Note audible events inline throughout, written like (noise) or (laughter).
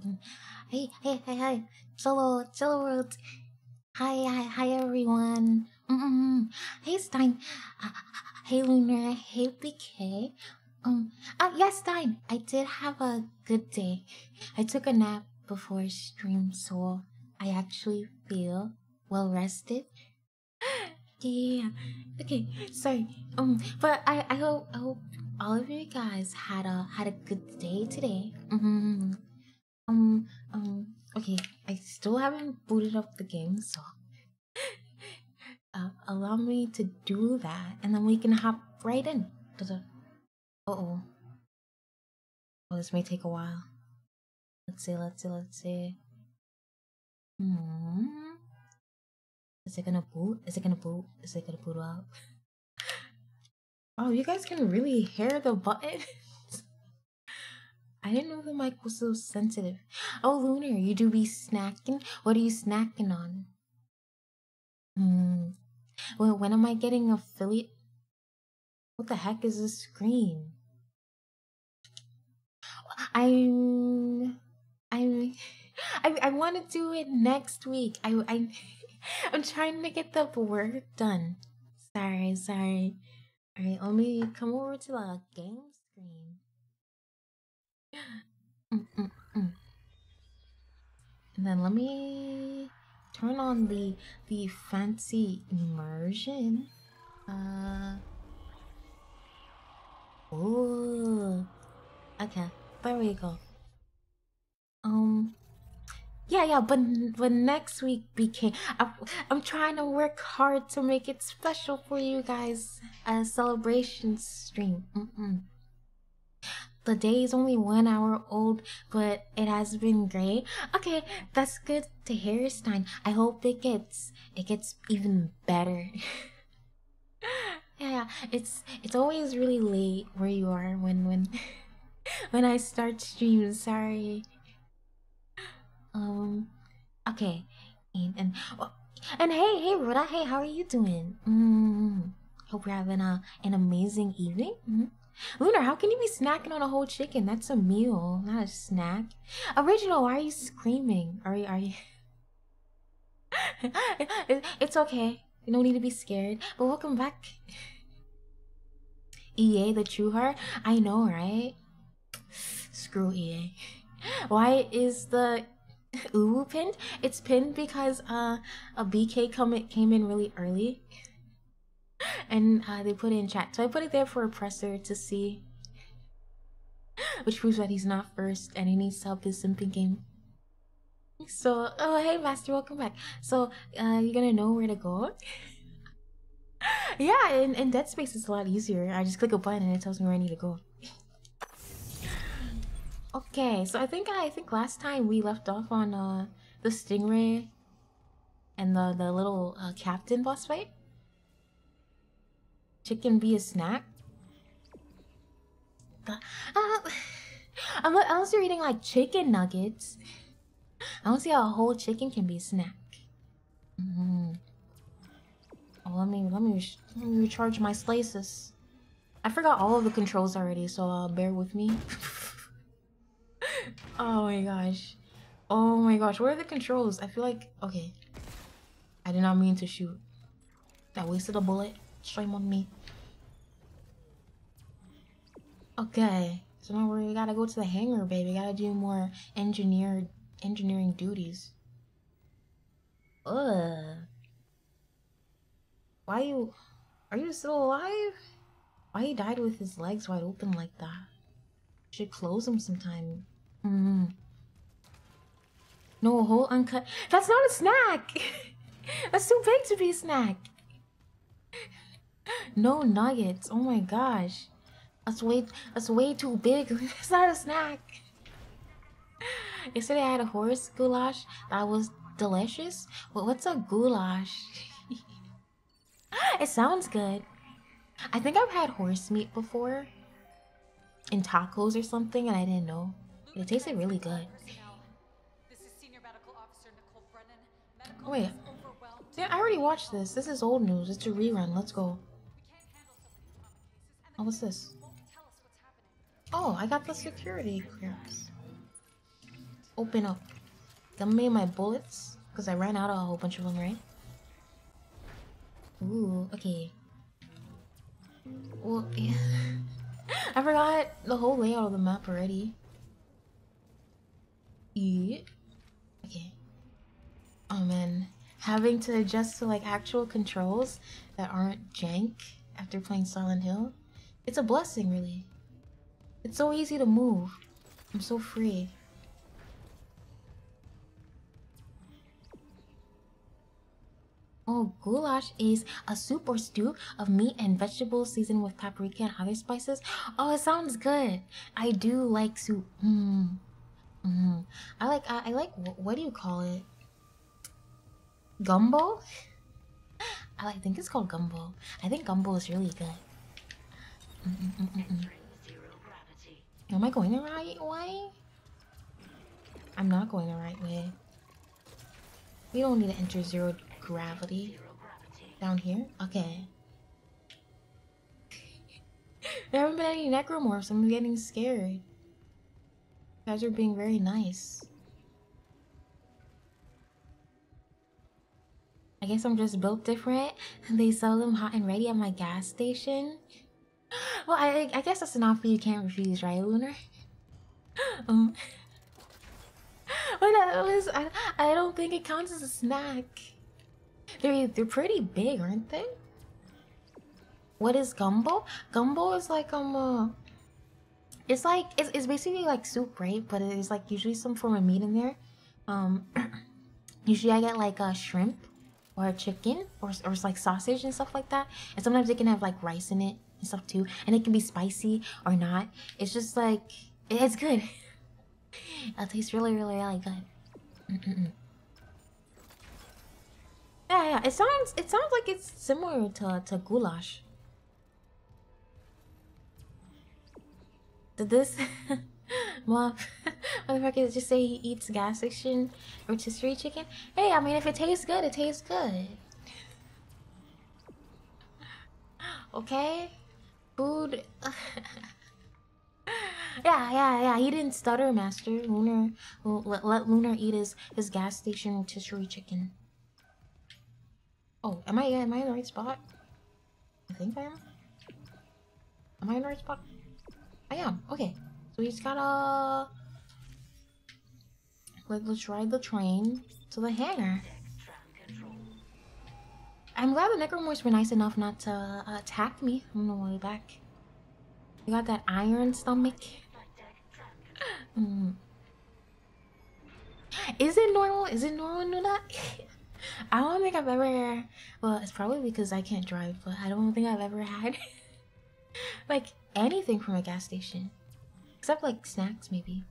Hey, hey, hey, hey. Solo, solo world. Hi, hi, hi, everyone. Mm-mm. Hey, Stein. Uh, hey, Lunar. Hey, BK. Um, uh, yes, Stein. I did have a good day. I took a nap before stream, so I actually feel well rested. (gasps) yeah. Okay. Sorry. Um, but I, I hope, I hope all of you guys had a had a good day today. Mm-hmm. Um, um, okay, I still haven't booted up the game, so (laughs) uh, allow me to do that, and then we can hop right in. Uh oh. Oh, this may take a while. Let's see, let's see, let's see. Hmm. Is it gonna boot? Is it gonna boot? Is it gonna boot up? (laughs) Oh, you guys can really hear the button. (laughs) I didn't know the mic was so sensitive. Oh, Lunar, you do be snacking? What are you snacking on? Hmm. Well, when am I getting affiliate? What the heck is this screen? I'm. I'm. (laughs) I, I want to do it next week. I, I, (laughs) I'm trying to get the work done. Sorry, sorry. Alright, let me come over to the game screen. Mm, mm, mm. And then let me turn on the the fancy immersion. Uh Oh Okay, there we go. Um yeah, yeah, but but next week BK, I, I'm trying to work hard to make it special for you guys. A celebration stream. Mm -mm. The day is only one hour old, but it has been great. Okay, that's good to hear, Stein. I hope it gets it gets even better. (laughs) yeah, it's it's always really late where you are when when (laughs) when I start stream. Sorry. Um, okay, and and, oh, and hey, hey, Ruda, hey, how are you doing? Mm, hope you're having a an amazing evening. Mm -hmm. Lunar, how can you be snacking on a whole chicken? That's a meal, not a snack. Original, why are you screaming? Are you? Are you? (laughs) it's okay. You don't need to be scared. But welcome back. (laughs) EA, the true heart. I know, right? Screw EA. Why is the (laughs) Uwu pinned? It's pinned because uh a BK come came in really early. And uh, they put it in chat. So I put it there for Oppressor to see. Which proves that he's not first and any sub is simping game. So oh hey Master, welcome back. So uh you're gonna know where to go. (laughs) yeah, in, in Dead Space it's a lot easier. I just click a button and it tells me where I need to go. Okay, so I think I think last time we left off on uh the stingray and the the little uh, captain boss fight. Chicken be a snack? Uh, unless you're eating like chicken nuggets, I don't see how a whole chicken can be a snack. Mm -hmm. oh, let me let me let me recharge my slices. I forgot all of the controls already, so uh, bear with me. (laughs) oh my gosh. Oh my gosh, where are the controls? I feel like... Okay. I did not mean to shoot. I wasted a bullet. Shame on me. Okay. So now we gotta go to the hangar, baby. Gotta do more engineer engineering duties. Ugh. Why you... Are you still alive? Why he died with his legs wide open like that? Should close him sometime. Mm. No, a whole uncut. That's not a snack! (laughs) That's too big to be a snack! (laughs) No nuggets. Oh my gosh. That's way that's way too big. (laughs) it's not a snack. (laughs) Yesterday I had a horse goulash that was delicious. But what's a goulash? it sounds good. I think I've had horse meat before in tacos or something and I didn't know. It tasted really good. Wait. Yeah, I already watched this. This is old news. It's a rerun. Let's go. Oh, what's this? Oh, I got the security clearance. Open up. Gonna make my bullets because I ran out of a whole bunch of them, right? Ooh, okay. Well, yeah. (laughs) I forgot the whole layout of the map already. Yeah. Okay. Oh man, having to adjust to like actual controls that aren't jank after playing Silent Hill, it's a blessing, really. It's so easy to move. I'm so free. Oh, goulash is a soup or stew of meat and vegetables seasoned with paprika and other spices. Oh, it sounds good. I do like soup. Mm. Mm. I like. I, I like. What do you call it? Gumbo. (laughs) I think it's called gumbo. I think gumbo is really good. Mm -mm Am I going the right way? I'm not going the right way. We don't need to enter zero gravity. Down here? Okay. (laughs) there haven't been any necromorphs. I'm getting scared. You guys are being very nice. I guess I'm just built different. (laughs) They sell them hot and ready at my gas station. Well, I, I guess that's an offer you can't refuse, right, Lunar? (laughs) um, but that was I, I don't think it counts as a snack. They're they're pretty big, aren't they? What is gumbo? Gumbo is like um uh, it's like it's, it's basically like soup, right? But it's like usually some form of meat in there. Um (clears throat) usually I get like a shrimp or a chicken or or like sausage and stuff like that. And sometimes they can have like rice in it and stuff too. And it can be spicy or not. It's just like it's good. (laughs) it tastes really, really, really good. Yeah, yeah. It sounds it sounds like it's similar to to goulash. Did this (laughs) mom (laughs) motherfucker just say he eats gas station rotisserie chicken? Hey, I mean if it tastes good, it tastes good. (gasps) okay? Food (laughs) Yeah, yeah, yeah. He didn't stutter, Master. Lunar let, let Lunar eat his, his gas station rotisserie chicken. Oh, am I am I in the right spot? I think I am. Am I in the right spot? I am. Okay. So he's gotta let, let's ride the train to the hangar. I'm glad the Necromorphs were nice enough not to uh, attack me on the way back. You got that iron stomach. Mm. Is it normal? Is it normal do? (laughs) I don't think I've ever. Well, it's probably because I can't drive, but I don't think I've ever had (laughs) like anything from a gas station, except like snacks, maybe.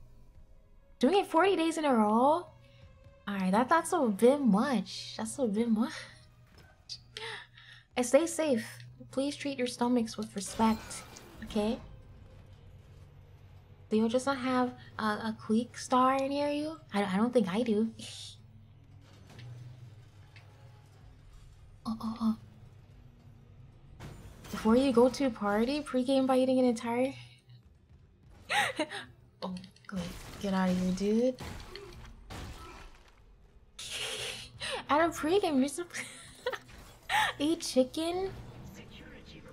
Doing it 40 days in a row. All right, that that's a bit much. That's a bit much. And stay safe. Please treat your stomachs with respect. Okay. Do you just not have a, a star near you? I, I don't think I do. oh, oh, oh. Before you go to a party, pregame by eating an entire... (laughs) oh, good. Get out of here, dude. (laughs) At a pregame, you're supposed (laughs) eat chicken?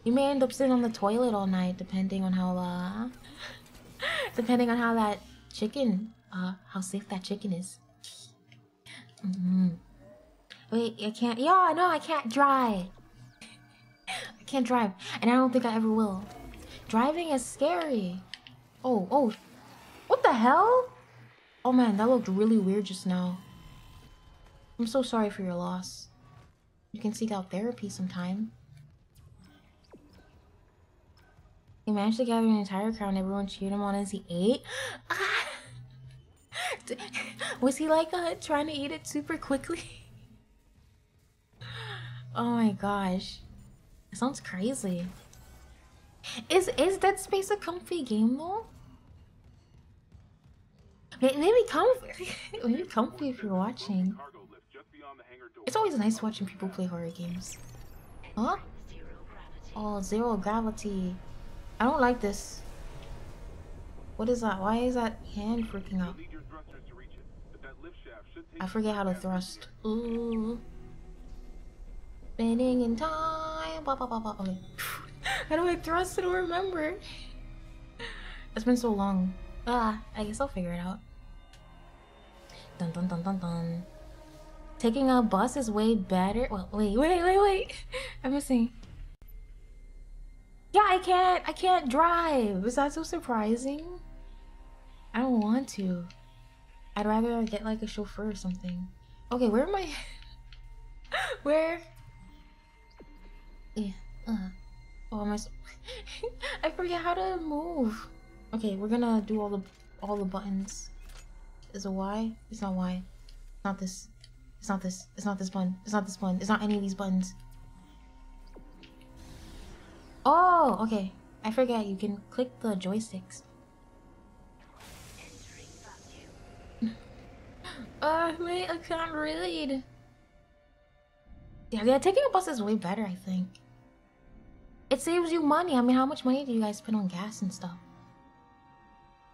You may end up sitting on the toilet all night, depending on how, uh... depending on how that chicken, uh, how safe that chicken is. Mm -hmm. Wait, I can't. Yeah, no, I can't drive. I can't drive, and I don't think I ever will. Driving is scary. Oh, oh, what the hell? Oh man, that looked really weird just now. I'm so sorry for your loss. You can seek out therapy sometime. He managed to gather an entire crowd everyone cheered him on as he ate. (laughs) Was he like uh, trying to eat it super quickly? (laughs) Oh my gosh. It sounds crazy. Is is Dead Space a comfy game though? Maybe comfy. (laughs) Maybe comfy if you're watching. It's always nice watching people play horror games. Huh? Oh, zero gravity. I don't like this. What is that? Why is that hand freaking out? I forget how to thrust. Ooh. Spinning in time. Okay. (laughs) how do I thrust? I don't remember. It's been so long. Ah, I guess I'll figure it out. Dun dun dun dun dun. Taking a bus is way better. Well, wait, wait, wait, wait. (laughs) I'm missing. Yeah, I can't. I can't drive. Is that so surprising? I don't want to. I'd rather get like a chauffeur or something. Okay, where am I? (laughs) where? Yeah. Uh. Oh, am I? So I forget how to move. Okay, we're gonna do all the all the buttons. Is it Y? It's not Y. Not this. It's not this. It's not this button. It's not this button. It's not any of these buttons. Oh, okay. I forget you can click the joysticks. uh, wait, I can't read. Yeah, yeah, taking a bus is way better, I think. It saves you money. I mean, how much money do you guys spend on gas and stuff?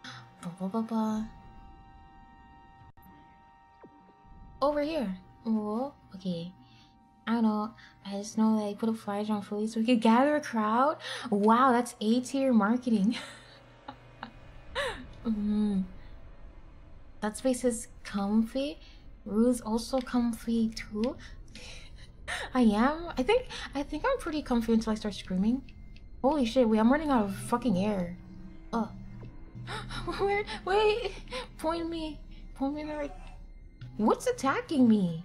(gasps) Ba, ba, ba, Over here. Oh, okay. I don't know. I just know I put up flyers on Philly so we could gather a crowd. Wow, that's A tier marketing. (laughs) mm. Dead Space is comfy. Rue's also comfy too. (laughs) I am. I think. I think I'm pretty comfy until I start screaming. Holy shit! Wait, I'm running out of fucking air. Oh. (gasps) Where? Wait. Point me. Point me in the right. What's attacking me?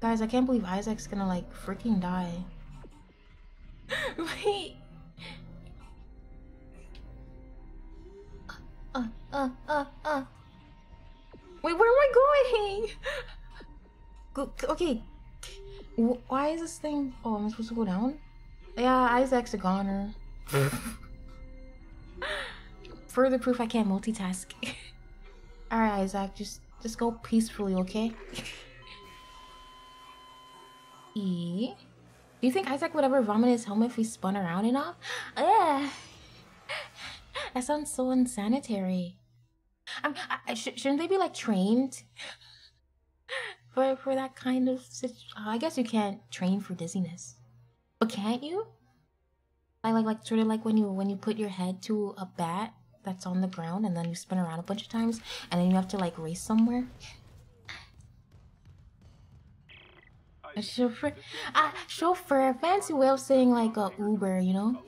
Guys, I can't believe Isaac's gonna like freaking die. (laughs) Wait. Uh, uh, uh, uh. Wait, where am I going? (laughs) Go, okay. Why is this thing? Oh, am I supposed to go down? Yeah, Isaac's a goner. (laughs) Further proof I can't multitask. Alright, Isaac, just just go peacefully, okay? (laughs) E. Do you think Isaac would ever vomit his helmet if he spun around enough? Ugh. (laughs) That sounds so unsanitary. Um, I, I, sh shouldn't they be like trained (laughs) for for that kind of? Oh, I guess you can't train for dizziness, but can't you? Like like like sort of like when you when you put your head to a bat that's on the ground and then you spin around a bunch of times and then you have to like race somewhere. A chauffeur, a chauffeur, fancy way of saying like a Uber, you know?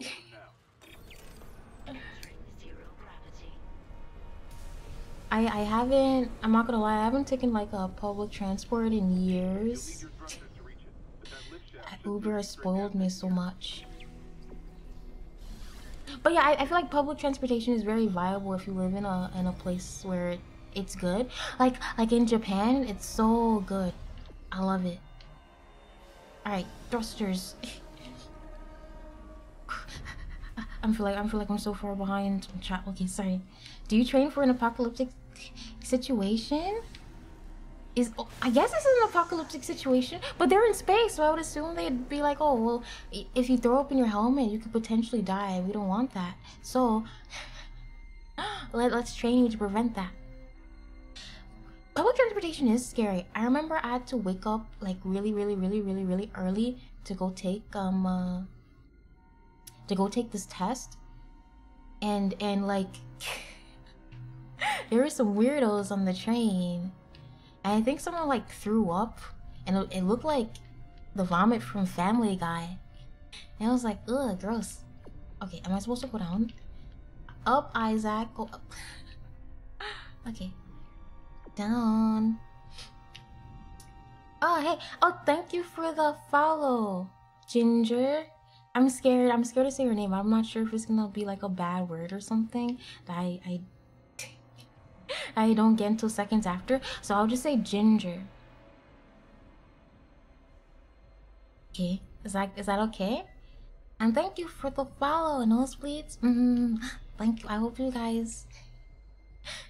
I I haven't. I'm not gonna lie. I haven't taken like a public transport in years. Uber has spoiled me so much. But yeah, I, I feel like public transportation is very viable if you live in a in a place where it's good. Like like in Japan, it's so good. I love it. Alright, thrusters. (laughs) I'm feel like I'm feel like I'm so far behind. Okay, sorry. Do you train for an apocalyptic situation? Is I guess this is an apocalyptic situation, but they're in space, so I would assume they'd be like, oh well, if you throw open your helmet, you could potentially die. We don't want that. So (gasps) let, let's train you to prevent that. Public transportation is scary. I remember I had to wake up like really, really, really, really, really early to go take um uh, to go take this test, and and like (laughs) there were some weirdos on the train, and I think someone like threw up, and it, looked like the vomit from Family Guy, and I was like, ugh, gross. Okay, am I supposed to go down? Up, Isaac, go up. (laughs) okay down. Oh, hey. Oh, thank you for the follow, Ginger. I'm scared. I'm scared to say your name. I'm not sure if it's gonna be like a bad word or something that I I I don't get until seconds after. So I'll just say Ginger. Okay. Is that is that okay? And thank you for the follow, and nosebleeds. Mm -hmm. Thank you. I hope you guys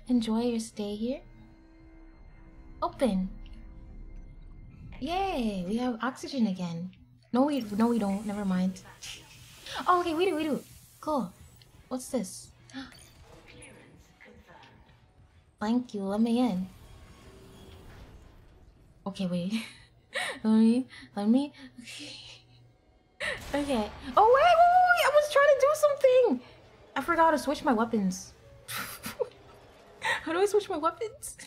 enjoy your stay here. Open. Yay, we have oxygen again. No, we no we don't. Never mind. Oh, okay, we do, we do. Cool. What's this? Thank you. Let me in. Okay, wait. (laughs) let me. Let me. (laughs) okay. Oh wait, wait, wait! I was trying to do something. I forgot to switch my weapons. (laughs) how do I switch my weapons?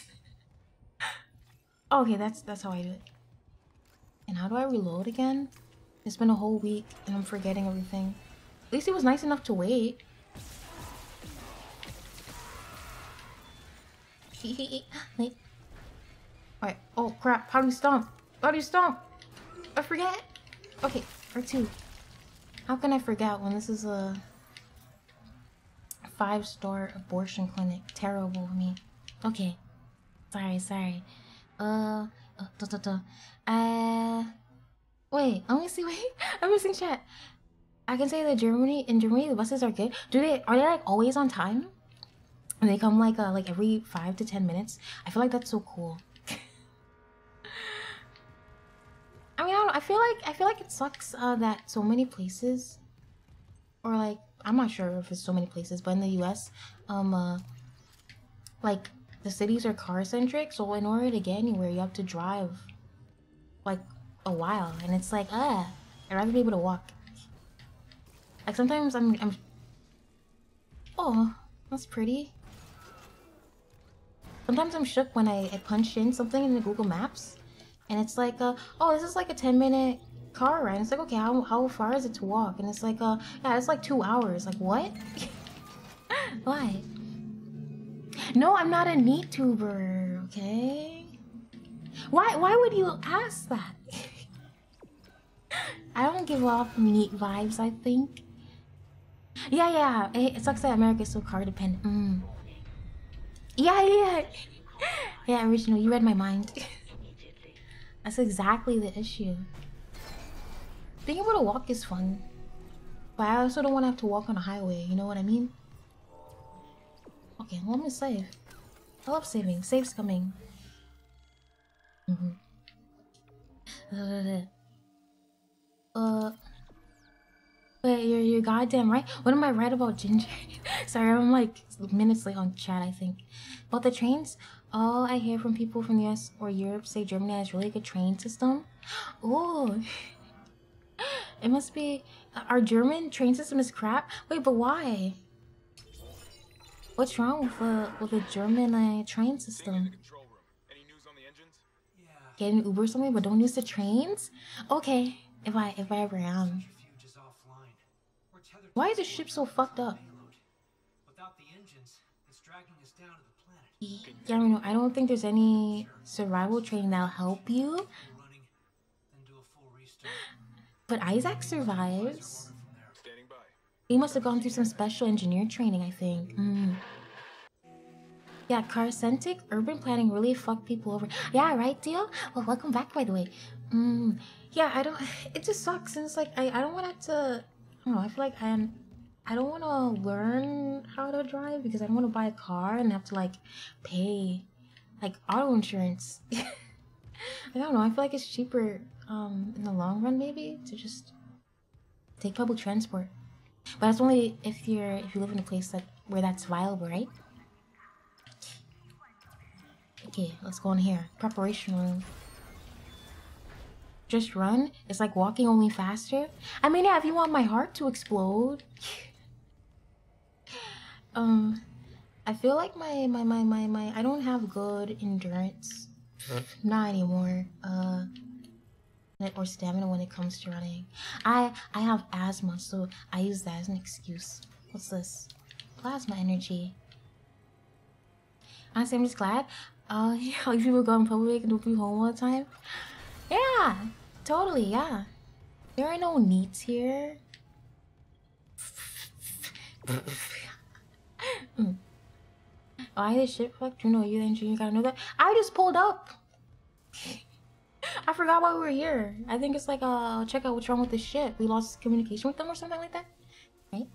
okay, that's that's how I do it. And how do I reload again? It's been a whole week and I'm forgetting everything. At least he was nice enough to wait. (laughs) Alright. Oh crap. How do you stomp? How do you stomp? I forget. Okay, or two. How can I forget when this is a five-star abortion clinic? Terrible of me. Okay. Sorry, sorry. Uh, uh, duh, duh, duh. uh wait, let me see. (laughs) Wait, I'm missing chat. I can say that Germany in Germany the buses are good. Do they are they like always on time? And they come like uh like every five to ten minutes. I feel like that's so cool. (laughs) I mean, I, don't, I feel like I feel like it sucks uh, that so many places, or like I'm not sure if it's so many places, but in the U.S., um, uh, like the cities are car centric, so in order to get anywhere, you have to drive like a while, and it's like ah, I'd rather be able to walk. Like sometimes I'm, I'm. Oh, that's pretty. Sometimes I'm shook when I, I punch in something in the Google Maps, and it's like, uh, oh, this is like a 10 minute car ride. And it's like, okay, how, how far is it to walk? And it's like, uh, yeah, it's like two hours. Like, what? (laughs) Why? No, I'm not a NEET tuber, okay? Why, why would you ask that? (laughs) I don't give off NEET vibes, I think. Yeah, yeah, it, it sucks that America is so car dependent. Mm. Yeah, yeah. Yeah, original, you read my mind. That's exactly the issue. Being able to walk is fun. But I also don't want to have to walk on a highway, you know what I mean? Okay, let me save. I love saving. Save's coming. Mm -hmm. Uh, but you're, you're goddamn right. What am I right about Ginger? (laughs) Sorry, I'm like minutes late on chat, I think. About the trains, all I hear from people from the US or Europe say Germany has really good train system. Oh, (laughs) it must be our German train system is crap. Wait, but why? What's wrong with the with the German uh, train system? Get an Uber or something, but don't use the trains. Okay, if I if I ever am. Why is the ship so fucked up? Yeah, I know. I don't think there's any survival training that'll help you. (gasps) But Isaac survives. He must have gone through some special engineer training, I think. Mm. Yeah, Carcentric urban planning really fucked people over. Yeah, right, deal? Well, welcome back, by the way. Mm. Yeah, I don't... (sighs) It just sucks, and it's like, I, I don't want to... I don't know, I feel like I'm... I don't want to learn how to drive because I don't want to buy a car and have to like pay like auto insurance. (laughs) I don't know. I feel like it's cheaper um, in the long run maybe to just take public transport. But that's only if you're if you live in a place that where that's viable, right? Okay, let's go in here. Preparation room. Just run? It's like walking only faster? I mean, yeah, if you want my heart to explode. (sighs) Um, I feel like my my my my my I don't have good endurance. Not anymore. Uh, or stamina when it comes to running. I I have asthma, so I use that as an excuse. What's this? Plasma energy. Honestly, I'm just glad. Uh, (laughs) yeah, like people go in public and don't be home all the time. Yeah, totally. Yeah, there are no needs here. mm. Why the shit fuck? You know you the engineer gotta know that. I just pulled up. I forgot why we were here. I think it's like uh check out what's wrong with the ship. We lost communication with them or something like that. Right?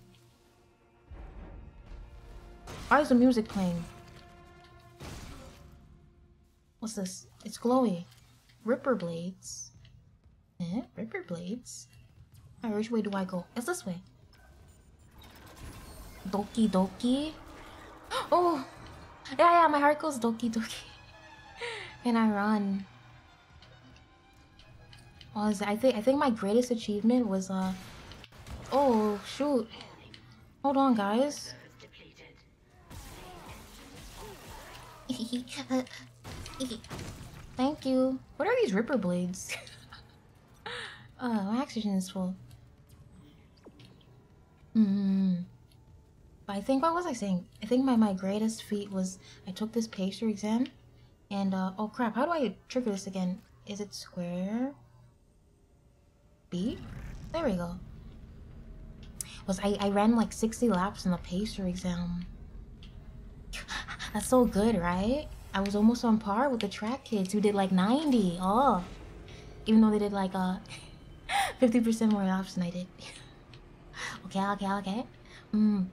Why is the music playing? What's this? It's glowy. Ripper blades. Eh? Ripper blades? Alright, which way do I go? It's this way. Doki Doki. (gasps) Oh! Yeah, yeah, my heart goes doki doki. (laughs) and I run. Was it? I think I think my greatest achievement was uh Oh shoot. Hold on guys. (laughs) Thank you. What are these ripper blades? (laughs) oh, my oxygen is full. Hmm. But I think what was I saying? I think my my greatest feat was I took this pacer exam, and uh oh crap! How do I trigger this again? Is it square? B? There we go. Was I I ran like sixty laps in the pacer exam. (sighs) That's so good, right? I was almost on par with the track kids who did like 90. Oh. Even though they did like uh (laughs) 50% more laps than I did. (laughs) okay, okay, okay. Mm.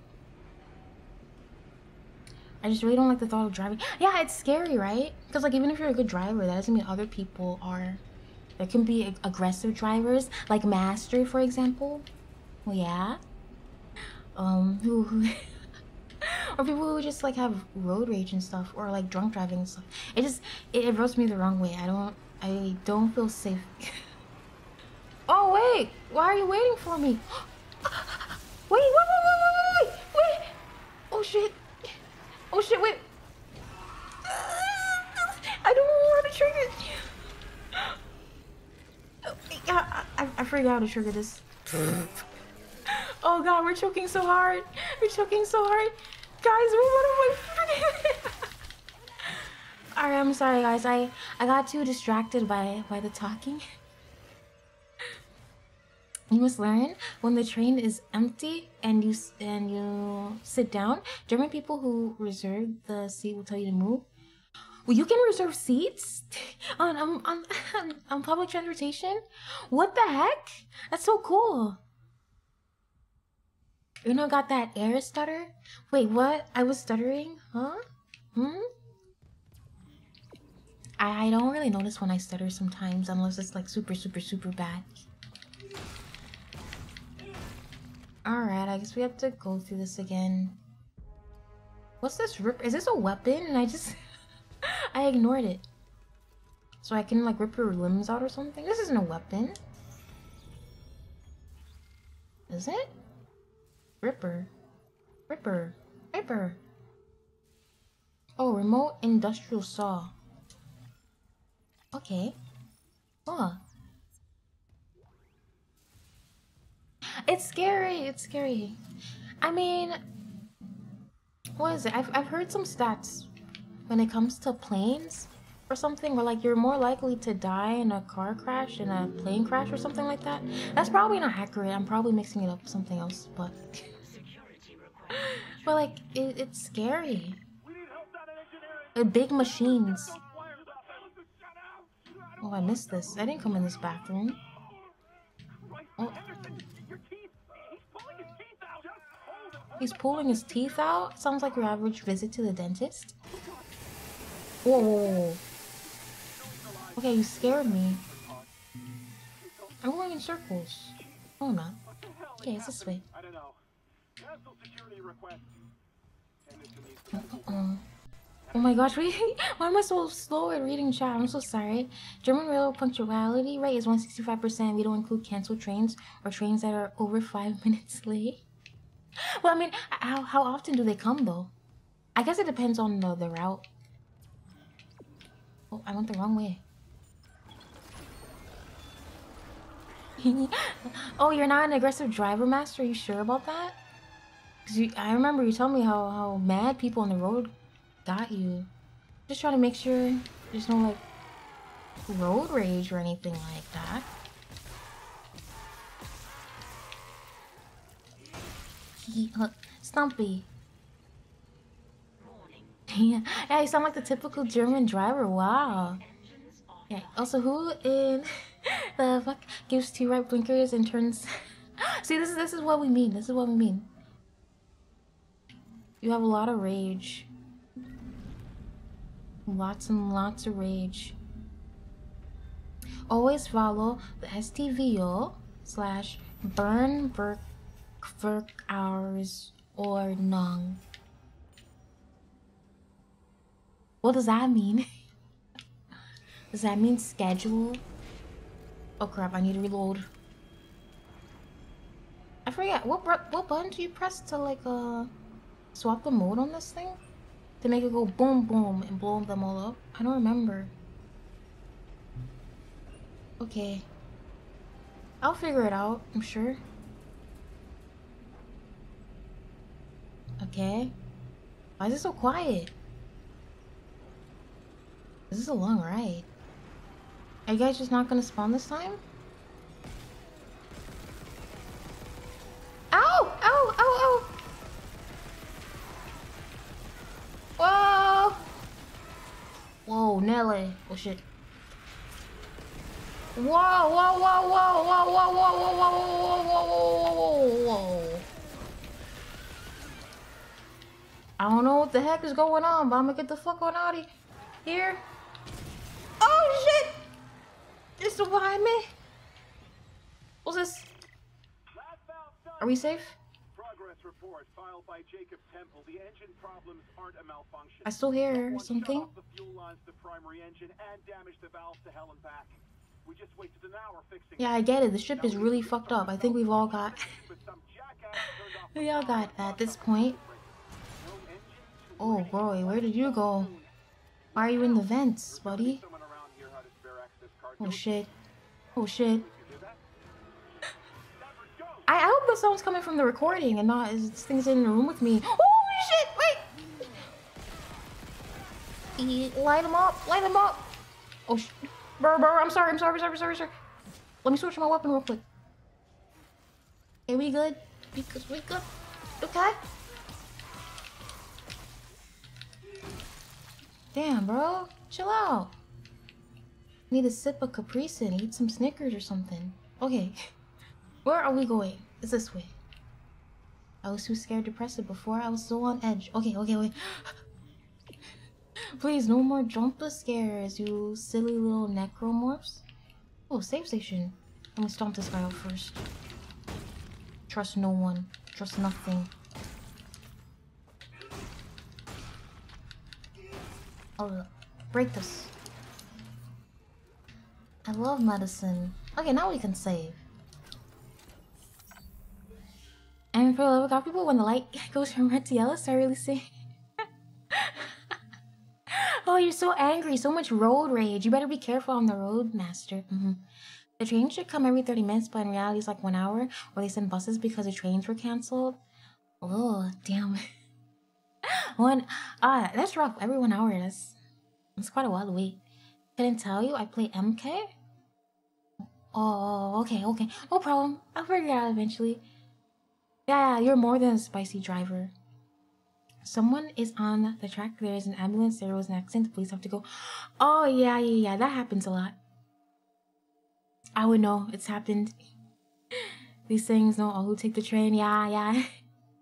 I just really don't like the thought of driving. Yeah, it's scary, right? Because like even if you're a good driver, that doesn't mean other people are. There can be aggressive drivers, like Master, for example. Well, yeah. Um, who (laughs) (laughs) or people who just like have road rage and stuff, or like drunk driving and stuff. It just it, it rubs me the wrong way. I don't I don't feel safe. (laughs) oh wait, why are you waiting for me? (gasps) wait, wait, wait, wait, wait, wait, wait! Oh shit! Oh shit! Wait. (gasps) I don't how to trigger. (gasps) Oh, yeah, I, I forgot how to trigger this. (laughs) (laughs) oh god, we're choking so hard. We're choking so hard. Guys, we what am I Alright, I'm sorry guys. I I got too distracted by by the talking. (laughs) You must learn when the train is empty and you and you sit down. German people who reserve the seat will tell you to move. Well, you can reserve seats (laughs) on on on, on public transportation. What the heck? That's so cool. You know, got that air stutter? Wait, what? I was stuttering? Huh? Hmm? I, I don't really notice when I stutter sometimes, unless it's like super, super, super bad. Alright, I guess we have to go through this again. What's this rip? Is this a weapon? And I just... (laughs) I ignored it. So I can like rip your limbs out or something? This isn't a weapon. Is it? Ripper. Ripper. Ripper. Oh, remote industrial saw. Okay. Saw. It's scary. It's scary. I mean, what is it? I've, I've heard some stats when it comes to planes or something where like you're more likely to die in a car crash in a plane crash or something like that. That's probably not accurate. I'm probably mixing it up with something else, but (laughs) but like it, it's scary. The big machines. Oh, I missed this. I didn't come in this bathroom. Oh. He's pulling his teeth out? Sounds like your average visit to the dentist. Whoa. Okay, you scared me. I'm going in circles. Oh, I'm not. Okay, it's this way. Uh Oh my gosh, wait, (laughs) why am I so slow at reading chat? I'm so sorry. German railroad punctuality rate is 165%. We don't include canceled trains or trains that are over five (laughs) minutes late. Well, I mean, how, how often do they come though? I guess it depends on the, the route. Oh, I went the wrong way. (laughs) oh, you're not an aggressive driver master? Are you sure about that? Cause I remember you told me how, how mad people on the road got you. Just trying to make sure there's no like road rage or anything like that. Uh, Stumpy. yeah, (laughs) yeah, you sound like the typical German driver. Wow. Yeah. Also, who in (laughs) (laughs) the fuck gives two right blinkers and turns? (laughs) See, this is this is what we mean. This is what we mean. You have a lot of rage. Lots and lots of rage. Always follow the STVO slash burn work, work hours or nong. What does that mean? (laughs) does that mean schedule? Oh crap, I need to reload. I forget, what what button do you press to like uh swap the mode on this thing? To make it go boom boom and blow them all up? I don't remember. Okay. I'll figure it out, I'm sure. Okay. Why is it so quiet? This is a long ride. Are you guys just not gonna spawn this time? Ow! Ow! Ow! Ow! Whoa! Whoa, Nelly. Oh shit. Whoa, whoa, whoa, whoa, whoa, whoa, whoa, whoa, whoa, whoa, whoa, whoa, whoa. I don't know what the heck is going on, but I'm gonna get the fuck on out of here. Oh shit! It's behind me. What's this? Are we safe? Progress report filed by Jacob Temple. The engine problems aren't a malfunction. I still hear something. The fuel lines to primary engine and damage the valves to hell and back. We just wasted an hour fixing Yeah, I get it. The ship is really fucked up. I think we've all got (laughs) We all got at this point. Oh boy, where did you go? Why are you in the vents, buddy? Oh shit. Oh shit. I, I hope the song's coming from the recording and not is things in the room with me. Oh shit! Wait! Light him up! Light him up! Oh shit. Bro, bro, I'm sorry, I'm sorry, sorry, sorry, sorry. Let me switch my weapon real quick. Okay, we good? Because we good? Okay? Damn, bro. Chill out. Need a sip of Capri-Sun, eat some Snickers or something. Okay. (laughs) Where are we going? It's this way. I was too scared to press it before. I was so on edge. Okay, okay, wait. (gasps) Please, no more jump scares, you silly little necromorphs. Oh, save station. Let me stomp this guy out first. Trust no one. Trust nothing. I'll break this. I love medicine. Okay, now we can save. And for the love of God, people, when the light (laughs) goes from red to yellow, start releasing. (laughs) oh, you're so angry. So much road rage. You better be careful on the road, master. Mm -hmm. The train should come every 30 minutes, but in reality, it's like one hour. Or they send buses because the trains were canceled. Oh, damn. (laughs) one, ah, that's rough. Every one hour. That's, that's quite a while to wait. Couldn't tell you. I play MK. Oh, okay, okay. No problem. I'll figure it out eventually. Yeah, you're more than a spicy driver. Someone is on the track. There is an ambulance. There was an accident. The police have to go. Oh, yeah, yeah, yeah. That happens a lot. I would know. It's happened. (laughs) These things know oh, who take the train. Yeah, yeah.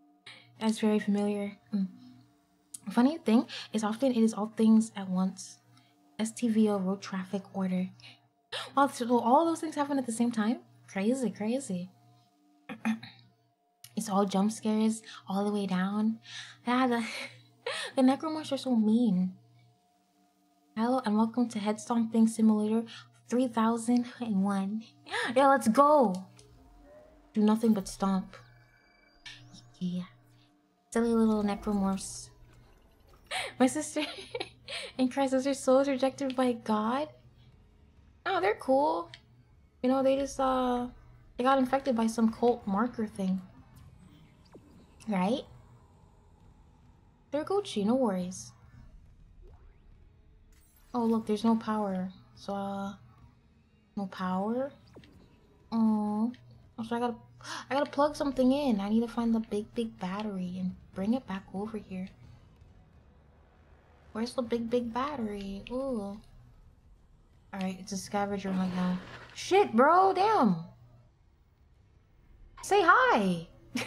(laughs) That's very familiar. Mm. Funny thing is often it is all things at once. STVO road traffic order. (gasps) Well, so all those things happen at the same time? Crazy, crazy. (clears throat) it's all jump scares all the way down. Yeah, the, (laughs) the necromorphs are so mean. Hello and welcome to Head Stomping Simulator 3001. Yeah, let's go! Do nothing but stomp. Yeah. Silly little necromorphs. (laughs) My sister (laughs) (laughs) and Christ, those are souls rejected by God? Oh, they're cool. You know, they just, uh, they got infected by some cult marker thing. Right? They're Gucci, no worries. Oh, look, there's no power. So, uh, no power? Oh, so I gotta, (gasps) I gotta plug something in. I need to find the big, big battery and bring it back over here. Where's the big, big battery? Ooh. Alright, it's a scavenger hunt now. Shit, bro, damn. Say hi. (laughs)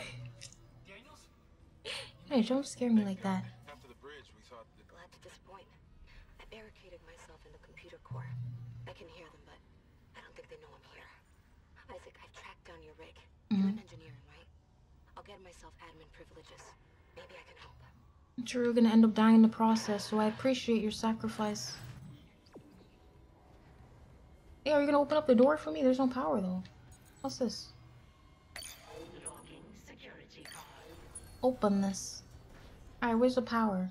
Hey, don't scare me like that. After the bridge, we thought that... Glad to disappoint. I barricaded myself in the computer core. I can hear them, but I don't think they know I'm here. Isaac, I've tracked down your rig. Mm -hmm. You're in engineering, right? I'll get myself admin privileges. Maybe I can help. I'm sure you're gonna end up dying in the process, so I appreciate your sacrifice. Hey, are you gonna open up the door for me? There's no power though. What's this? Open this. Alright, where's the power?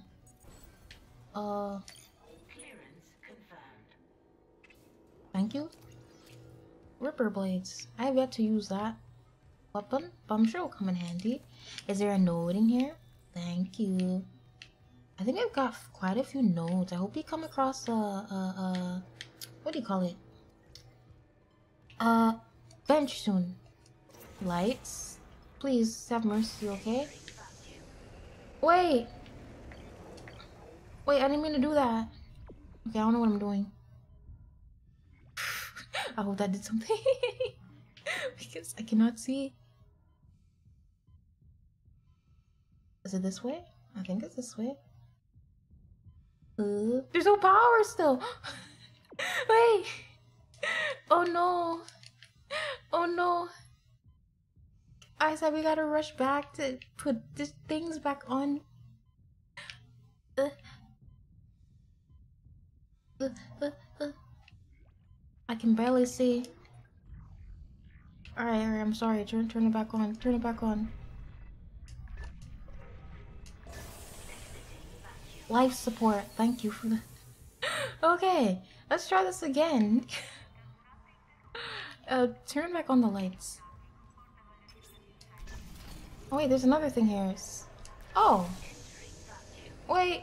Uh. Clearance confirmed. Thank you. Ripper blades. I have yet to use that weapon, but I'm sure it'll come in handy. Is there a node in here? Thank you. I think I've got quite a few nodes. I hope we come across a, a, a what do you call it? Uh, bench soon. Lights. Please have mercy, okay? Wait! Wait, I didn't mean to do that. Okay, I don't know what I'm doing. (laughs) I hope that did something. (laughs) because I cannot see. Is it this way? I think it's this way. Uh, there's no power still. (gasps) Wait. Oh no. Oh no. I said we gotta rush back to put these things back on. I can barely see. Alright, alright, I'm sorry. Turn turn it back on. Turn it back on. Life support. Thank you for the (laughs) Okay, let's try this again. (laughs) uh turn back on the lights. Oh wait, there's another thing here. Oh. Wait.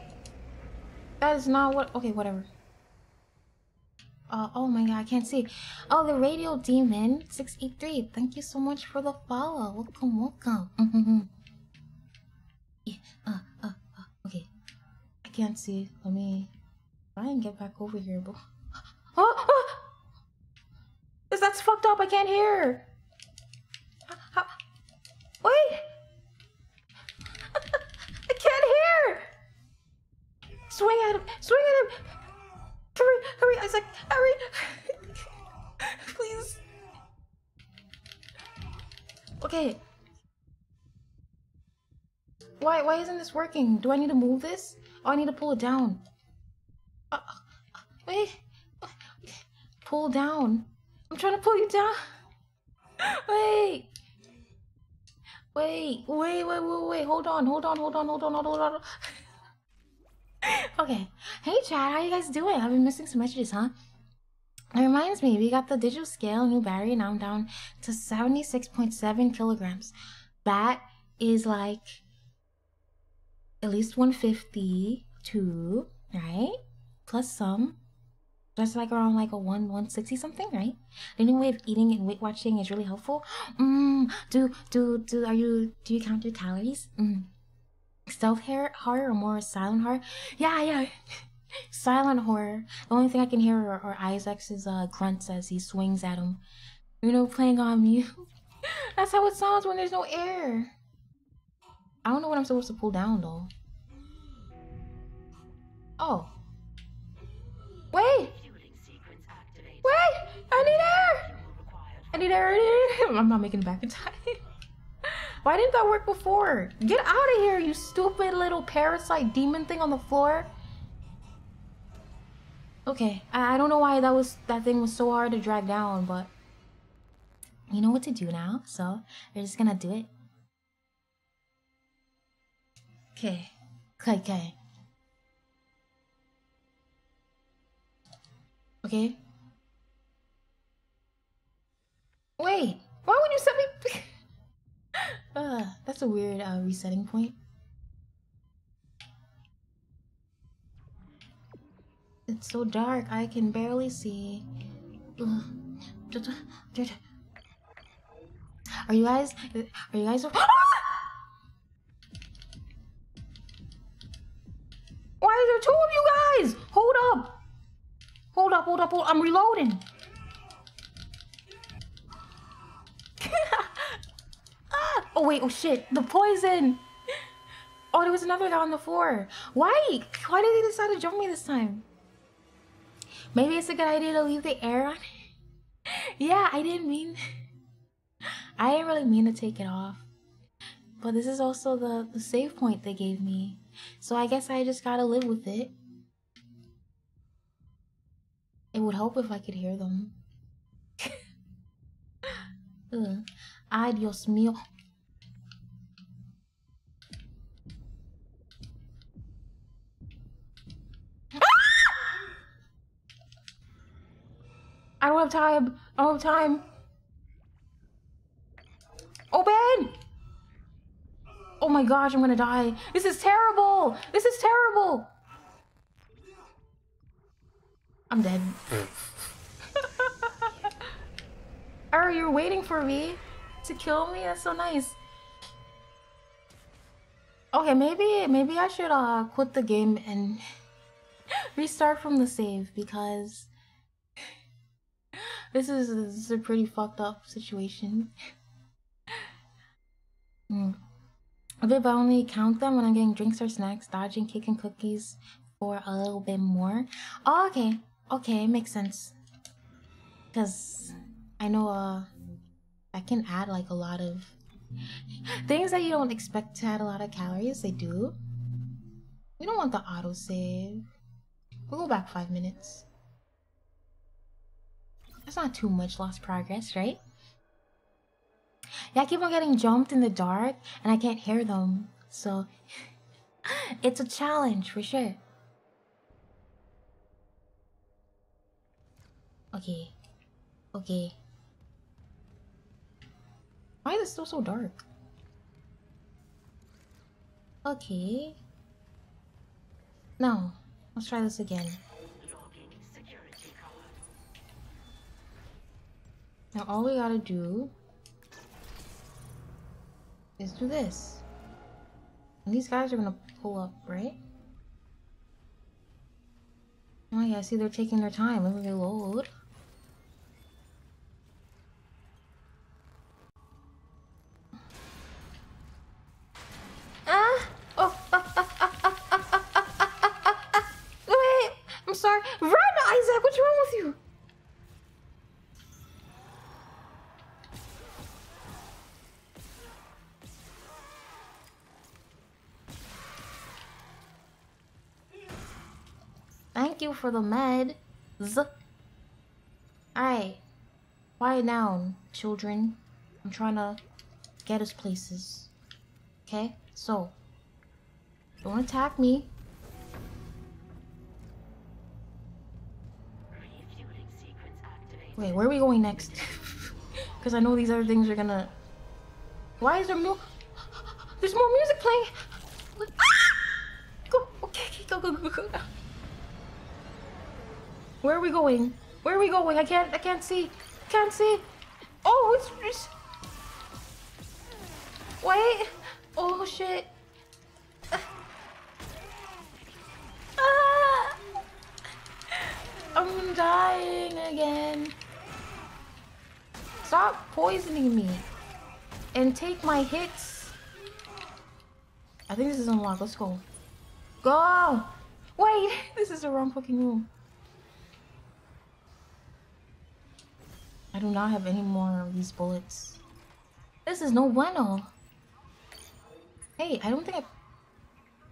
That is not what okay, whatever. Uh, oh my god, I can't see. Oh, the Radio Demon 683. Thank you so much for the follow. Welcome, welcome. (laughs) can't see. Let me try and get back over here. But oh, (gasps) oh! Cause that's fucked up. I can't hear. Wait. (laughs) I can't hear. Swing at him. Swing at him. Hurry, hurry, Isaac, hurry! (laughs) Please. Okay. Why, why isn't this working? Do I need to move this? Oh, I need to pull it down. Uh, wait. Pull down. I'm trying to pull you down. Wait. Wait, wait, wait, wait, wait. Hold on, hold on, hold on, hold on, hold on. Hold (laughs) on. okay. Hey, Chad, how you guys doing? I've been missing some messages, huh? It reminds me, we got the digital scale, new battery, now I'm down to 76.7 kilograms. That is like at least 152, right? Plus some. That's like around like a 1, 160 something, right? The way of eating and weight watching is really helpful. (gasps) Mm, do, do, do, are you, do you count your calories? Mm stealth horror or more silent horror? Yeah, yeah. (laughs) silent horror. The only thing I can hear are, are Isaac's uh, grunts as he swings at him. You know, playing on mute. (laughs) That's how it sounds when there's no air. I don't know what I'm supposed to pull down though. Oh. Wait! Wait! I need air! I need air! I need air! (laughs) I'm not making it back in time. (laughs) Why didn't that work before? Get out of here, you stupid little parasite demon thing on the floor. Okay, I, I don't know why that was that thing was so hard to drag down, but you know what to do now, so we're just gonna do it. Okay, okay, okay. Okay. Wait, why would you set me? uh, that's a weird uh, resetting point. It's so dark, I can barely see. Are you guys? Are you guys? Two of you guys? Hold up! Hold up, hold up, hold up. I'm reloading. (laughs) Ah. Oh wait, oh shit, the poison! Oh, there was another guy on the floor. Why? Why did they decide to jump me this time? Maybe it's a good idea to leave the air on. (laughs) yeah, I didn't mean... (laughs) I didn't really mean to take it off. But this is also the, the save point they gave me. So I guess I just gotta live with it. It would help if I could hear them. (laughs) Ugh. Ay, Dios mío. (gasps) I don't have time. I don't have time. Open! Oh my gosh, I'm gonna die. This is terrible! This is terrible! I'm dead. (laughs) Are you waiting for me to kill me? That's so nice. Okay, maybe maybe I should uh quit the game and (laughs) restart from the save because (laughs) this is, this is a pretty fucked up situation. mm. If I only count them when I'm getting drinks or snacks, dodging cake and cookies for a little bit more. Oh, okay. Okay, makes sense. Because I know uh, I can add like a lot of things that you don't expect to add a lot of calories. They do. We don't want the autosave. We'll go back five minutes. That's not too much lost progress, right? Yeah, I keep on getting jumped in the dark and I can't hear them. So (laughs) it's a challenge for sure. Okay. Okay. Why is it still so dark? Okay. No. Let's try this again. Now all we gotta do is do this. And these guys are gonna pull up, right? Oh yeah, see they're taking their time. They load. Ah! Oh! Ah, ah, ah, Wait! I'm sorry. Run, Isaac! What's wrong with you? Thank you for the med. Z. Alright. Quiet down, children. I'm trying to get us places. Okay? So. Don't attack me. Wait, where are we going next? (laughs) Because I know these other things are gonna... Why is there more... There's more music playing! Ah! Go, okay, go, go, go, go. Where are we going? Where are we going? I can't, I can't see. Can't see. Oh, it's, it's... Wait. Oh, shit. Ah! I'm dying again. Stop poisoning me. And take my hits. I think this is unlocked. Let's go. Go! Wait! (laughs) This is the wrong fucking room. I do not have any more of these bullets. This is no bueno. Hey, I don't think I...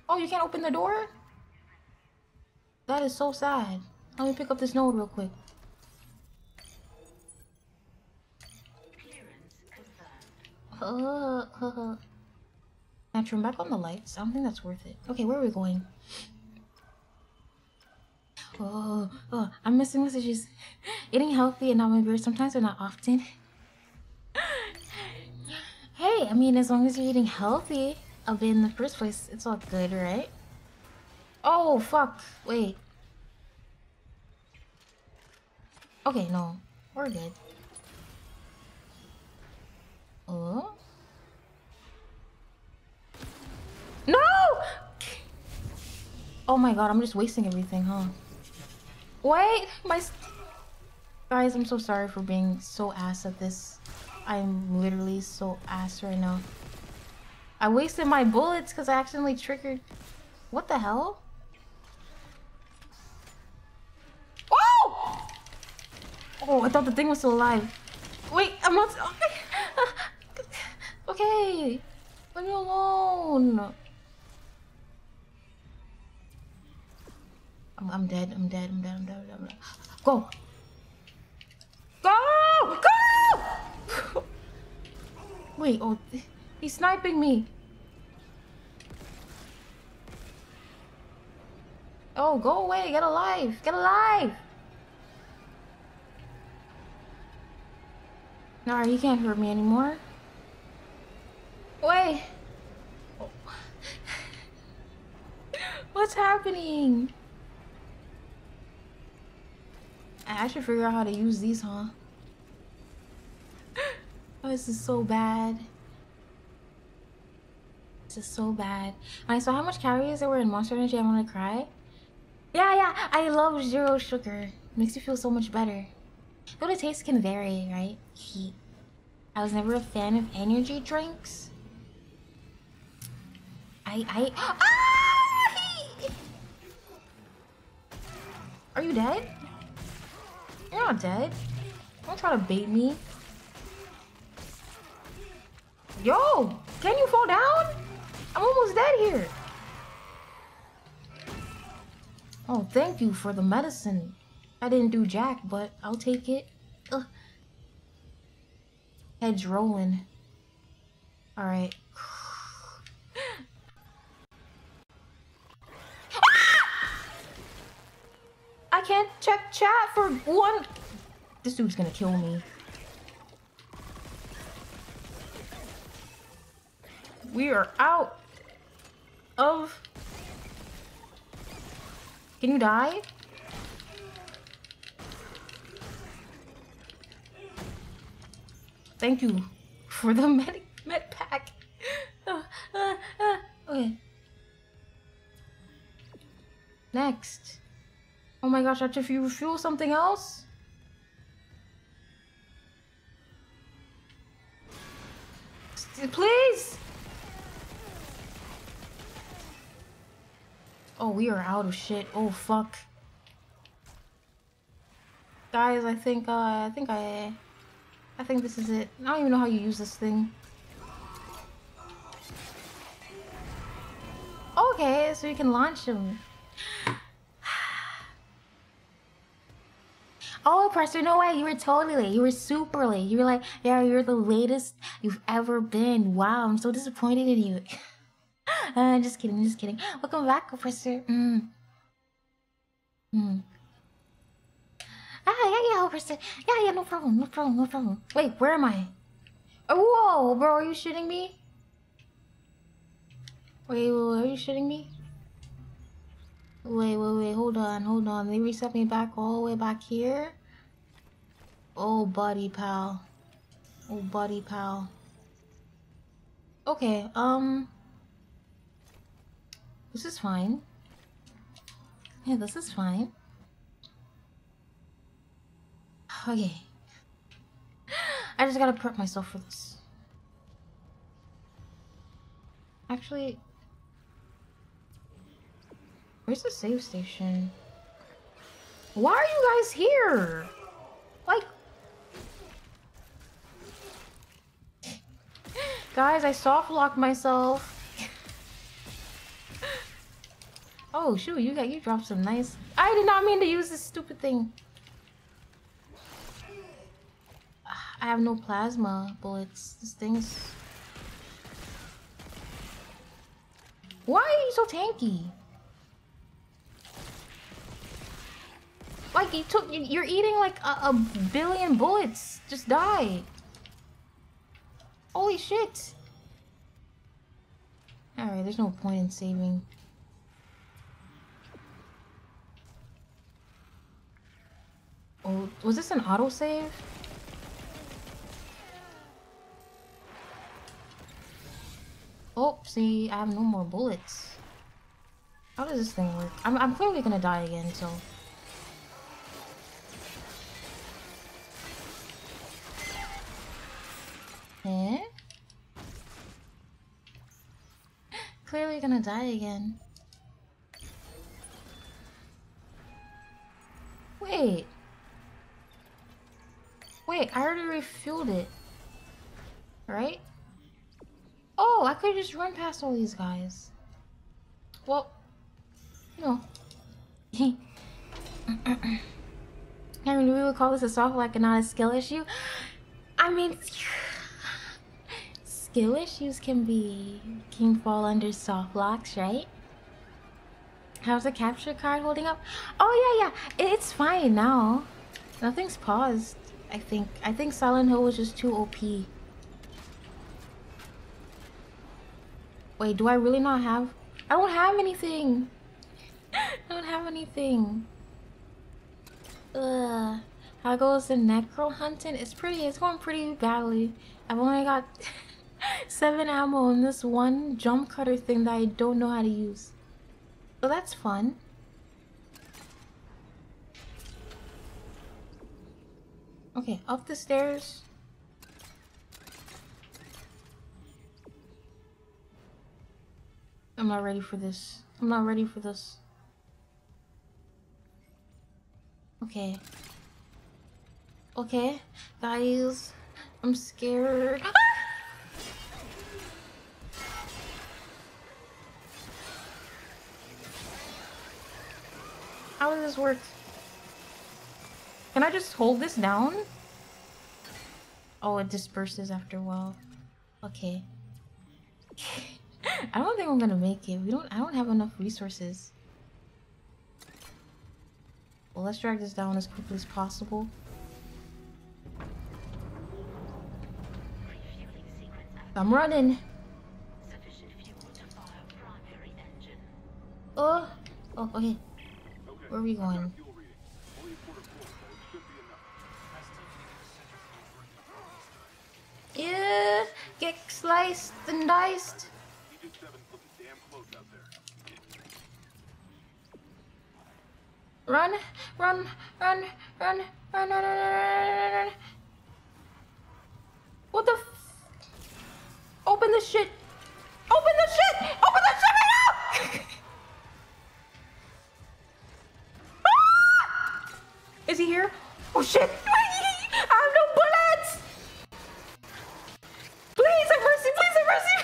Oh, you can't open the door? That is so sad. Let me pick up this node real quick. Uh, uh, uh. Now turn back on the lights. I don't think that's worth it. Okay, where are we going? Oh, oh, I'm missing messages. Eating healthy and not my beer sometimes but not often. hey, I mean, as long as you're eating healthy, I'll be in the first place. It's all good, right? Oh, fuck. Wait. Okay, no. We're good. Oh? No! Oh my god, I'm just wasting everything, huh? Wait, my... Guys, I'm so sorry for being so ass at this. I'm literally so ass right now. I wasted my bullets because I accidentally triggered... What the hell? Oh! Oh, I thought the thing was still alive. Wait, I'm not... (laughs) Okay. Leave me alone. I'm, I'm dead. I'm dead. I'm dead. I'm dead. I'm dead. Go. Go! Go! Wait, oh, he's sniping me. Oh, go away. Get alive. Get alive. Alright, he can't hurt me anymore. Wait. What's happening? I should figure out how to use these, huh? (laughs) Oh, this is so bad. This is so bad. When I saw how much calories there were in Monster Energy, I want to cry. Yeah, yeah, I love zero sugar. makes you feel so much better. Though the taste can vary, right? Heat. I was never a fan of energy drinks. I, I, (gasps) ah! Are you dead? You're not dead. Don't try to bait me. Yo, can you fall down? I'm almost dead here. Oh, thank you for the medicine. I didn't do jack, but I'll take it. Ugh. Head's rolling. Alright. I can't check chat for one. This dude's gonna kill me. We are out of. Can you die? Thank you for the (laughs) med, med pack. Uh, uh, uh. Okay. Next. Oh my gosh, after if you refuel something else? Please! Oh, we are out of shit. Oh, fuck. Guys, I think, uh, I think I... I think this is it. I don't even know how you use this thing. Okay, so you can launch them. Oh, Preston, no way. You were totally late. You were super late. You were like, yeah, you're the latest you've ever been. Wow, I'm so disappointed in you. (laughs) uh, just kidding, just kidding. Welcome back, Professor. Mm. Mm. Ah, yeah, yeah, Preston. Yeah, yeah, no problem, no problem, no problem. Wait, where am I? Oh, whoa, bro, are you shitting me? Wait, are you shitting me? Wait, wait, wait, hold on, hold on. They reset me back all the way back here? Oh, buddy, pal. Oh, buddy, pal. Okay, um... This is fine. Yeah, this is fine. Okay. I just gotta prep myself for this. Actually... Where's the save station? Why are you guys here? Like... Guys, I soft locked myself. oh shoot, you got you dropped some nice. I did not mean to use this stupid thing. I have no plasma bullets. This thing's. Why are you so tanky? Like you took, you're eating like a, a billion bullets. Just die. Holy shit. Alright, there's no point in saving. Oh, was this an autosave? Oh, see, I have no more bullets. How does this thing work? I'm, I'm clearly gonna die again, so... Clearly gonna die again. Wait. Wait, I already refueled it. Right? Oh, I could just run past all these guys. Well, no. (laughs) I mean, we would call this a soft lock and not a skill issue. I mean, skill issues can be can fall under soft locks, right? How's the capture card holding up? Oh yeah, yeah, it's fine now. Nothing's paused. I think. I think Silent Hill was just too OP. Wait, do I really not have? I don't have anything. (laughs) I don't have anything. Ugh. How goes the necro hunting? It's pretty. It's going pretty badly. I've only got (laughs) seven ammo in this one jump cutter thing that I don't know how to use. So that's fun. Okay, up the stairs. I'm not ready for this. I'm not ready for this. Okay. Okay, guys. I'm scared. (laughs) How does this work? Can I just hold this down? Oh, it disperses after a while. Okay. (laughs) I don't think I'm gonna make it. We don't I don't have enough resources. Well, let's drag this down as quickly as possible. I'm running. Oh, oh, okay. Where are we going? Yeah, get sliced and diced. Run, run, run, run, run, run, run, run, run. What the Open the shit! Open the shit! Open the shit right now! (laughs) Is he here? Oh shit! (laughs) I have no bullets! Please have mercy! Please have mercy!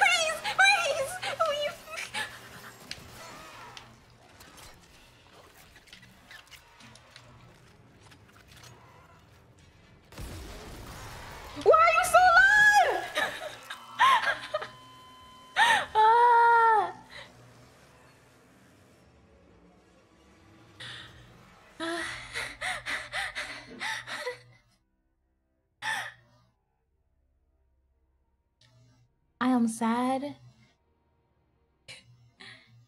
I'm sad.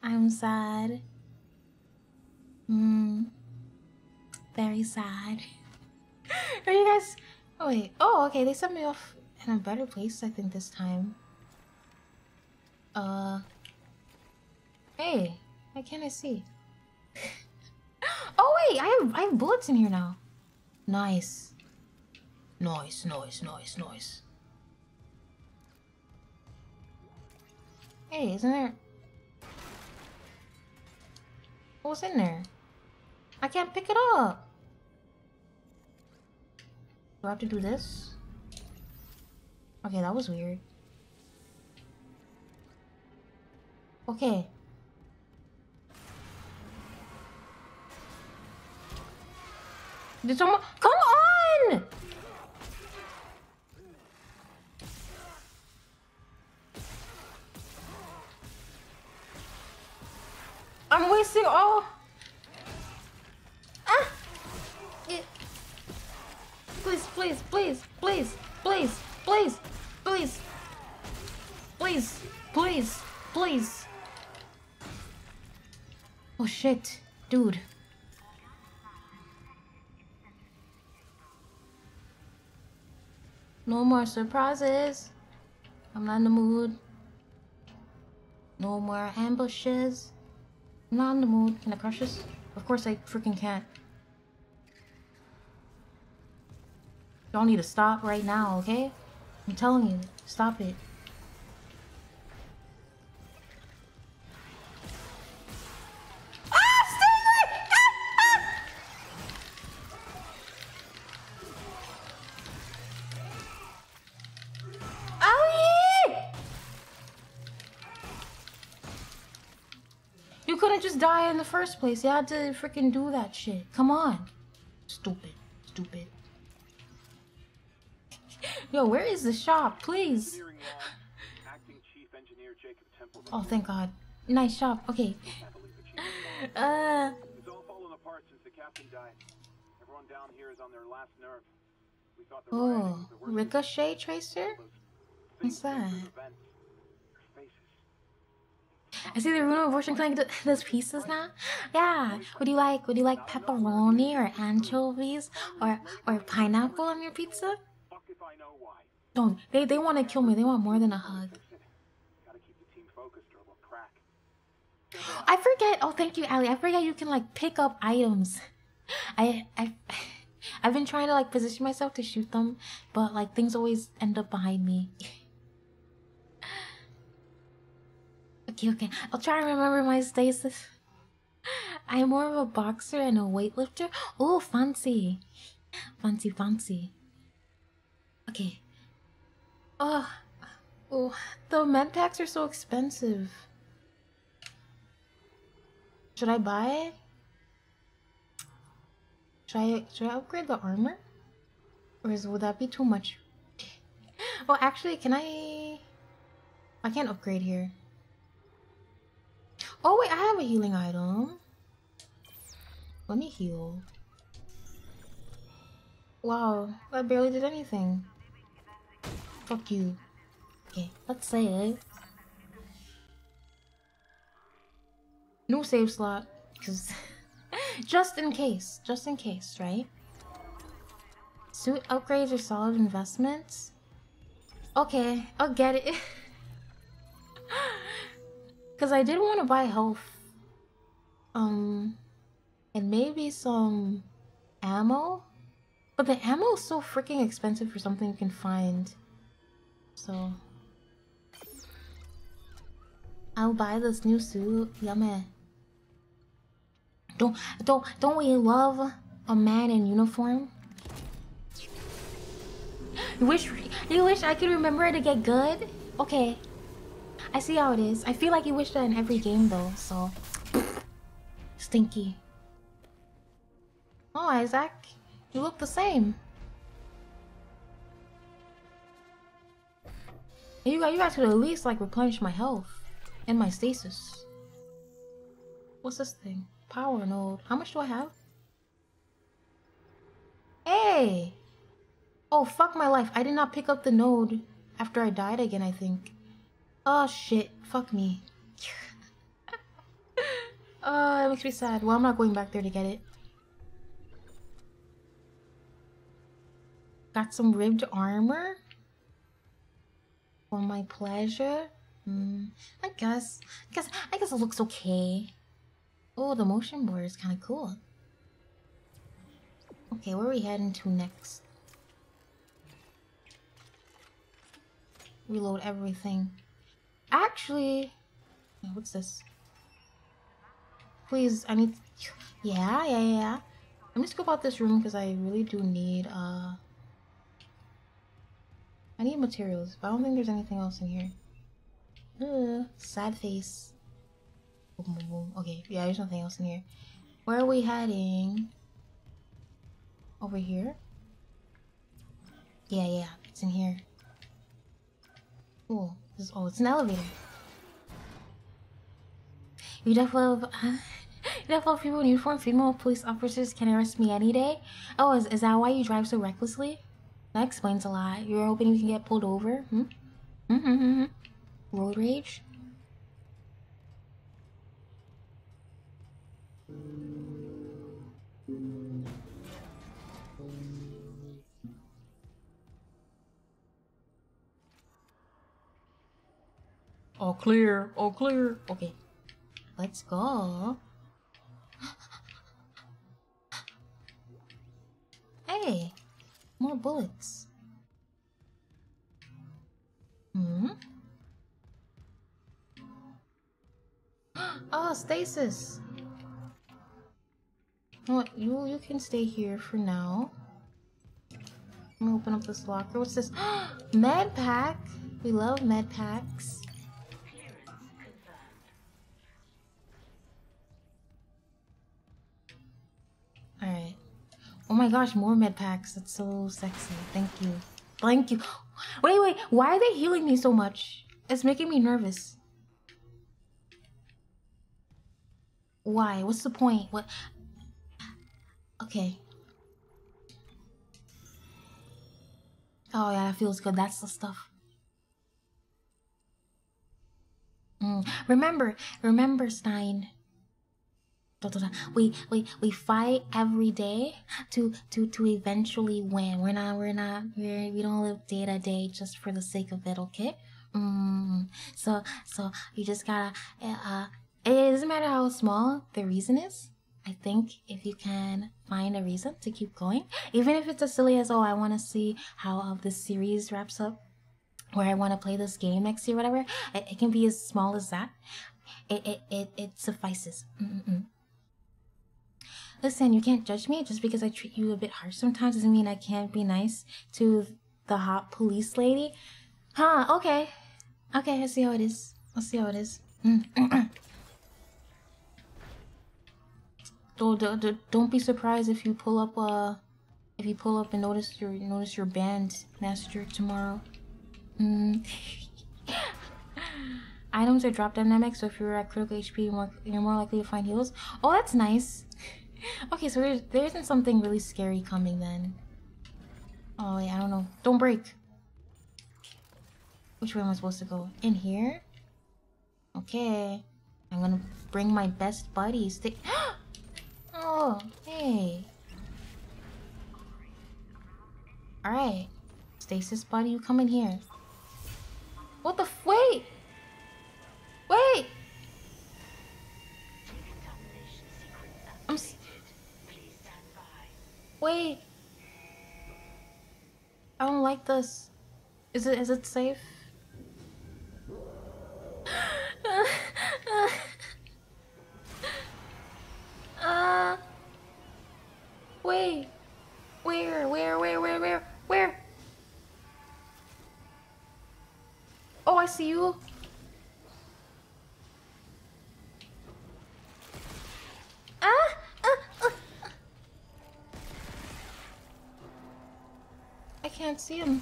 I'm sad. Hmm. Very sad. (laughs) Are you guys... Oh, wait. Oh, okay. They sent me off in a better place, I think, this time. Uh... Hey. Why can't I see? (laughs) oh, wait. I have, I have bullets in here now. Nice. Nice, nice, nice, nice. Hey, isn't there... What's in there? I can't pick it up. Do I have to do this? Okay, that was weird. Okay. Did someone- Come on! I'm wasting all. Ah! Please, please, please, please, please, please, please, please, please, please. Oh shit, dude. No more surprises. I'm not in the mood. No more ambushes. I'm not in the mood. Can I crush this? Of course I freaking can't. Y'all need to stop right now, okay? I'm telling you, stop it. The first place. You had to freaking do that shit. Come on. Stupid. Stupid. Yo, where is the shop? Please. Oh, thank God. Nice shop. Okay. (laughs) uh. It's all fallen apart since the captain died. Everyone down here is on their last nerve. We thought the rioting Oh, was the worst Ricochet Tracer? What's that? from events. Their faces. I see the Rune of Abortion th- those pieces now. Yeah. Would you like? Would you like pepperoni or anchovies or or pineapple on your pizza? Don't. They they want to kill me. They want more than a hug. I forget. Oh, thank you, Ali. I forget you can like pick up items. I I (laughs) I've been trying to like position myself to shoot them, but like things always end up behind me. (laughs) okay, okay. I'll try to remember my stasis. (laughs) I'm more of a boxer and a weightlifter. Oh, fancy, fancy, fancy. Okay. Oh, oh, the med packs are so expensive. Should I buy it? Should I should I upgrade the armor? Or is would that be too much? (laughs) well actually can I I can't upgrade here. Oh wait, I have a healing item. Let me heal. Wow, I barely did anything. Fuck you. Okay, let's it. No save slot, because (laughs) just in case, just in case, right? Suit upgrades are solid investments. Okay, I'll get it. (laughs) Because I did want to buy health. Um, and maybe some ammo. But the ammo is so freaking expensive for something you can find. So. I'll buy this new suit. Yummy. Don't don't don't we love a man in uniform? You wish you wish I could remember to get good? Okay. I see how it is. I feel like you wish that in every game though, so stinky. Oh Isaac, you look the same. You got you got to at least like replenish my health and my stasis. What's this thing? Power node. How much do I have? Hey! Oh, fuck my life. I did not pick up the node after I died again, I think. Oh, shit. Fuck me. (laughs) oh, it makes me sad. Well, I'm not going back there to get it. Got some ribbed armor? For my pleasure? Hmm. I guess. I guess. I guess it looks okay. Oh, the motion board is kind of cool. Okay, where are we heading to next? Reload everything. Actually, what's this? Please, I need. Yeah, yeah, yeah. Let me scope out this room because I really do need. Uh, I need materials, but I don't think there's anything else in here. Ugh, sad face. Boom, boom, boom. Okay, yeah, there's nothing else in here. Where are we heading? Over here? Yeah, yeah, it's in here. Cool. This is, oh, it's an elevator. You definitely have, uh, definitely have people in uniform. Female police officers can arrest me any day. Oh, is, is that why you drive so recklessly? That explains a lot. You're hoping you can get pulled over? Hmm? Mm-hmm. mm-hmm. Road rage? All clear, all clear. Okay, let's go. hey, more bullets. Hmm. Oh, stasis. What? You you can stay here for now. Let me open up this locker. What's this? (gasps) med pack. We love med packs. Oh my gosh, more med packs. That's so sexy. Thank you. Thank you. Wait, wait. Why are they healing me so much? It's making me nervous. Why? What's the point? What? Okay. Oh yeah, that feels good. That's the stuff. Mm. Remember, remember, Stein. We we we fight every day to to to eventually win. We're not we're not we're, we don't live day to day just for the sake of it. Okay. Mm. So so you just gotta. Uh, it doesn't matter how small the reason is. I think if you can find a reason to keep going, even if it's as silly as oh I want to see how uh, this series wraps up, where I want to play this game next year, whatever. It, it, can be as small as that. It it it, it suffices. Mm-mm. Listen, you can't judge me just because I treat you a bit harsh sometimes doesn't mean I can't be nice to the hot police lady. Huh? Okay. Okay, I see how it is. I'll see how it is. Mm. (clears throat) Don't, don't, don't be surprised if you pull up uh if you pull up and notice your notice your band master tomorrow. Mm. (laughs) Items are drop dynamic, so if you're at critical HP, you're more, you're more likely to find heals. Oh, that's nice. Okay, so there's, there isn't something really scary coming then. Oh, yeah, I don't know. Don't break. Which way am I supposed to go? In here? Okay. I'm gonna bring my best buddies. They (gasps) Oh, hey. Alright. Stasis buddy, you come in here. What the wait! Wait! Wait. I don't like this. Is it is it safe? (laughs) Uh. Wait. Where? Where? Where? Where? Where? Where? Oh, I see you. Ah! Uh, uh. I can't see him.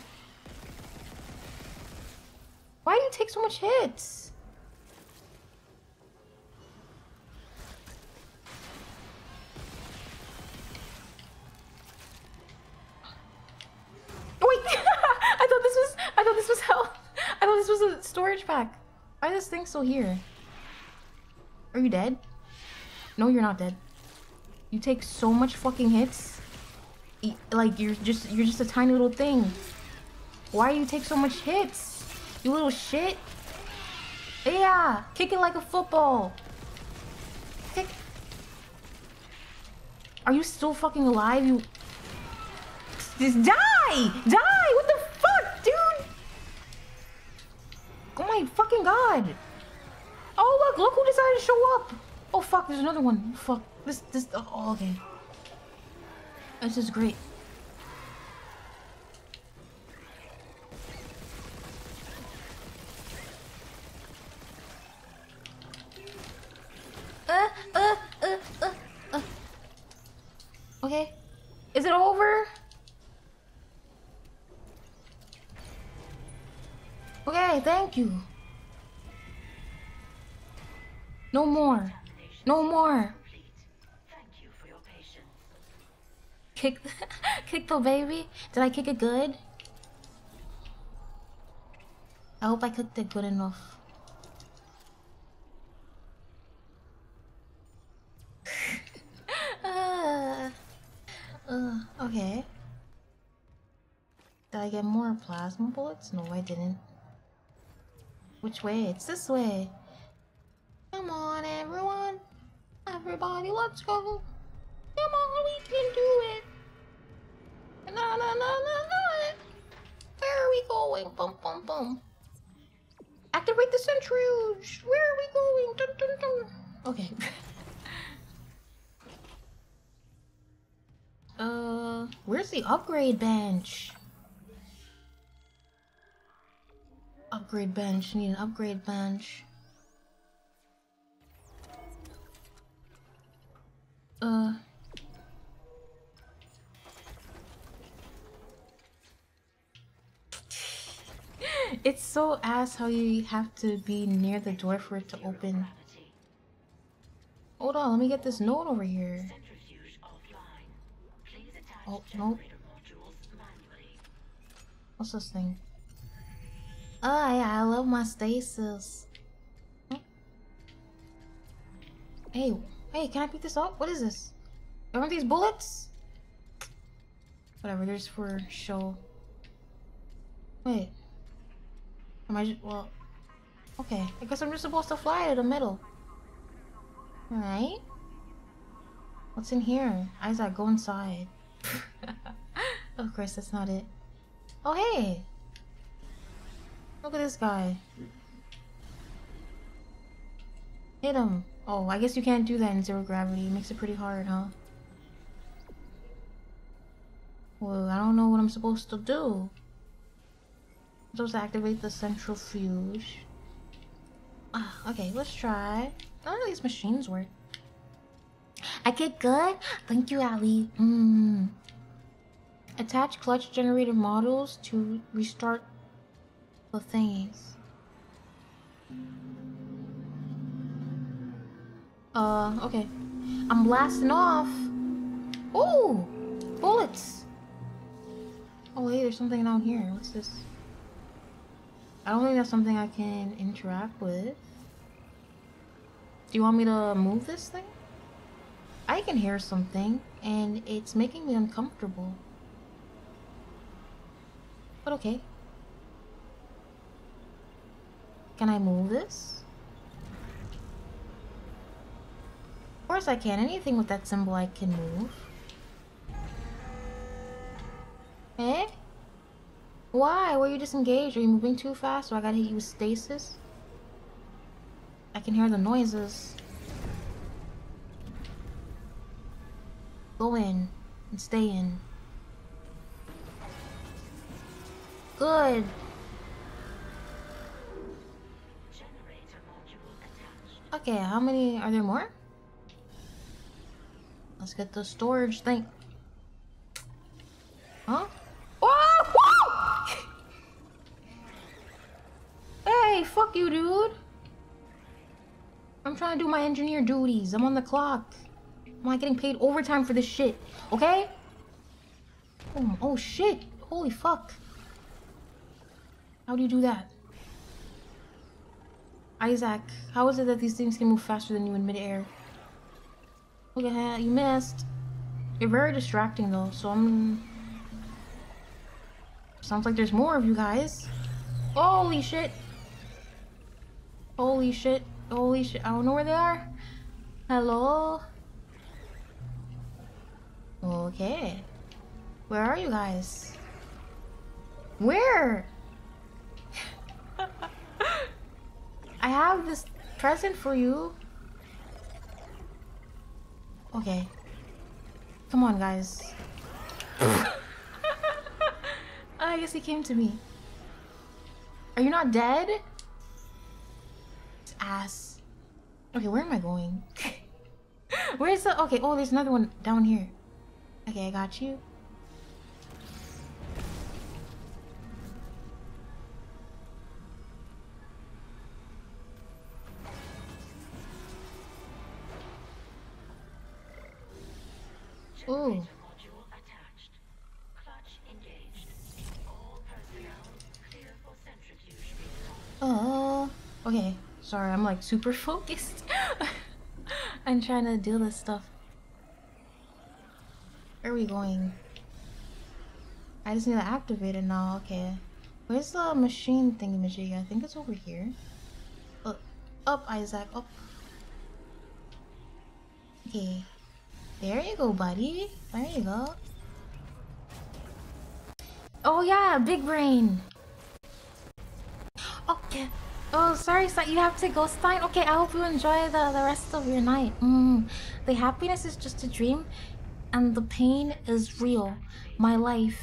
Why do you take so much hits? Oh, wait! (laughs) I thought this was I thought this was health! I thought this was a storage pack. Why is this thing still here? Are you dead? No, you're not dead. You take so much fucking hits. Like you're just you're just a tiny little thing. Why you take so much hits? You little shit. Yeah, kick it like a football. Kick. Are you still fucking alive? You just die! Die! What the fuck, dude? Oh my fucking god. Oh, look, look who decided to show up. Oh, fuck, there's another one. Fuck. This, this, oh, okay. This is great. Uh, uh, uh, uh, uh. Okay. Is it over? Okay, thank you. No more. No more. Kick, (laughs) kick the baby. Did I kick it good? I hope I cooked it good enough. (laughs) uh, uh, okay. Did I get more plasma bullets? No, I didn't. Which way? It's this way. Come on, everyone. Everybody, let's go. Come on, we can do it. Na na na na na. Where are we going? Bum bum bum. Activate the centrifuge. Where are we going? Dun dun dun. Okay. (laughs) uh, where's the upgrade bench? Upgrade bench. Need an upgrade bench. Uh. So ass how you have to be near the door for it to open. Hold on, let me get this note over here. Oh, nope. What's this thing? Oh yeah, I love my stasis. Hmm? Hey, hey, can I pick this up? What is this? Aren't these bullets? Whatever, there's for show. Wait. Am I just, well, okay. I guess I'm just supposed to fly to the middle. Alright. What's in here? Isaac, go inside. (laughs) of course, that's not it. Oh, hey! Look at this guy. Hit him. Oh, I guess you can't do that in zero gravity. It makes it pretty hard, huh? Well, I don't know what I'm supposed to do. To activate the centrifuge. Ah, okay, let's try. None of these machines work. I get good? Thank you, Ali. Mm. Attach clutch generator models to restart the thingies. Uh, okay. I'm blasting off. Oh, bullets. Oh hey, there's something down here. What's this? I don't think that's something I can interact with. Do you want me to move this thing? I can hear something, and it's making me uncomfortable. But okay. Can I move this? Of course I can. Anything with that symbol I can move. Eh? Why? Were you disengaged? Are you moving too fast? Or I gotta hit you with stasis? I can hear the noises. Go in and stay in. Good. Okay, how many are there more? Let's get the storage thing. Huh? hey, fuck you, dude. I'm trying to do my engineer duties. I'm on the clock. I'm not getting paid overtime for this shit, okay? Oh, oh shit. Holy fuck. How do you do that? Isaac, how is it that these things can move faster than you in midair? Look at that, you missed. You're very distracting though, so I'm... Sounds like there's more of you guys. Holy shit! Holy shit, holy shit, I don't know where they are. Hello? Okay. Where are you guys? Where? (laughs) I have this present for you. Okay. Come on, guys. (laughs) I guess he came to me. Are you not dead? Ass. Okay, where am I going? (laughs) Where's the... Okay, oh, there's another one down here. Okay, I got you. Ooh. Oh, okay. Sorry, I'm like super focused. (laughs) I'm trying to do this stuff. Where are we going? I just need to activate it now. Okay. Where's the machine thingy majig? I think it's over here. Up, up, Isaac, up. Okay. There you go, buddy. There you go. Oh yeah, big brain. Okay. Oh, sorry, so you have to go, Stein. Okay, I hope you enjoy the, the rest of your night. Mm. The happiness is just a dream, and the pain is real. My life.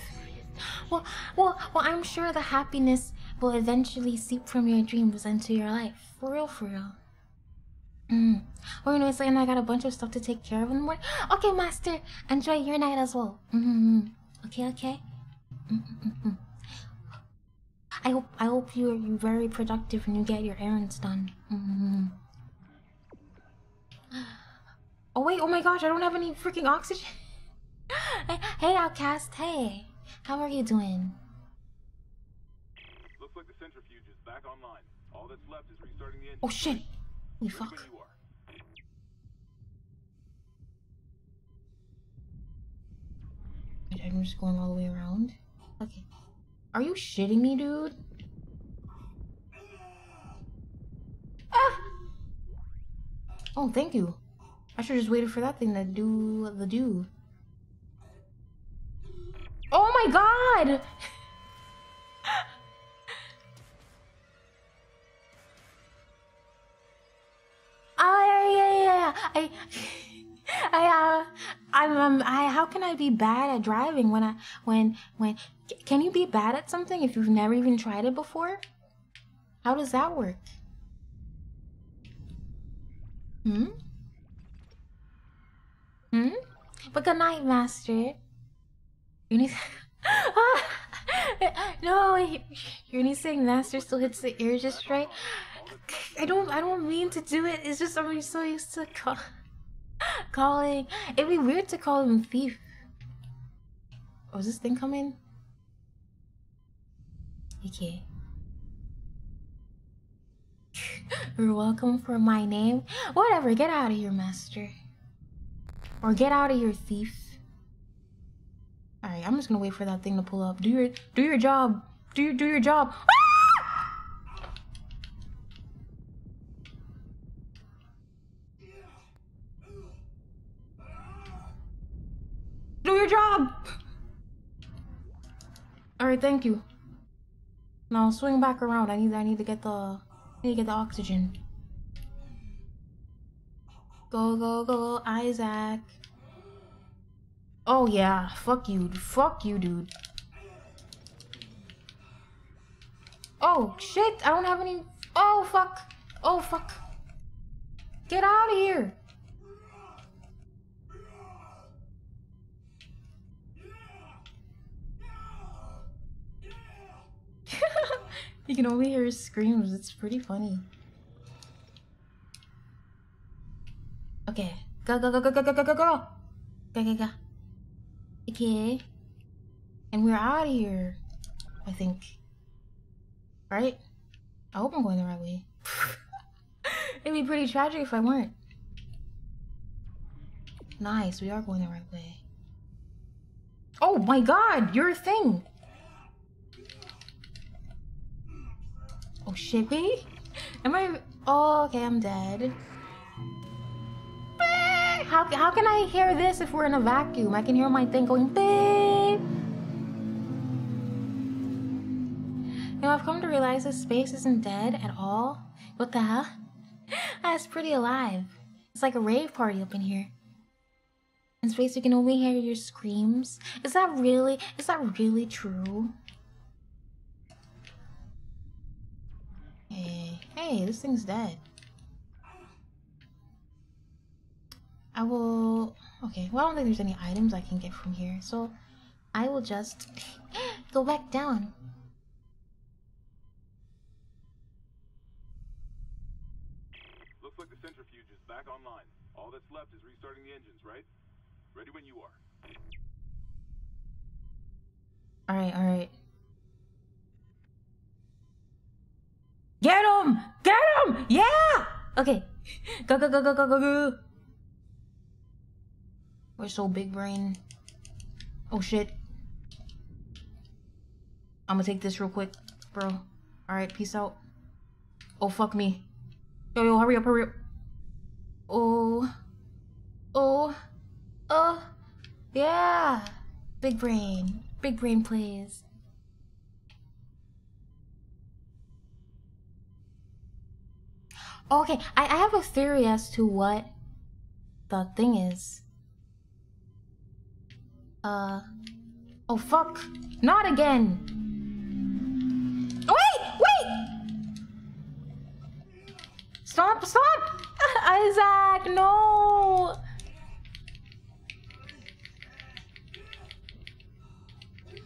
Well, well, well, I'm sure the happiness will eventually seep from your dreams into your life. For real, for real. Mm. Well, anyways, and I got a bunch of stuff to take care of in the morning. Okay, Master, enjoy your night as well. Mm -hmm. Okay, okay. Mm -hmm. I hope I hope you're very productive and you get your errands done. Mm-hmm. (gasps) Oh wait, oh my gosh, I don't have any freaking oxygen. (laughs) hey, Outcast, hey. How are you doing? Looks like the centrifuge is back online. All that's left is restarting the engine. Oh shit. Ready fuck. you are. I'm just going all the way around. Okay. Are you shitting me, dude? Ah! Oh, thank you. I should just waited for that thing to do the do. Oh my god! (laughs) Yeah, yeah. I, I, uh, I'm, um, I. How can I be bad at driving when I, when, when? Can you be bad at something if you've never even tried it before? How does that work? Hmm. Hmm. But good night, master. Need. (laughs) no. You're saying master still hits the ear just right. I don't I don't mean to do it. It's just I'm so used to call, calling. It'd be weird to call him thief. Oh, is this thing coming? Okay. You're welcome for my name. Whatever, get out of here, master. Or get out of here, thief. Alright, I'm just gonna wait for that thing to pull up. Do your do your job. Do your do your job. Ah! Do your job! Alright, thank you. Now swing back around. I need I need to get the I need to get the oxygen. Go go go, Isaac. Oh yeah, fuck you. Fuck you, dude. Oh shit, I don't have any Oh fuck. Oh fuck. Get out of here. (laughs) you can only hear his screams. It's pretty funny. Okay. Go, go, go, go, go, go, go, go, go. Go, go, go. Okay. And we're out of here. I think. Right? I hope I'm going the right way. (laughs) It'd be pretty tragic if I weren't. Nice, we are going the right way. Oh my god, your thing! Oh shit, wait. Am I. Oh, okay, I'm dead. How, how can I hear this if we're in a vacuum? I can hear my thing going beep. You know, I've come to realize this space isn't dead at all. What the hell? (laughs) That's pretty alive. It's like a rave party up in here. In space, you can only hear your screams. Is that really? Is that really true? Hey, this thing's dead. I will. Okay, well, I don't think there's any items I can get from here, so I will just (gasps) go back down. Looks like the centrifuge is back online. All that's left is restarting the engines, right? Ready when you are. Alright, alright. Get him! Get him! Yeah! Okay. Go, go, go, go, go, go, go. We're so big brain. Oh shit. I'm gonna take this real quick, bro. Alright, peace out. Oh, fuck me. Yo, yo, hurry up, hurry up. Oh. Oh. Oh. Yeah. Big brain. Big brain plays. Okay, I, I have a theory as to what the thing is. Uh. Oh, fuck. Not again. Wait! Wait! Stop! Stop! (laughs) Isaac, no!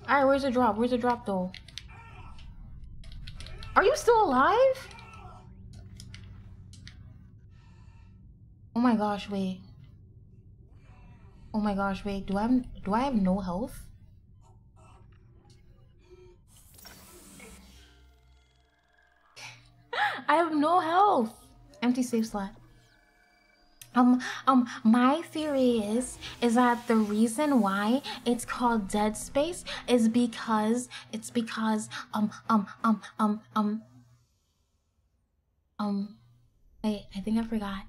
Alright, where's the drop? Where's the drop though? Are you still alive? Oh my gosh, wait. Oh my gosh, wait. Do I have, do I have no health? (laughs) I have no health. Empty save slot. Um, um, my theory is, is that the reason why it's called Dead Space is because, it's because, um, um, um, um, um, um, wait, I think I forgot.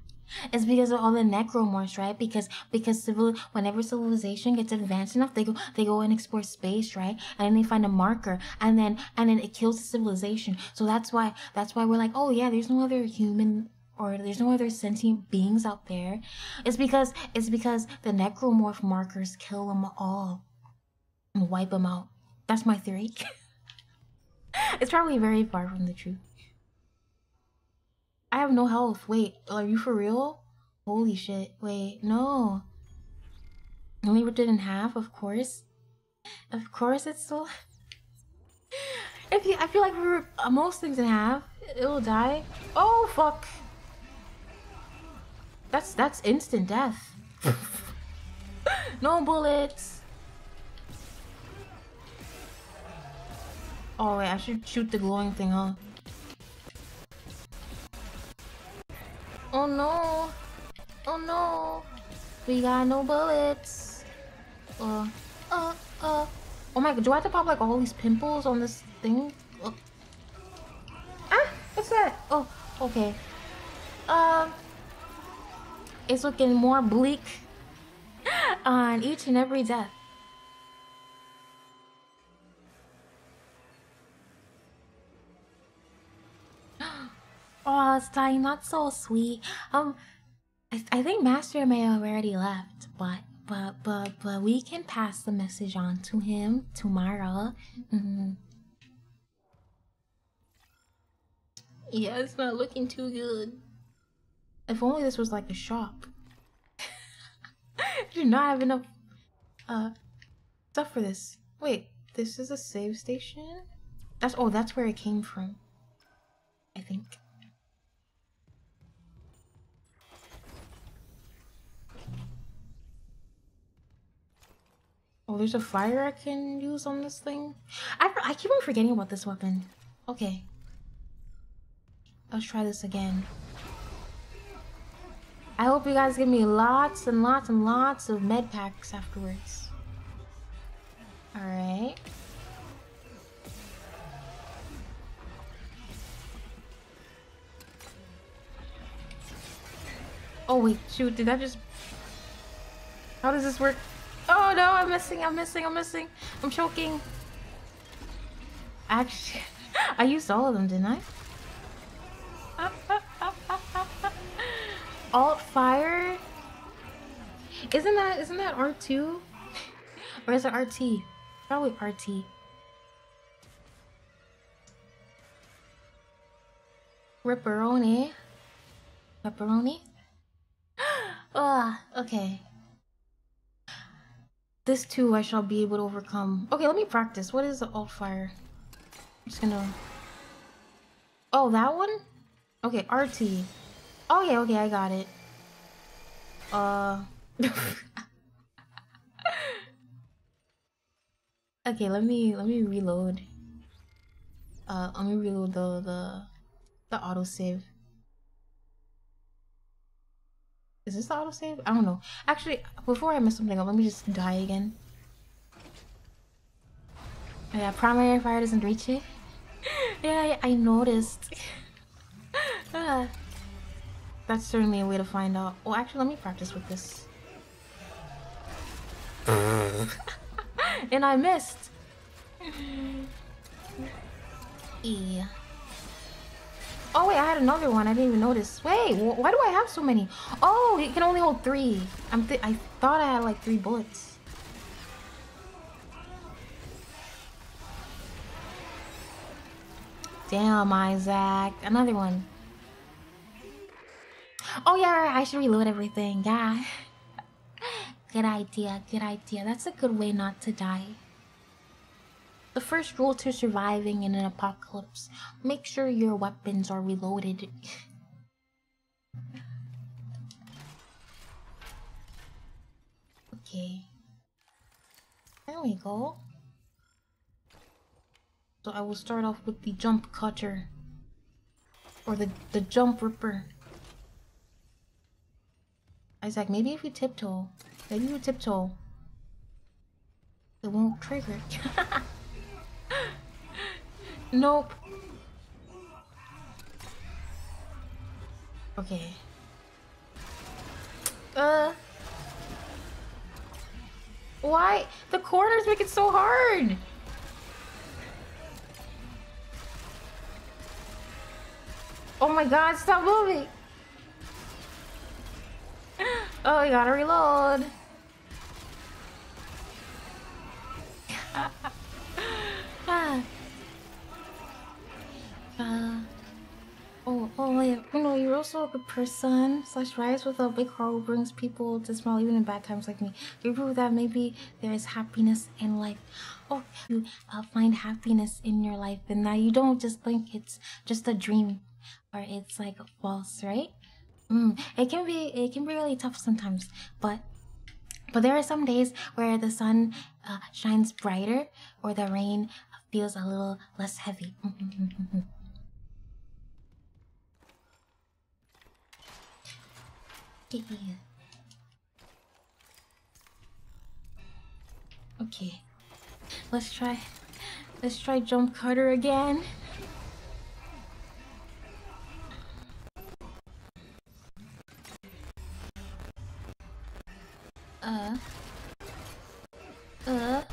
It's because of all the necromorphs, right? Because because civil whenever civilization gets advanced enough, they go they go and explore space, right? And then they find a marker, and then and then it kills the civilization. So that's why that's why we're like, oh yeah, there's no other human or there's no other sentient beings out there. It's because it's because the necromorph markers kill them all and wipe them out. That's my theory. (laughs) it's probably very far from the truth. I have no health. Wait, are you for real? Holy shit. Wait, no. Only ripped it in half, of course. Of course it's still... (laughs) if you, I feel like we rip uh, most things in half, it'll die. Oh, fuck. That's, that's instant death. (laughs) no bullets. Oh wait, I should shoot the glowing thing, huh? Oh no! Oh no! We got no bullets! Uh, uh, uh. Oh my god, do I have to pop like all these pimples on this thing? Uh. Ah! What's that? Oh, okay. Um. It's looking more bleak (gasps) on each and every death. Oh, it's dying. Not so sweet. Um, I, I think Master may have already left, but but but but we can pass the message on to him tomorrow. Mm -hmm. Yeah, it's not looking too good. If only this was like a shop. I (laughs) do not have enough uh stuff for this. Wait, this is a save station? That's oh, that's where it came from. I think. Oh, there's a fire I can use on this thing? I, I keep on forgetting about this weapon. Okay. Let's try this again. I hope you guys give me lots and lots and lots of med packs afterwards. Alright. Oh wait, shoot, did that just... How does this work? Oh no, I'm missing, I'm missing, I'm missing. I'm choking. Actually, (laughs) I used all of them, didn't I? (laughs) Alt fire? Isn't that isn't that R2? or is it RT? Probably RT. Ripperoni. Pepperoni? (gasps) Ah, okay. This too I shall be able to overcome. Okay, let me practice. What is the alt fire? I'm just gonna... Oh, that one? Okay, RT. Oh yeah, okay, I got it. Uh... (laughs) okay, let me let me reload. Uh, let me reload the the the autosave. Is this the autosave? I don't know. Actually, before I mess something up, let me just die again. Yeah, primary fire doesn't reach it. (laughs) yeah, I, I noticed. (laughs) ah, that's certainly a way to find out. Well, actually, let me practice with this. (laughs) and I missed. yeah. Oh wait, I had another one. I didn't even notice. Wait, wh why do I have so many? Oh, it can only hold three. I'm th I thought I had like three bullets. Damn, Isaac. Another one. Oh yeah, I should reload everything. Yeah. (laughs) good idea, good idea. That's a good way not to die. The first rule to surviving in an apocalypse make sure your weapons are reloaded. okay. There we go. So I will start off with the jump cutter. Or the, the jump ripper. Isaac, maybe if you tiptoe. Maybe you tiptoe. It won't trigger. (laughs) nope. Okay. Uh. Why? The corners make it so hard. Oh my god, stop moving! (gasps) Oh, I gotta reload. (laughs) ah. Uh, oh, oh, yeah. You know, you're also a good person. Slash rise with a big heart brings people to smile even in bad times like me. You prove that maybe there is happiness in life. Oh, you uh, find happiness in your life and that you don't just think it's just a dream or it's like false, right? Mm, it can be it can be really tough sometimes, but but there are some days where the sun uh, shines brighter or the rain feels a little less heavy. (laughs) Okay, let's try. Let's try jump cutter again. Uh. Uh.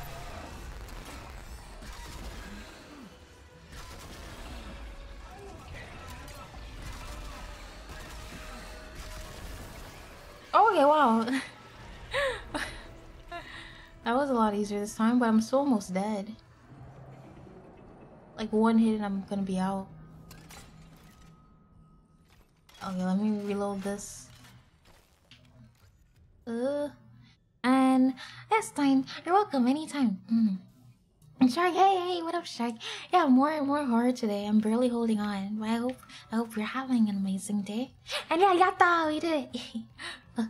This time, but I'm still almost dead. Like one hit and I'm gonna be out. Okay, let me reload this. Uh. And yes, time. You're welcome anytime. Mm. Shark, hey, hey, what up, Shark? Yeah, more and more horror today. I'm barely holding on. But I hope I hope you're having an amazing day. And yeah, yatta, we did it. (laughs)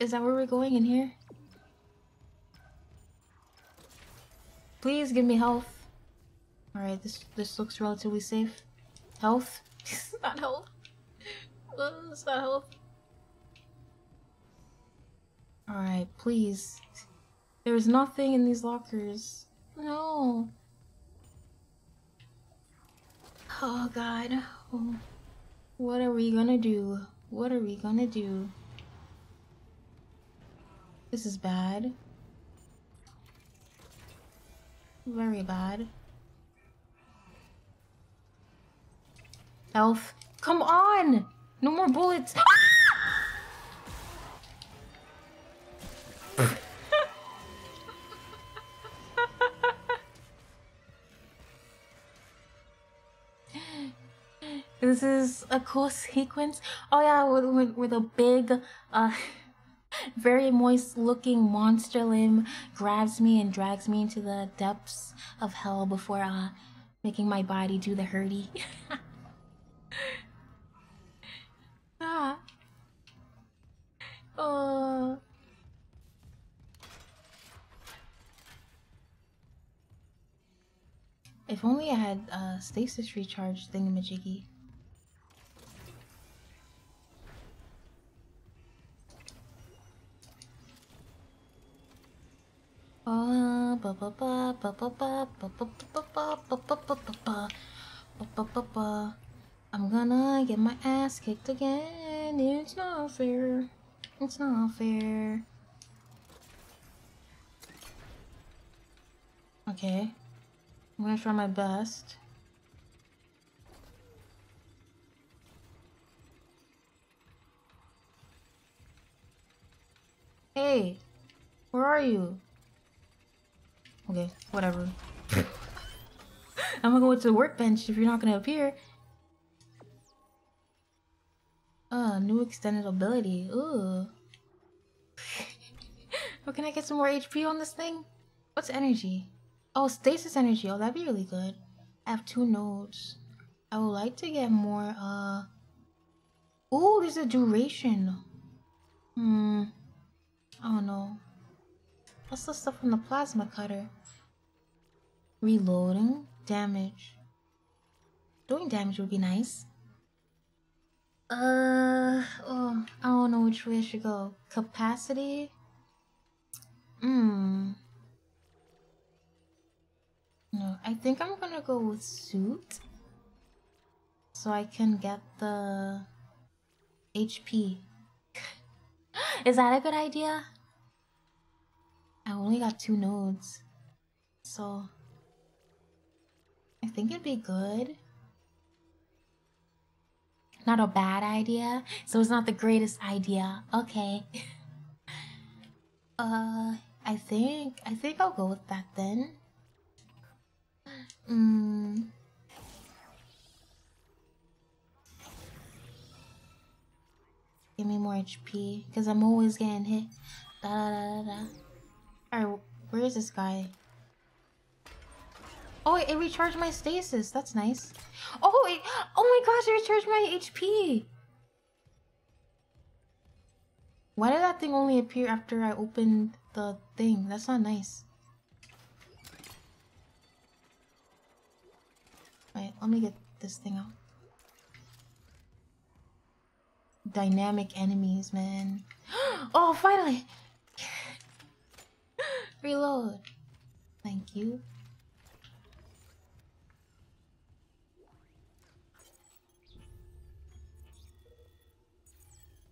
Is that where we're going in here? Please give me health. Alright, this this looks relatively safe. Health? not (laughs) health. it's not health. Uh, Alright, please. There's nothing in these lockers. No. Oh god. Oh. What are we gonna do? What are we gonna do? This is bad. Very bad. Elf. Come on! No more bullets! (laughs) this is a cool sequence. Oh yeah, with, with, a big, uh, (laughs) very moist looking monster limb grabs me and drags me into the depths of hell before uh, making my body do the hurdy. (laughs) ah. Oh. If only I had a uh, stasis recharge thingamajiggy. I'm gonna get my ass kicked again. It's not fair. It's not fair. Okay. I'm gonna try my best. Hey, where are you? Okay, whatever. I'm gonna go to the workbench if you're not gonna appear. Uh, new extended ability. Ooh. How (laughs) can I get some more HP on this thing? What's energy? Oh, stasis energy. Oh, that'd be really good. I have two nodes. I would like to get more, uh... Oh, there's a duration. Hmm. I don't know. What's the stuff from the plasma cutter? Reloading. Damage. Doing damage would be nice. Uh, oh, I don't know which way I should go. Capacity? Hmm. No, I think I'm gonna go with suit. So I can get the HP. (gasps) Is that a good idea? I only got two nodes. So I think it'd be good. Not a bad idea. So it's not the greatest idea. Okay. (laughs) uh I think I think I'll go with that then. Mm. Give me more HP, because I'm always getting hit. Da da da da. Alright, where is this guy? Oh, it, recharged my stasis. That's nice. Oh, it, oh my gosh, it recharged my HP. Why did that thing only appear after I opened the thing? That's not nice. Wait, let me get this thing out. Dynamic enemies, man. (gasps) Oh, finally! (laughs) Reload. Thank you.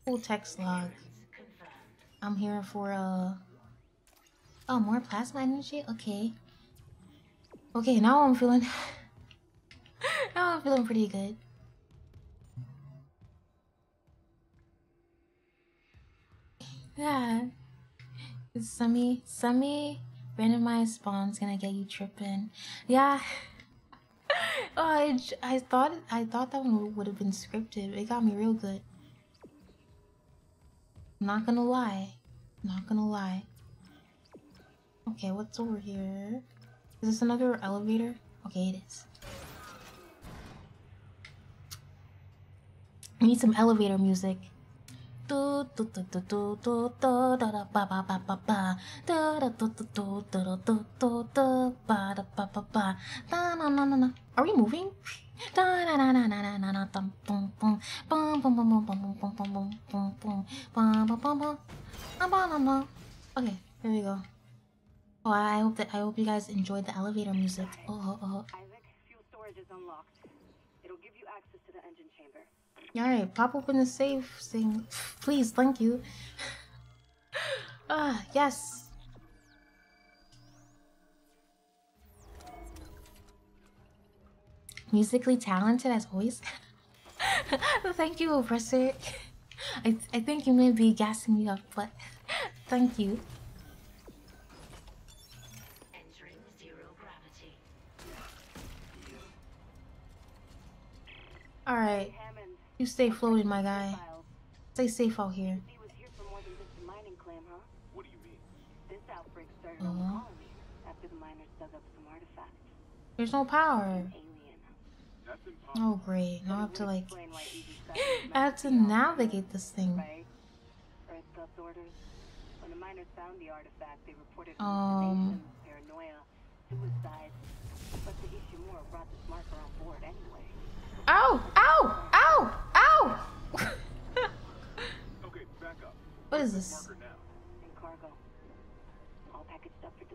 Full text log. I'm here for uh Oh, more plasma energy? Okay. Okay, now I'm feeling (laughs) now I'm feeling pretty good. Yeah. Semi semi randomized spawns gonna get you tripping. Yeah. (laughs) oh, I, I thought I thought that one would have been scripted. It got me real good. Not gonna lie. Not gonna lie. Okay, what's over here? Is this another elevator? Okay, it is. I need some elevator music. Are we moving? Okay, here we go. Oh, I hope that I hope you guys enjoyed the elevator music. Oh, oh, oh. Isaac, fuel storage is unlocked. It'll give you access to the engine chamber. Alright, pop open the safe thing. Please, thank you. Ah, yes. Musically talented as always. (laughs) thank you, Oppressor. I, th I think you may be gassing me up, but thank you. Alright. You stay floating, my guy. Stay safe out here. What do you mean? This outbreak started uh -huh. on the uh-huh. colony after the miners dug up some artifacts. There's no power. Oh great, now I have to like (gasps) I have to navigate this thing. Um paranoia, suicide, but the Ishimura brought this marker on board anyway. Ow! Ow! Ow! Ow! (laughs) okay, back up. What is this?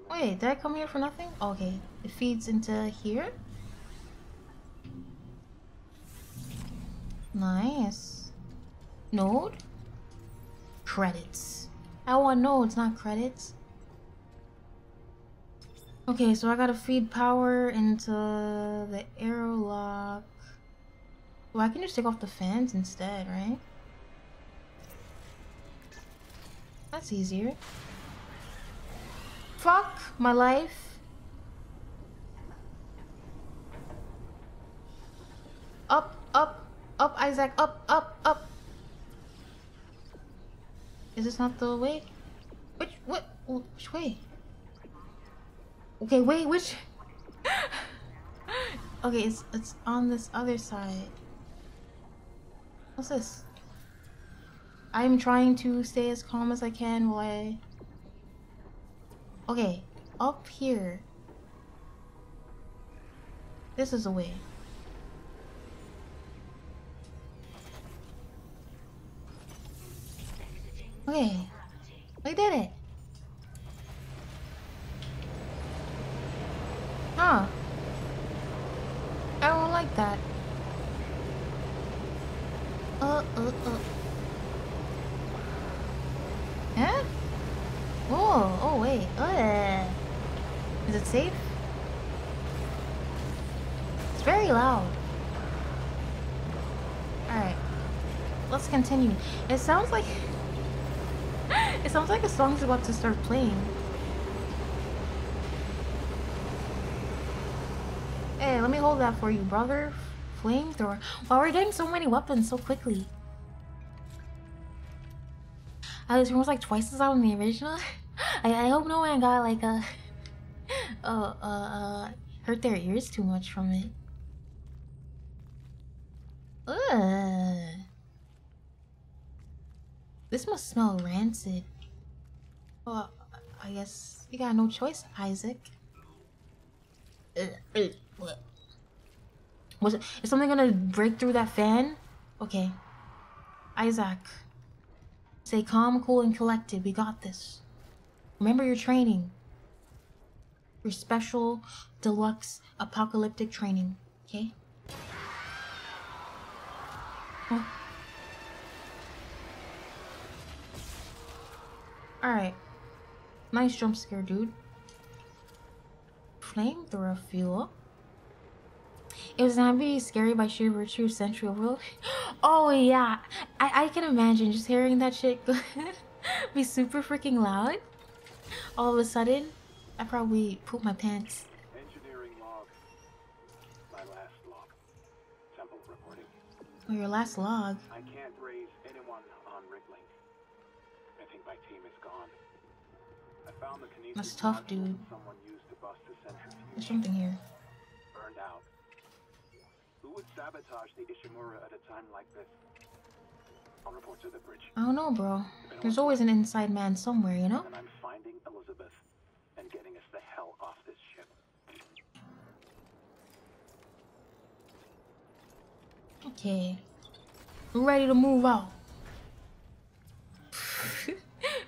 Wait, did I come here for nothing? Okay, it feeds into here. Nice. Node? Credits. I want nodes, not credits. Okay, so I gotta feed power into the airlock. Well, I can just take off the fans instead, right? That's easier. Fuck my life. Up, up, up, Isaac, up, up, up. Is this not the way? Which, what, which way? Okay, wait, which? (laughs) okay, it's it's on this other side. What's this? I'm trying to stay as calm as I can while I... Okay, up here. This is a way. Okay, we did it. Huh. I don't like that. Uh, uh, uh. Oh, oh wait. Uh. Is it safe? It's very loud. Alright. Let's continue. It sounds like... it sounds like a song's about to start playing. Hey, let me hold that for you, brother. Flamethrower. Wow, we're we getting so many weapons so quickly. Uh, this room was like twice as loud in the original. (laughs) I, I hope no one got like a... Uh, (laughs) uh, uh, hurt their ears too much from it. Ugh. This must smell rancid. Well, I guess you got no choice, Isaac. Uh, uh, Was it? Is something gonna break through that fan? Okay. Isaac. Stay calm, cool, and collected. We got this. Remember your training. Your special, deluxe, apocalyptic training. Okay? Oh. Alright. Nice jump scare, dude. Flamethrower fuel. It was not be scary by sheer virtue of Central World. (gasps) Oh yeah, I I can imagine just hearing that shit (laughs) be super freaking loud. All of a sudden, I probably poop my pants. Engineering log. My last log. Temple reporting. Oh, your last log. I can't raise anyone on Riglink. I think my team is gone. That's tough, dude. someone used to bust the centrifuge. There's something here. Burned out. Who would sabotage the Ishimura at a time like this? I'll report to the bridge. I don't know, bro. There's always an inside man somewhere, you know? And I'm finding Elizabeth and getting us the hell off this ship. Okay. We're ready to move out. (laughs) (laughs)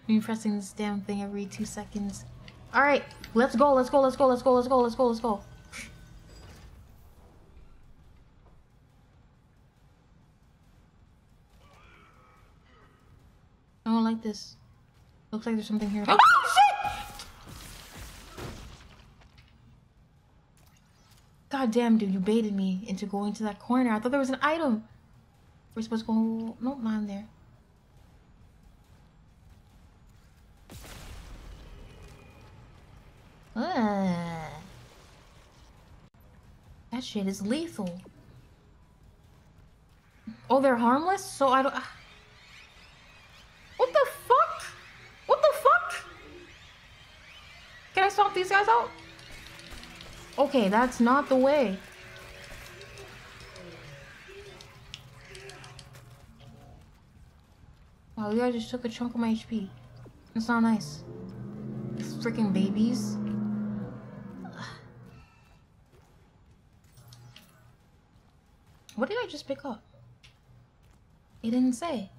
Me pressing this damn thing every two seconds. Alright, let's go, let's go, let's go, let's go, let's go, let's go, let's go. I don't like this. Looks like there's something here. Oh, shit! God damn, dude, you baited me into going to that corner. I thought there was an item. We're supposed to go. Nope, not in there. Ugh. That shit is lethal. Oh, they're harmless? So I don't. (sighs) What the fuck? What the fuck? Can I stomp these guys out? Okay, that's not the way. Wow, you guys just took a chunk of my HP. That's not nice. Freaking babies. What did I just pick up? It didn't say.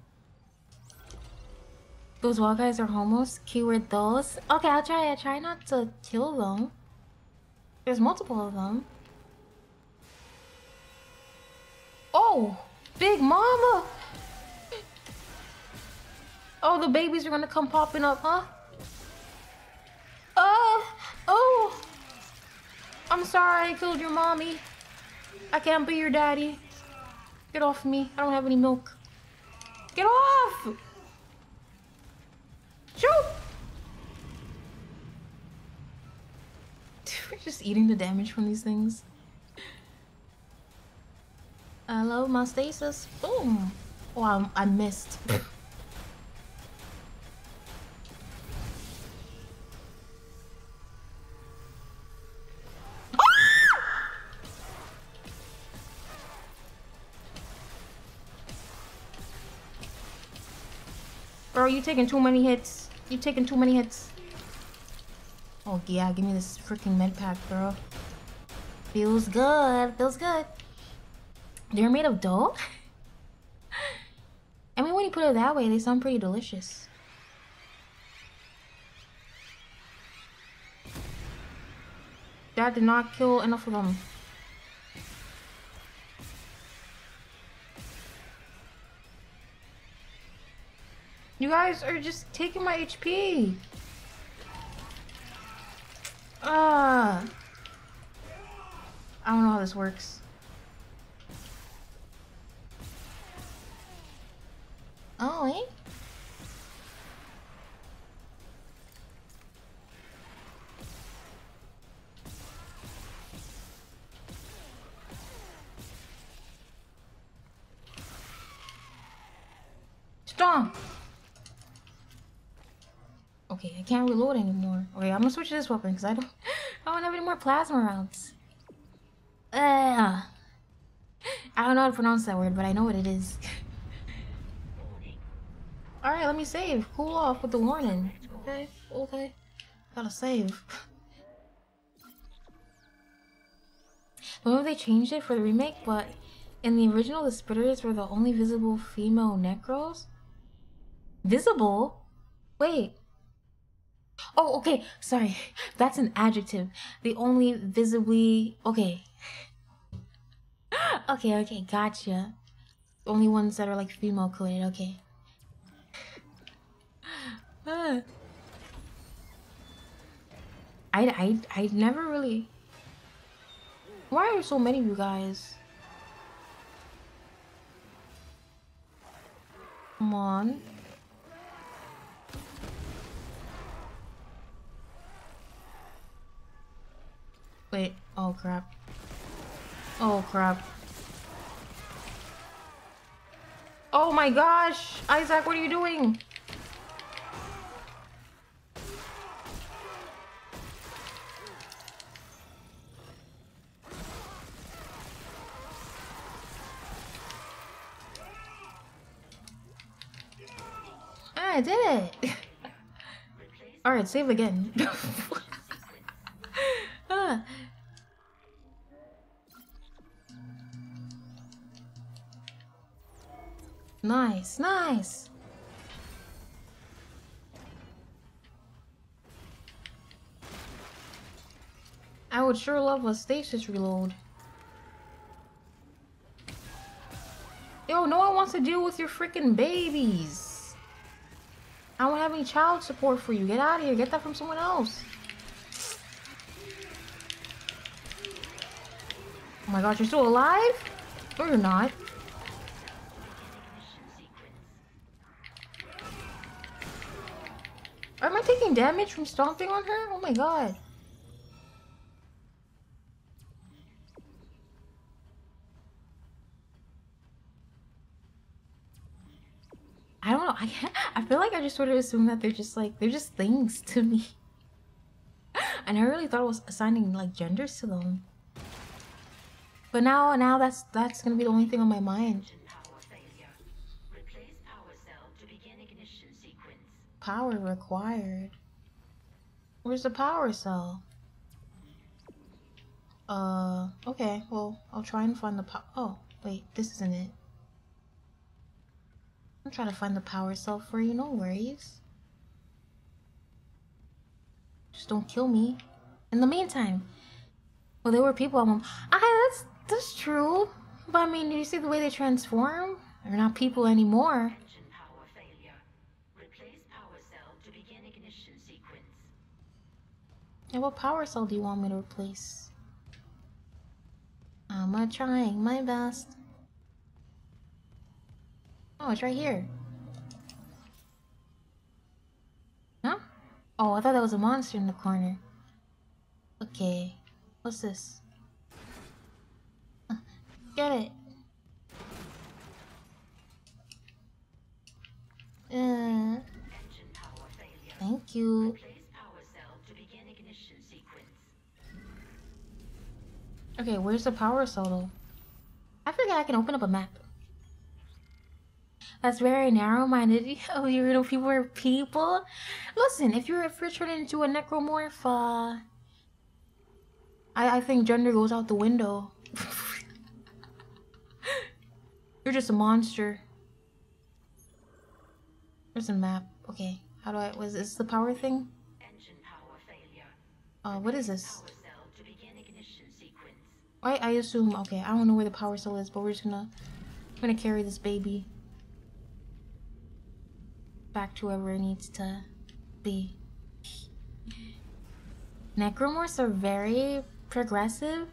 Those wild guys are homos. Keyword those. Okay, I'll try. I try not to kill them. There's multiple of them. Oh, big mama. Oh, the babies are gonna come popping up, huh? Oh, oh. I'm sorry I killed your mommy. I can't be your daddy. Get off me. I don't have any milk. Get off! Shoot! (laughs) We're just eating the damage from these things. Love my stasis. Boom! Oh, I, I missed. (laughs) Bro, you taking too many hits. You taking too many hits. Oh yeah, give me this freaking med pack, bro. Feels good. Feels good. They're made of dough? (laughs) I mean, when you put it that way, they sound pretty delicious. Dad did not kill enough of them. You guys are just taking my HP. Ah. Uh, I don't know how this works. Oh, eh? Strong. Okay, I can't reload anymore. Okay, I'm gonna switch to this weapon because I don't (laughs) I don't have any more plasma rounds. Uh, I don't know how to pronounce that word, but I know what it is. (laughs) Alright, let me save. Cool off with the warning. Okay, okay. Gotta save. (laughs) Maybe they changed it for the remake, but in the original, the Spitters were the only visible female Necros? Visible? Wait. Oh, okay. Sorry. That's an adjective. The only visibly... Okay. (gasps) okay, okay. Gotcha. Only ones that are like female coded. Okay. (sighs) I, I, I never really... Why are so many of you guys? Come on. Wait, oh crap. Oh crap. Oh my gosh! Isaac, what are you doing? Ah, I did it! (laughs) Alright, save again. (laughs) Nice, nice! I would sure love a stasis reload. Yo, no one wants to deal with your freaking babies. I don't have any child support for you. Get out of here. Get that from someone else. Oh my gosh, you're still alive? No, you're not. Damage from stomping on her? Oh my god. I don't know. (laughs) I I feel like I just sort of assume that they're just like they're just things to me. And (laughs) I really thought I was assigning like genders to them. But now now that's that's gonna be the only thing on my mind. Power required. Where's the power cell? Uh, okay, well, I'll try and find the power. Oh, wait, this isn't it. I'm trying to find the power cell for you, no worries. Just don't kill me. In the meantime, well, there were people I'm. Ah, that's that's true. But I mean, do you see the way they transform? They're not people anymore. And what power cell do you want me to replace? I'm trying my best. Oh, it's right here. Huh? Oh, I thought that was a monster in the corner. Okay. What's this? Get it. Uh, thank you. Okay, where's the power though? I forget I can open up a map. That's very narrow-minded. Oh, (laughs) you know, people are people. Listen, if you're if you're turning into a necromorph, uh, I I think gender goes out the window. (laughs) you're just a monster. There's a map. Okay, how do I? Was this the power thing? Engine power failure. Uh, what is this? Power cell to begin ignition sequence. I I assume. Okay, I don't know where the power cell is, but we're just gonna I'm gonna carry this baby back to wherever it needs to be. Necromorphs are very progressive.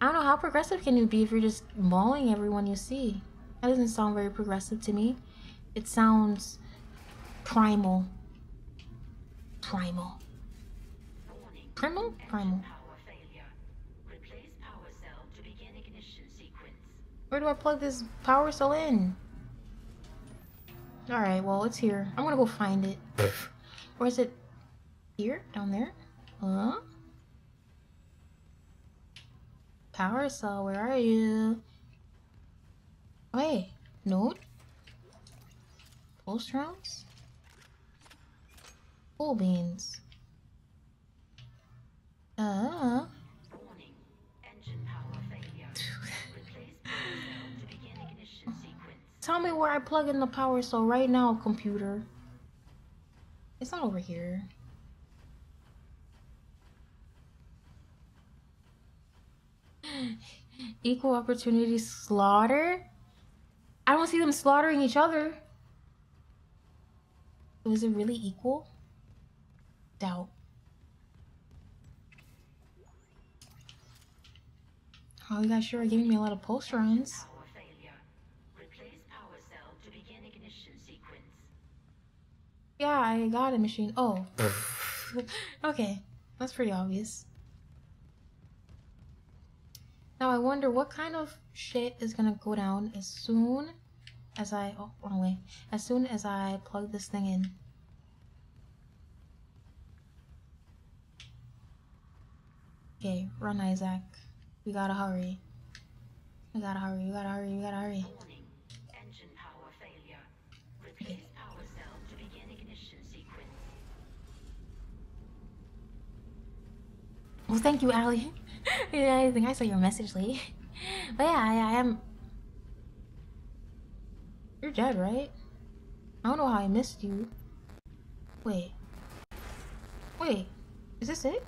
I don't know how progressive can you be if you're just mauling everyone you see. That doesn't sound very progressive to me. It sounds primal. Primal. Primal? Primal. Where do I plug this power cell in? Alright, well, it's here. I'm gonna go find it. (sighs) or is it here? Down there? Huh? Power cell, where are you? Wait, note? Pulse rounds? Cool beans. Uh, Tell me where I plug in the power so right now, computer. It's not over here. (laughs) Equal opportunity slaughter? I don't see them slaughtering each other. Was it really equal? Doubt. Oh, you guys sure are giving me a lot of pulse rounds. Yeah, I got a machine. Oh. (laughs) (laughs) okay. That's pretty obvious. Now I wonder what kind of shit is gonna go down as soon as I oh wrong way. As soon as I plug this thing in. Okay, run Isaac. We gotta hurry. We gotta hurry, we gotta hurry, we gotta hurry. Well, thank you, Allie. (laughs) yeah, I think I saw your message late. But yeah, I, I am. You're dead, right? I don't know how I missed you. Wait. Wait. Is this it?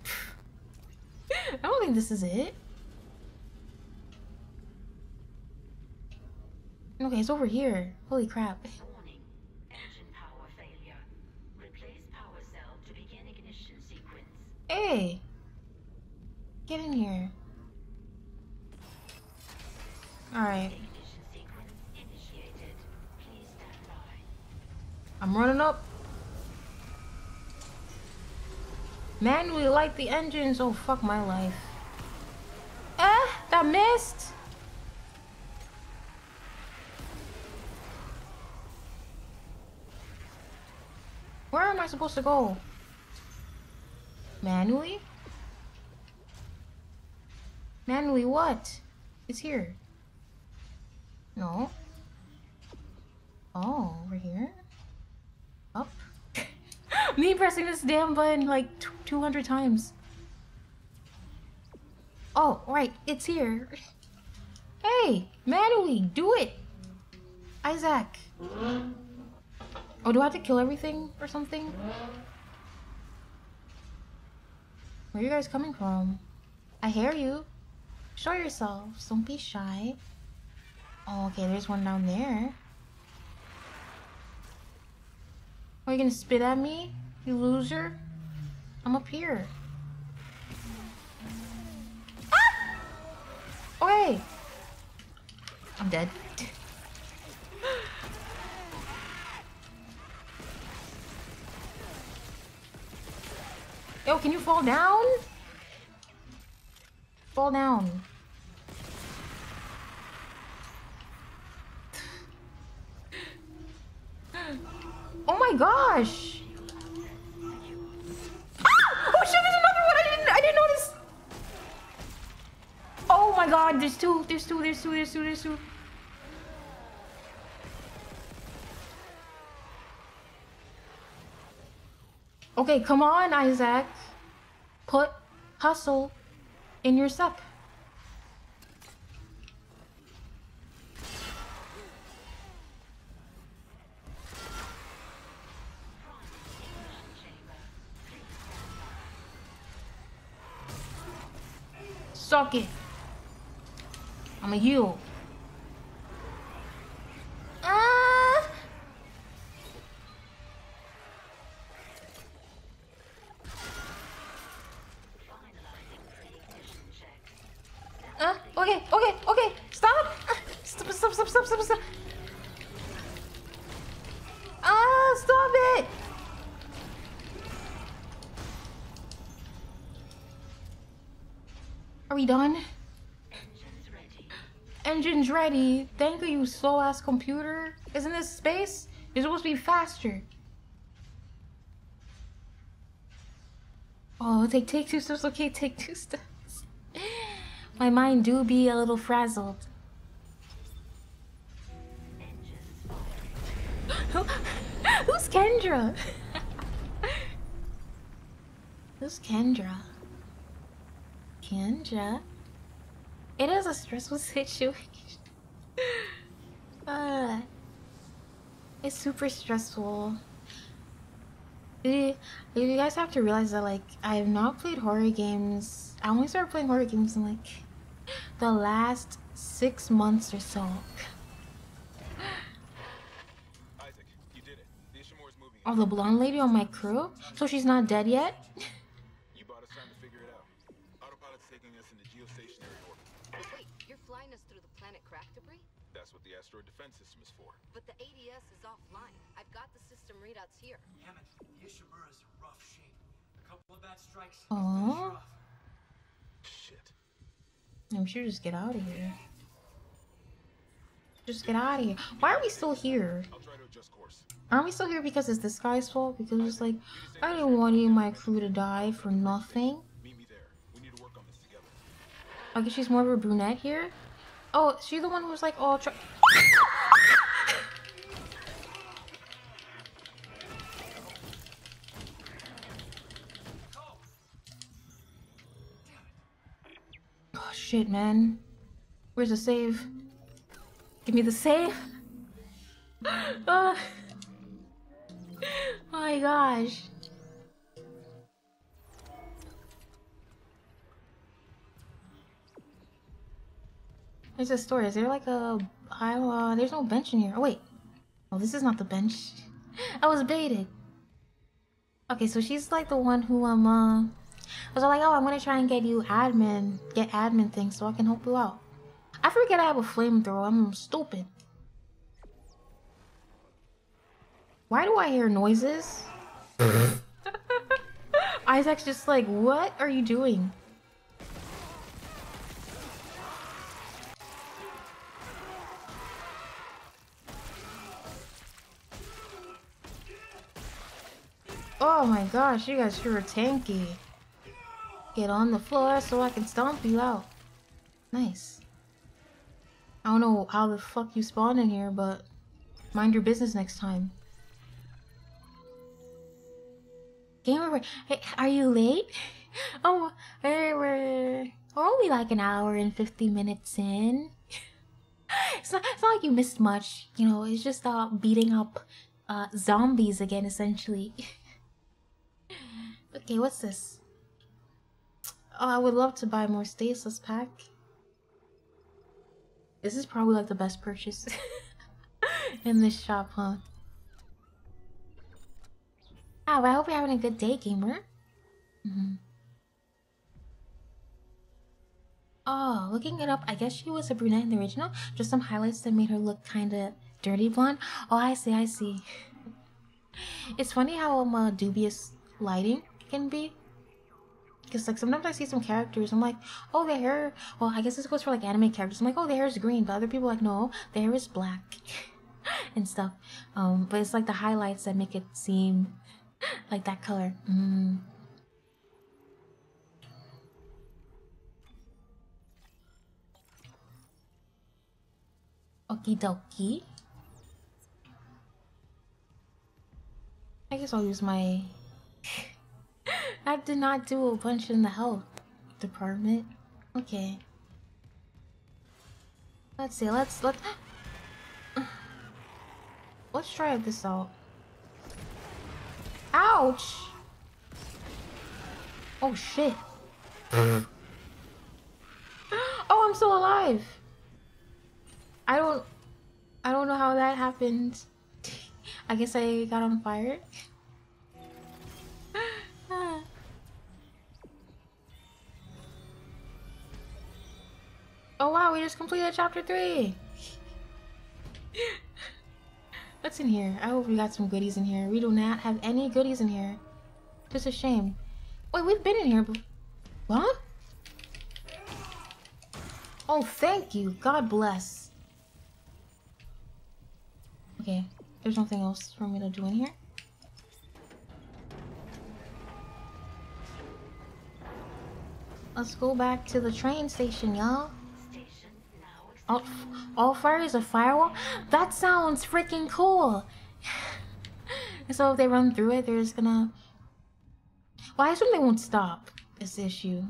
(laughs) I don't think this is it. Okay, it's over here. Holy crap. Warning. Engine power failure. Replace power cell to begin ignition sequence. Hey! Get in here. Alright. I'm running up. Manually light the engines. Oh, fuck my life. Ah, that missed. Where am I supposed to go? Manually? Manually what? It's here. No. Oh, over here? Up? (laughs) Me pressing this damn button like 200 times. Oh, right, it's here. Hey, manually, do it! Isaac. Oh, do I have to kill everything or something? Where are you guys coming from? I hear you. Show yourselves. Don't be shy. Oh, okay, there's one down there. Are you gonna spit at me? You loser? I'm up here. Ah! Hey! I'm dead. (laughs) Yo, can you fall down? Fall down. oh my gosh! Ah! Oh there's! Oh my god, there's two, there's two, there's two, there's two, there's two. Okay, come on, Isaac. Put, hustle in your step. Suck it. I'm a heal. Done? Engines ready. Engine's ready. Thank you, you slow ass computer. Isn't this space? You're supposed to be faster. Oh, take take two steps. Okay, take two steps. My mind do be a little frazzled. (gasps) Who's Kendra? (laughs) Who's Kendra? Kendra? It is a stressful (laughs) situation. uh, it's super stressful. You, you guys have to realize that, like, I have not played horror games. I only started playing horror games in, like, the last six months or so. Isaac, you did it. The Ishimura's moving. Oh, the blonde lady on my crew? So she's not dead yet? (laughs) asteroid defense system is for. But the ADS is offline. I've got the system readouts here. Damn it, the Ishimura's in rough shape. A couple of bad strikes. Aw. finish her off. Shit. We should just get out of here. Just get out of here. Why are we still here? I'll try to adjust course. Aren't we still here because it's this guy's fault? Because it's like, I didn't want any of my crew to die for nothing. Meet me there. We need to work on this together. I guess she's more of a brunette here. Oh, she's the one who was like, oh, try- Oh shit, man. Where's the save? Give me the save. (laughs) oh. my gosh. There's a store. Is there like a aisle? Uh, there's no bench in here. Oh wait. Oh, this is not the bench. (laughs) I was baited. Okay, so she's like the one who um uh was like, oh, I'm gonna try and get you admin, get admin things so I can help you out. I forget I have a flamethrower. I'm stupid. Why do I hear noises? (laughs) Isaac's just like, what are you doing? Oh my gosh, you guys sure are tanky. Get on the floor so I can stomp you out. Nice. I don't know how the fuck you spawned in here, but mind your business next time. Game over. Hey, are you late? (laughs) Oh, we're only like an hour and 50 minutes in. (laughs) it's, not, it's not like you missed much, you know, it's just uh, beating up uh, zombies again, essentially. (laughs) okay, what's this? Oh, I would love to buy more stasis pack. This is probably like the best purchase (laughs) in this shop, huh? Oh, I hope you're having a good day, gamer. hmm Oh, looking it up, I guess she was a brunette in the original. Just some highlights that made her look kind of dirty blonde. Oh, I see, I see. (laughs) it's funny how um, uh, dubious lighting can be. Because, like, sometimes I see some characters, I'm like, oh, their hair... Well, I guess this goes for, like, anime characters. I'm like, oh, their hair is green. But other people like, no, their hair is black. (laughs) and stuff. Um, but it's, like, the highlights that make it seem like that color. Mm. Okie dokie. I guess I'll use my I did not do a bunch in the health department. Okay. Let's see. Let's let's... (gasps) Let's try this out. Ouch! Oh shit. (gasps) oh, I'm still alive. I don't. I don't know how that happened. (laughs) I guess I got on fire. Oh wow, we just completed chapter 3! What's in here? I hope we got some goodies in here. We do not have any goodies in here. Just a shame. Wait, we've been in here but What? Oh, thank you. God bless. Okay, there's nothing else for me to do in here. Let's go back to the train station, y'all. All, all fire is a firewall? That sounds freaking cool! (sighs) so if they run through it, they're just gonna... Well, I assume they won't stop this issue.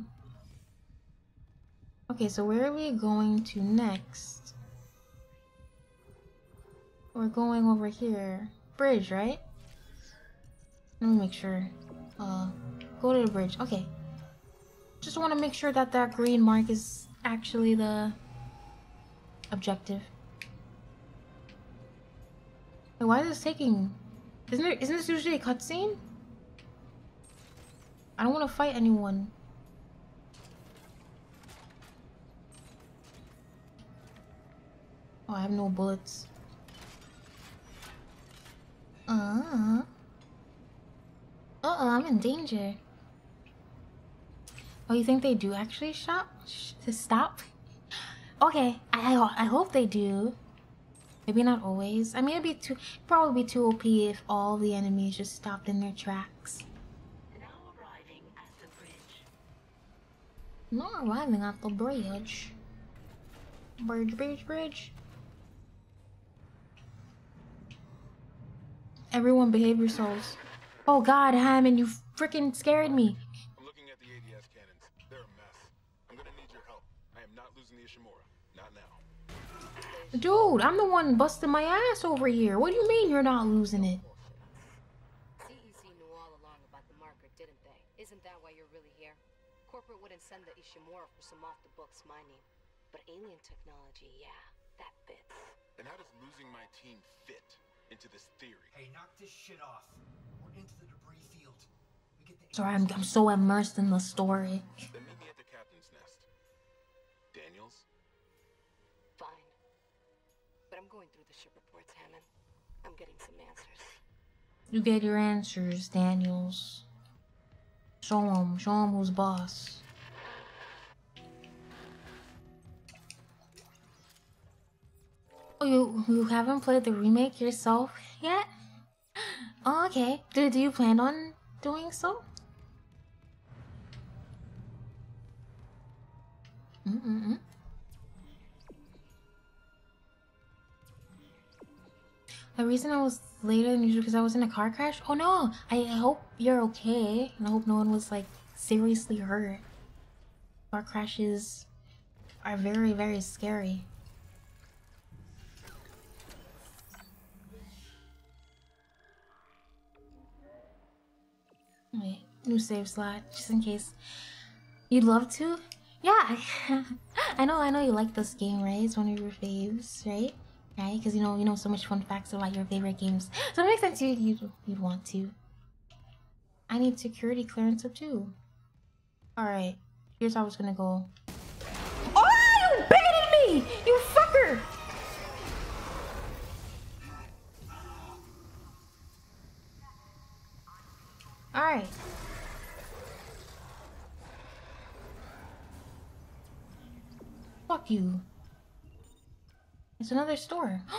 Okay, so where are we going to next? We're going over here. Bridge, right? Let me make sure. Uh, go to the bridge. Okay. Just want to make sure that that green mark is actually the objective. Wait, why is this taking... Isn't there, isn't this usually a cutscene? I don't want to fight anyone. Oh, I have no bullets. Uh. Uh oh, I'm in danger. Oh, you think they do actually shop? Sh to stop? Okay, I, I I hope they do. Maybe not always. I mean, it'd be too probably be too OP if all the enemies just stopped in their tracks. Now arriving at the bridge. Not arriving at the bridge. Bridge, bridge, bridge. Everyone behave yourselves. Oh god, Hammond, you freaking scared me. I'm looking at the ADS cannons. They're a mess. I'm gonna need your help. I am not losing the Ishimura. Not now. Dude, I'm the one busting my ass over here. What do you mean you're not losing it? CEC knew all along about the marker, didn't they? Isn't that why you're really here? Corporate wouldn't send the Ishimura for some off-the-books mining. But alien technology, yeah, that fits. And how does losing my team fit into this theory? Hey, knock this shit off. We're into the debris field. We get the Sorry, I'm, I'm so immersed in the story. Getting some answers. You get your answers, Daniels. Show him. Show him who's boss. Oh, you, you haven't played the remake yourself yet? (gasps) Oh, okay. Do, do you plan on doing so? Mm-mm-mm. The reason I was later than usual because I was in a car crash. Oh no! I, hope you're okay, and I hope no one was like seriously hurt. Car crashes are very, very scary. Wait, new save slot, just in case. You'd love to? Yeah, (laughs) I know, I know you like this game, right? It's one of your faves, right? Right? Because you know, you know so much fun facts about your favorite games. So it makes sense you you'd, you'd want to. I need security clearance up too. Alright, here's how it's gonna go. Oh, you baited me! You fucker! Alright. Fuck you. It's another store. (gasps)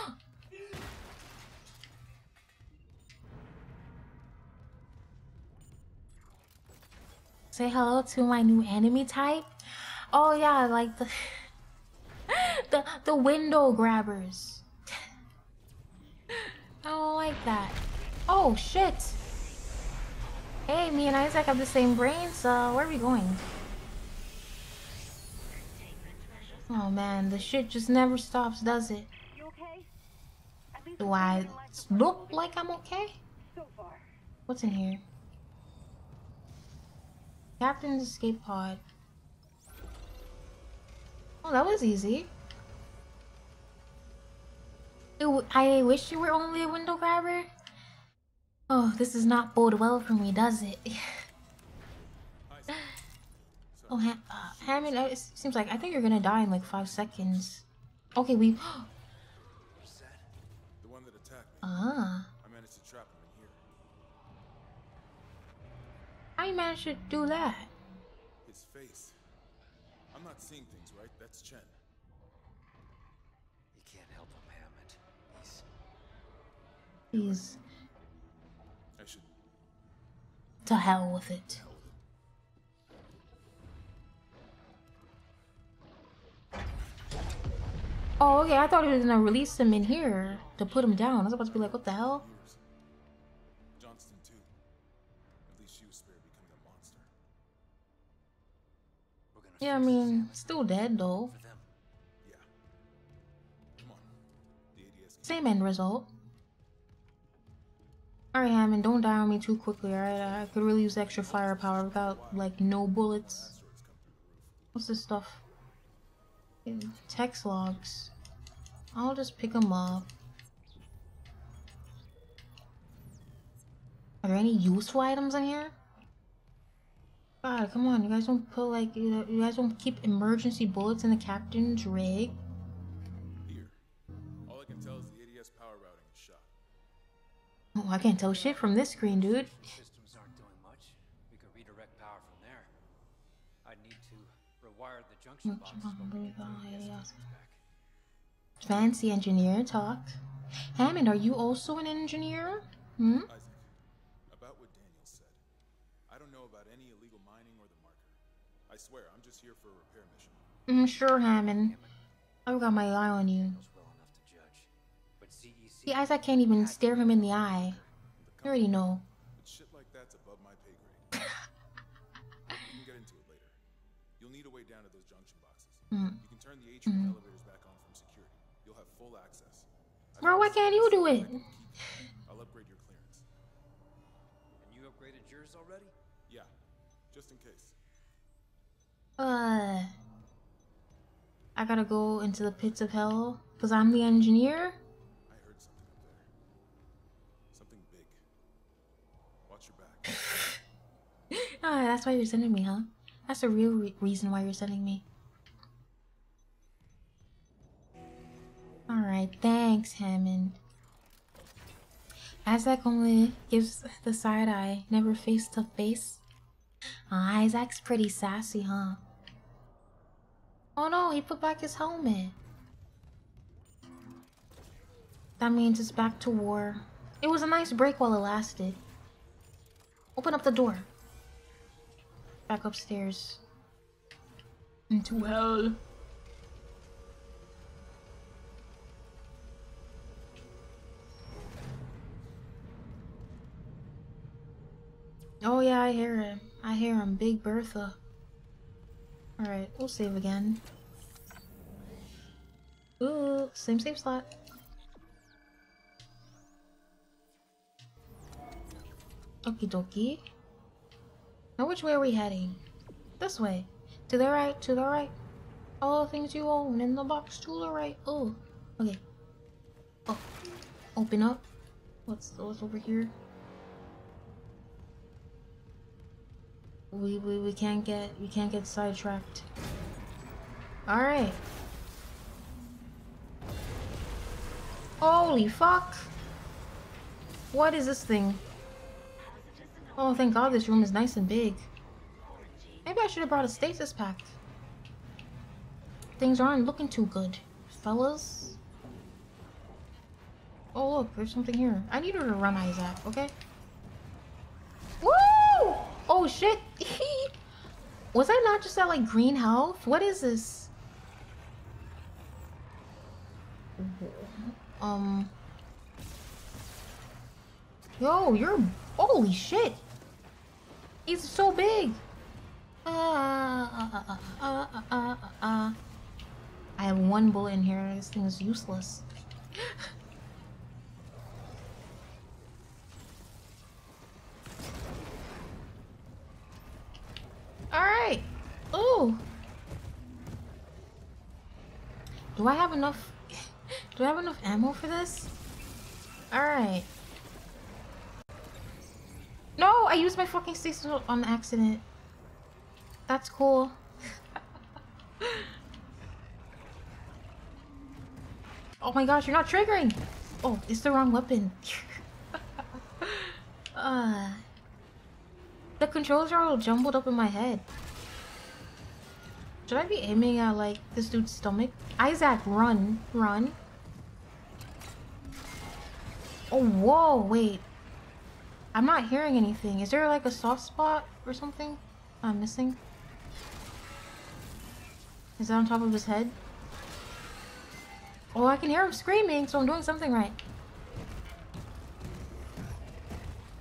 Say hello to my new enemy type. Oh yeah, like the (laughs) the the window grabbers. (laughs) I don't like that. Oh shit. Hey, me and Isaac have the same brain, so where are we going? Oh man, the shit just never stops, does it? You okay? Do I saving lives from look like I'm okay? so far. What's in here? Captain's escape pod. Oh, that was easy. I wish you were only a window grabber. Oh, this does not bode well for me, does it? (laughs) oh, ha uh, Hammond, uh, it seems like I think you're gonna die in like five seconds. Okay, we. The one that attacked me. ah, I managed to trap him in here. how you managed to do that? His face. I'm not seeing things, right? That's Chen. You can't help him, Hammond. He's Please, I should to hell with it. Oh, okay. I thought he was gonna release him in here to put him down. I was about to be like, what the hell? Johnston too. At least she was spared becoming a monster. Yeah, I mean, still dead though. Yeah. Come on. The Same end result. Alright, Hammond, don't die on me too quickly, alright? I could really use extra firepower without, like, no bullets. asteroids come through the roof. What's this stuff? Text logs. I'll just pick them up. Are there any useful items in here? God, come on, you guys don't put like you you guys don't keep emergency bullets in the captain's rig. Here. All I can tell is the ADS power routing is shot. Oh, I can't tell shit from this screen, dude. Comes back. Fancy engineer talk. Hammond, are you also an engineer? Hmm? Isaac, about what Daniel said. I don't know about any illegal mining or the marker. I swear, I'm just here for a repair mission. Mm, sure, Hammond. I've got my eye on you. Daniel's well enough to judge. But CEC. See, Isaac can't even stare him in the eye. The You already know. Mm. You can turn the atrium elevators back on from security. You'll have full access. I've Bro, why can't you do it? that can keep- I'll upgrade your clearance. And you upgraded yours already? Yeah, just in case. Uh, I gotta go into the pits of hell because I'm the engineer. I heard something up there. Something big. Watch your back. (laughs) Ah, that's why you're sending me, huh? That's the real re- reason why you're sending me. Alright, thanks, Hammond. Isaac only gives the side eye, never face to face. Ah, Isaac's pretty sassy, huh? Oh no, he put back his helmet. That means it's back to war. It was a nice break while it lasted. Open up the door. Back upstairs. Into hell. Oh yeah, I hear him. I hear him. Big Bertha. Alright, we'll save again. Ooh, same save slot. Okie dokie. Now which way are we heading? This way. To the right, to the right. All the things you own in the box to the right. Oh, okay. Oh, open up. What's what's over here? We we we can't get we can't get sidetracked. All right. Holy fuck! What is this thing? Oh, thank God this room is nice and big. Maybe I should have brought a stasis pack. Things aren't looking too good, fellas. Oh look, there's something here. I need her to run Isaac, okay? Oh shit! (laughs) Was I not just at like green health? What is this? Um. Yo, you're holy shit. He's so big. Uh, uh, uh. I have one bullet in here. This thing is useless. (laughs) Alright. Ooh. Do I have enough... Do I have enough ammo for this? Alright. No! I used my fucking stasis on accident. That's cool. (laughs) oh my gosh, you're not triggering! Oh, it's the wrong weapon. (laughs) uh... The controls are all jumbled up in my head. Should I be aiming at, like, this dude's stomach? Isaac, run. Run. Oh, whoa, wait. I'm not hearing anything. Is there, like, a soft spot or something I'm missing? Is that on top of his head? Oh, I can hear him screaming, so I'm doing something right.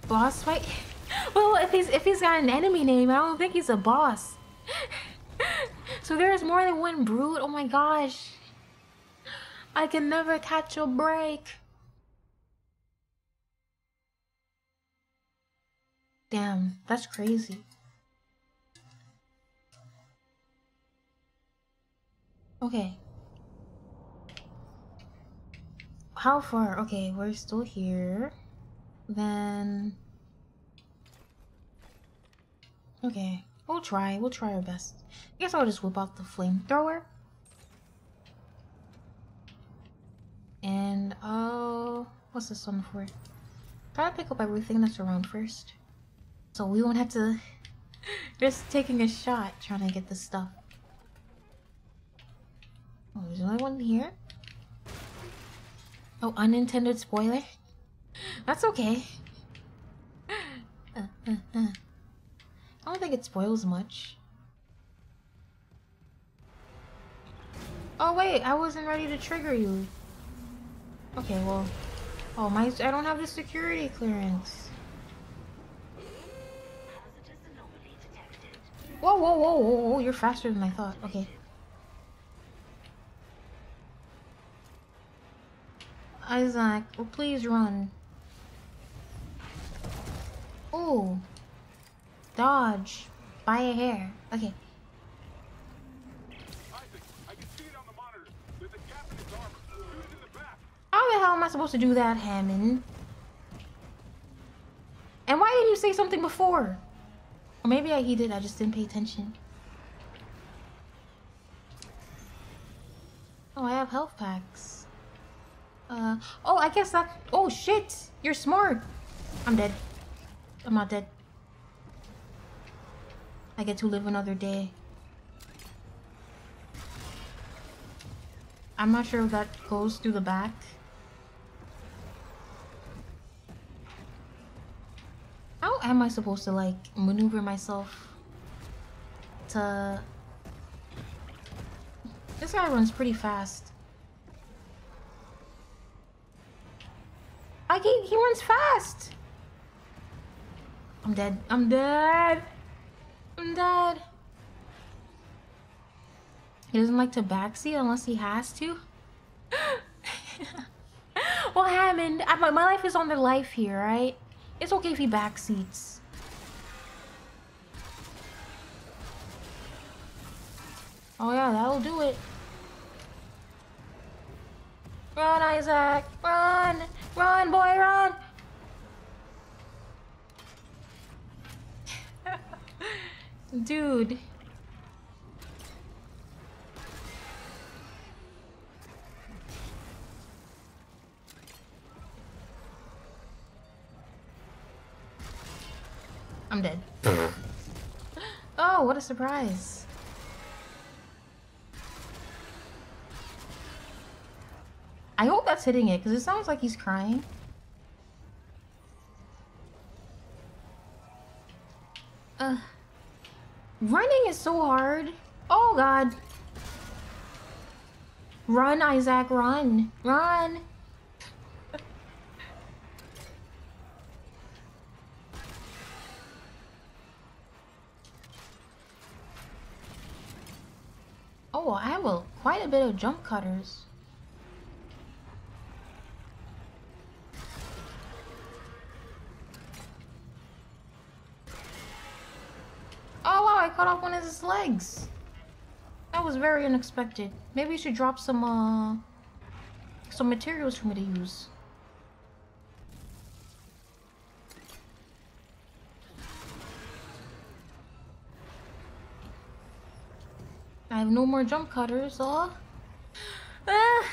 Boss fight? (laughs) well, if he's if he's got an enemy name, I don't think he's a boss. so there's more than one brute. Oh my gosh. I can never catch a break. Damn, that's crazy. Okay. How far? Okay, we're still here. Then... Okay, we'll try. We'll try our best. I guess I'll just whip out the flamethrower. And, uh, what's this one for? Try to pick up everything that's around first. So we won't have to (laughs) just taking a shot trying to get this stuff. Oh, there's another one here. Oh, unintended spoiler? That's okay. (laughs) Uh, uh, uh. I don't think it spoils much. Oh wait, I wasn't ready to trigger you. Okay, well... Oh, my... I don't have the security clearance. Whoa, whoa, whoa, whoa, whoa, you're faster than I thought. Okay. Isaac, please run. Oh. Dodge. By a hair. Okay. How the hell am I supposed to do that, Hammond? And why didn't you say something before? Or maybe I, he did, I just didn't pay attention. Oh, I have health packs. Uh, oh, I guess that- Oh, shit! You're smart! I'm dead. I'm not dead. I get to live another day. I'm not sure if that goes through the back. How am I supposed to like maneuver myself to... This guy runs pretty fast. I he, he runs fast! I'm dead. I'm dead! I'm. He doesn't like to backseat unless he has to. well, Hammond, my, my life is on the life here, right? It's okay if he backseats. Oh yeah, that'll do it. Run, Isaac! Run! Run, boy, run! Dude. I'm dead. (laughs) oh, what a surprise. I hope that's hitting it, because it sounds like he's crying. Running is so hard. Oh god. Run, Isaac, run. Run. oh, I will. Quite a bit of jump cutters. Cut off one of his legs. That was very unexpected. Maybe you should drop some, uh, some materials for me to use. I have no more jump cutters, oh. (sighs) Ah.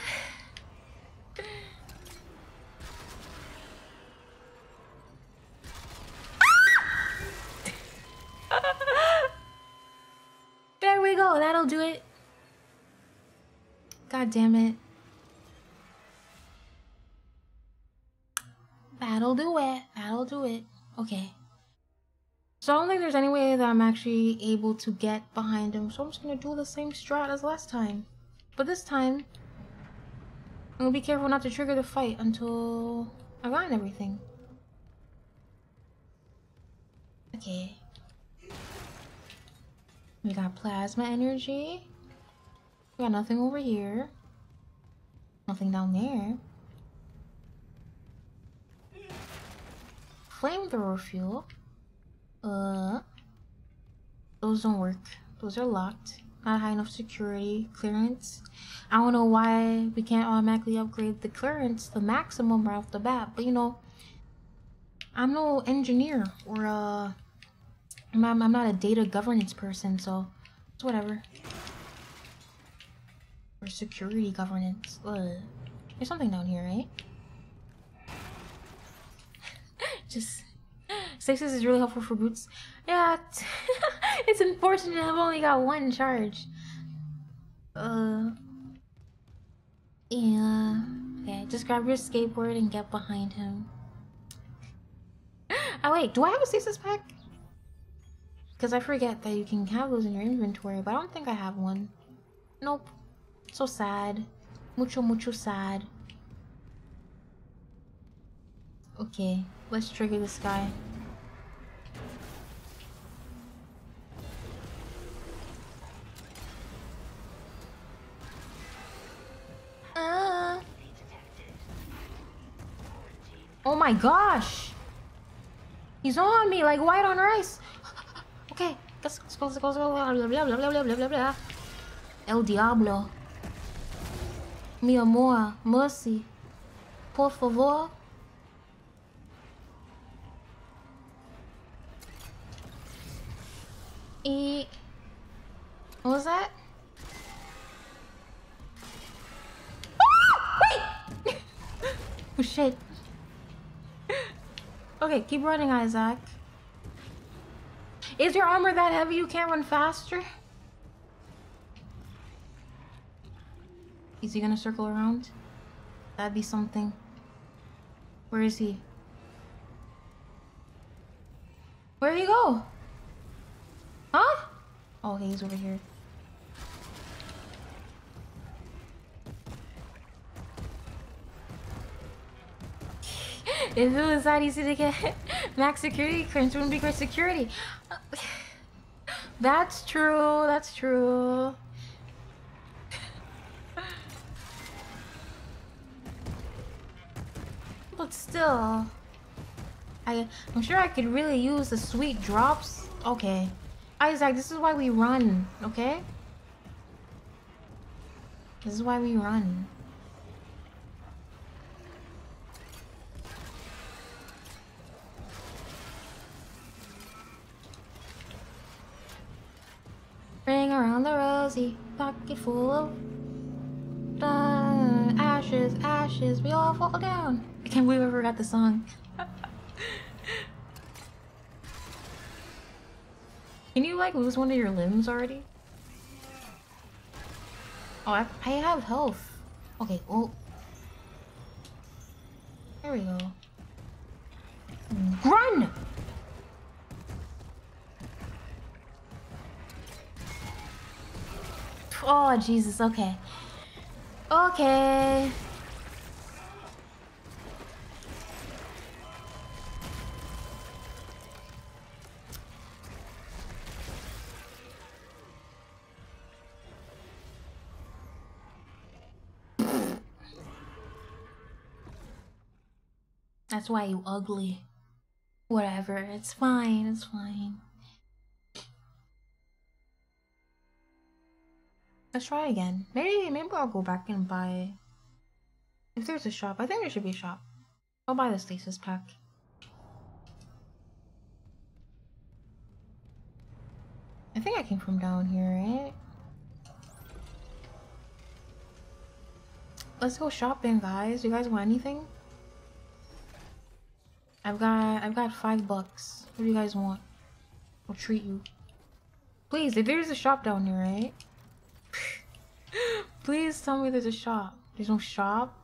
God damn it. That'll do it. That'll do it. Okay. So I don't think there's any way that I'm actually able to get behind him. So I'm just gonna do the same strat as last time. But this time, I'm gonna be careful not to trigger the fight until I got everything. Okay. We got plasma energy. We got nothing over here. Nothing down there. Flamethrower fuel. Uh, those don't work. Those are locked. Not high enough security clearance. I don't know why we can't automatically upgrade the clearance, the maximum right off the bat. But you know, I'm no engineer or uh, I'm, I'm not a data governance person, so it's whatever. Or security governance. Ugh. There's something down here, right? (laughs) Just Stasis is really helpful for boots. Yeah, (laughs) it's unfortunate I've only got one charge. Uh, yeah. Okay, just grab your skateboard and get behind him. (gasps) Oh wait, do I have a stasis pack? Because I forget that you can have those in your inventory, but I don't think I have one. Nope. So sad. Mucho, mucho sad. Okay, let's trigger this guy. Uh. Oh my gosh! He's on me like white on rice. Okay, let's, go, let's go, let's go. El Diablo. Mi amor, mercy. Por favor. E. What was that? Ah! Wait! (laughs) oh shit. Okay, keep running, Isaac. Is your armor that heavy you can't run faster? Is he gonna circle around? That'd be something. Where is he? Where'd he go? Huh? Oh, he's over here. (laughs) if it was that easy to get (laughs) max security clearance, wouldn't be great security. (gasps) That's true. That's true. But still, I I'm sure I could really use the sweet drops. Okay, Isaac, this is why we run. Okay, this is why we run. Ring around the rosy, pocket full of ashes, ashes, we all fall down. I can't believe I forgot the song. (laughs) Can you like lose one of your limbs already? Oh, I, I have health. Okay, well. There we go. Run! Oh, Jesus, okay. Okay. That's why you ugly. Whatever, it's fine, it's fine. Let's try again. Maybe maybe I'll go back and buy if there's a shop. I think there should be a shop. I'll buy the stasis pack. I think I came from down here, right? Let's go shopping, guys. You guys want anything? I've got I've got five bucks. What do you guys want? I'll treat you. Please, if there's a shop down here, right? Please tell me there's a shop. There's no shop?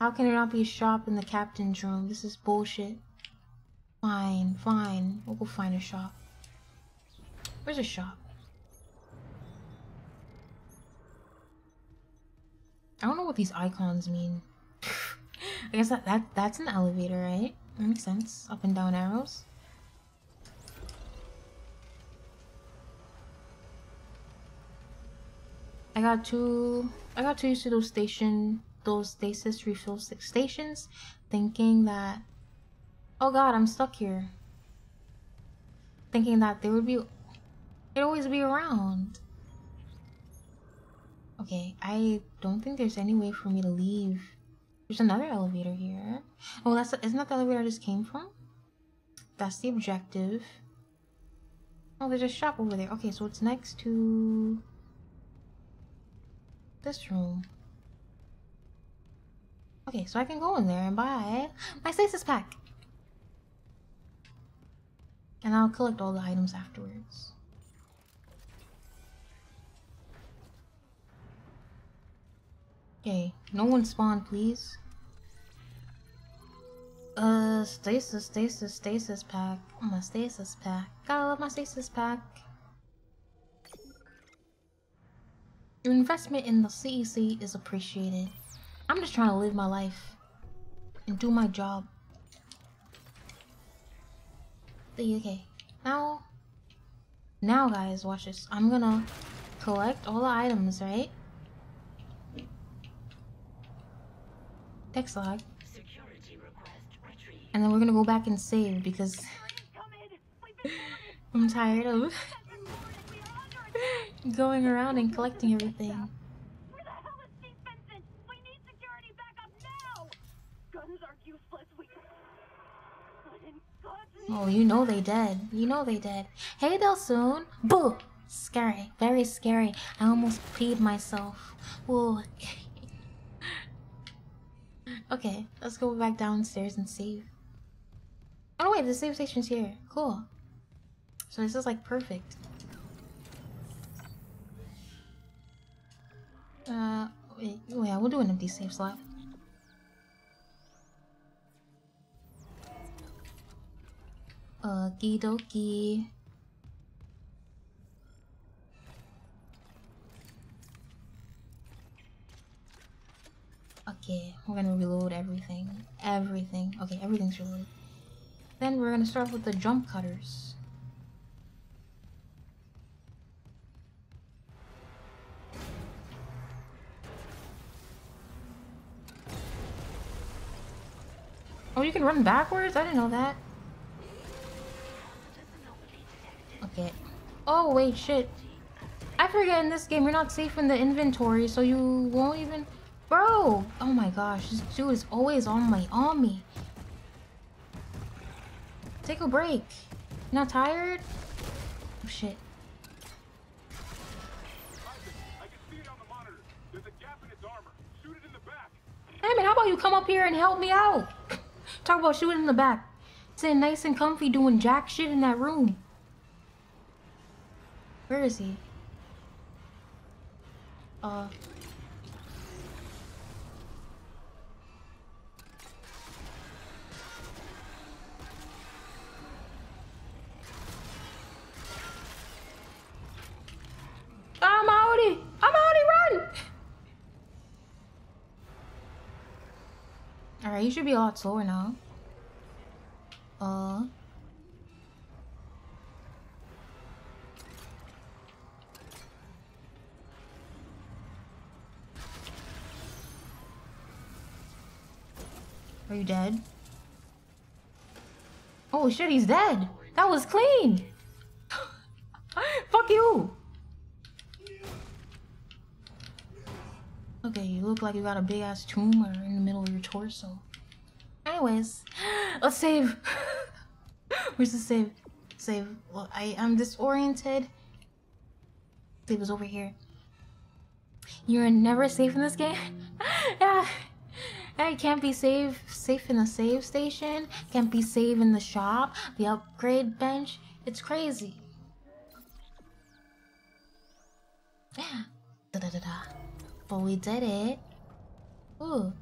How can there not be a shop in the captain's room? This is bullshit. Fine, fine. We'll go find a shop. Where's a shop? I don't know what these icons mean. (laughs) I guess that, that that's an elevator, right? That makes sense. Up and down arrows. I got two I got too used to those station those stasis refill stations thinking that oh god I'm stuck here. Thinking that they would be they'd always be around. Okay I don't think there's any way for me to leave. There's another elevator here. Oh that's isn't that the elevator I just came from? That's the objective. Oh there's a shop over there. Okay so it's next to this room. Okay, so I can go in there and buy my stasis pack. And I'll collect all the items afterwards. Okay, no one spawn, please. Uh, stasis, stasis, stasis pack. My stasis pack. Gotta love my stasis pack. Your investment in the CEC is appreciated. I'm just trying to live my life and do my job. Okay, now, now guys, watch this. I'm gonna collect all the items, right? Text log. And then we're gonna go back and save because (laughs) I'm tired of going around and collecting everything. Where the hell is Steve Benson? We need security backup now! Guns are useless. We. Oh, you know they dead. You know they dead. Hey, Delsoon. Boo! Scary. Very scary. I almost peed myself. Whoa. (laughs) okay, let's go back downstairs and save. Oh wait, the save station's here. Cool. So this is like perfect. Uh, wait, oh yeah, we'll do an empty save slot. Okie dokie. Okay, we're gonna reload everything. Everything. Okay, everything's reloaded. Then we're gonna start with the jump cutters. Oh, you can run backwards? I didn't know that. Okay. Oh, wait, shit. I forget in this game you're not safe in the inventory, so you won't even... Bro! Oh my gosh, this dude is always on my on me. Take a break. Not tired? Oh shit. See it how about you come up here and help me out? Talk about shooting in the back. Sitting nice and comfy doing jack shit in that room. Where is he? Uh. You should be a lot slower now. Uh. Are you dead? Oh shit, he's dead. That was clean. (laughs) Fuck you. Okay, you look like you got a big ass tumor in the middle of your torso. Anyways, (gasps) let's save. (laughs) Where's the save? Save. Well, I am disoriented. Save is over here. You're never safe in this game. (laughs) yeah. I can't be safe safe in the save station. Can't be safe in the shop. The upgrade bench. It's crazy. da da da da. But we did it. Ooh.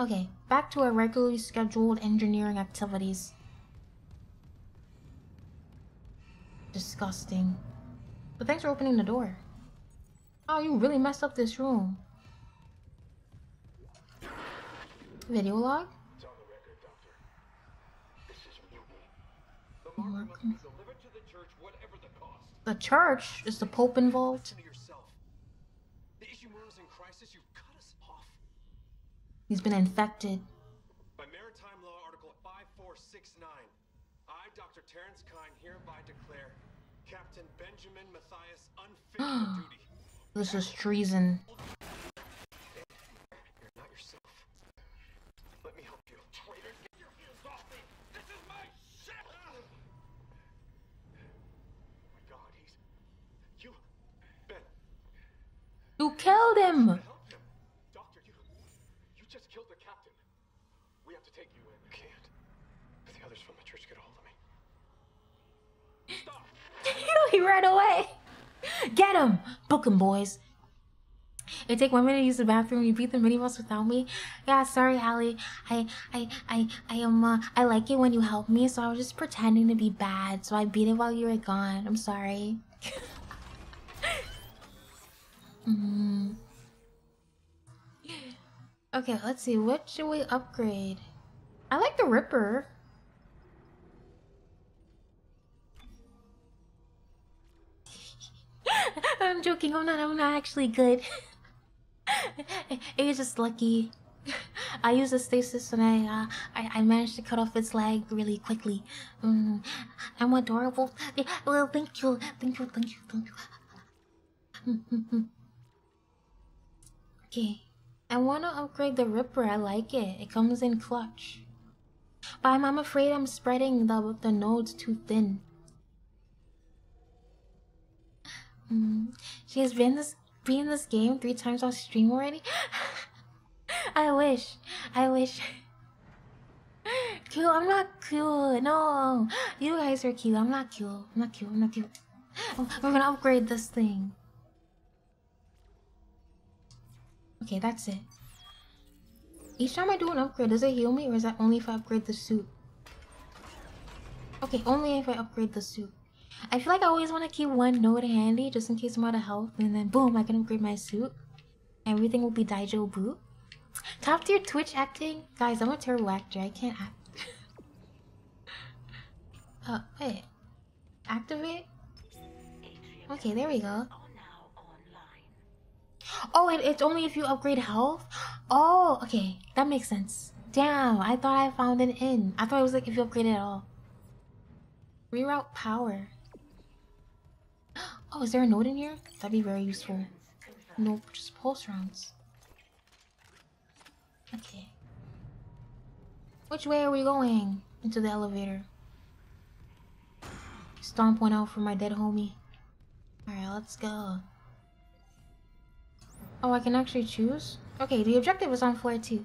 Okay, back to our regularly scheduled engineering activities. Disgusting. But thanks for opening the door. Oh, you really messed up this room. Video log? The record, Doctor. This is mutiny. The marker must be delivered to the church, whatever the cost. The church? Is the Pope involved? Listen to yourself. The Ishimura's in crisis. You've cut us off. He's been infected. By Maritime Law Article 5469, I, Dr. Terrence Kyne, hereby declare Captain Benjamin Mathius unfit for (gasps) duty. This is treason. You're not yourself. Let me help you. Traitor, get your hands off me! This is my ship! Oh my god, he's... You... Ben, You killed him! help him! Doctor, you... You just killed the captain. We have to take you in. I can't. If the others from the church get a hold of me. Stop! (laughs) he ran away. Get him! Book him, boys. It take one minute to use the bathroom. You beat the minibus without me. Yeah, sorry, Hallie. I, I, I, I am. Uh, I like it when you help me, so I was just pretending to be bad. So I beat it while you were gone. I'm sorry. (laughs) mm. Okay, let's see. What should we upgrade? I like the Ripper. (laughs) I'm joking. I'm not. I'm not actually good. (laughs) it was just lucky. (laughs) I used a stasis and I, uh, I, I managed to cut off its leg really quickly. Mm, I'm adorable. Well, thank you, thank you, thank you, thank you. okay, I want to upgrade the Ripper. I like it. It comes in clutch. But I'm, I'm afraid I'm spreading the the nodes too thin. Mm-hmm. She has been this been in this game three times on stream already. (laughs) I wish. I wish. (laughs) Cute. I'm not cute. No, you guys are cute. I'm not cute. I'm not cute. I'm not cute. (laughs) We're gonna upgrade this thing. Okay, that's it. Each time I do an upgrade, does it heal me or is that only if I upgrade the suit? Okay, only if I upgrade the suit. I feel like I always want to keep one node handy just in case I'm out of health, and then boom, I can upgrade my suit. Everything will be Daijo Boo. Top tier Twitch acting? Guys, I'm a terrible actor. I can't act. (laughs) uh, wait. Activate? Okay, there we go. Oh, it, it's only if you upgrade health? Oh, okay. That makes sense. Damn, I thought I found an in. I thought it was like if you upgrade it at all. Reroute power. Oh, is there a node in here? That'd be very useful. Nope, just pulse rounds. Okay. Which way are we going? Into the elevator. Stomp one out for my dead homie. Alright, let's go. Oh, I can actually choose? Okay, the objective is on floor two.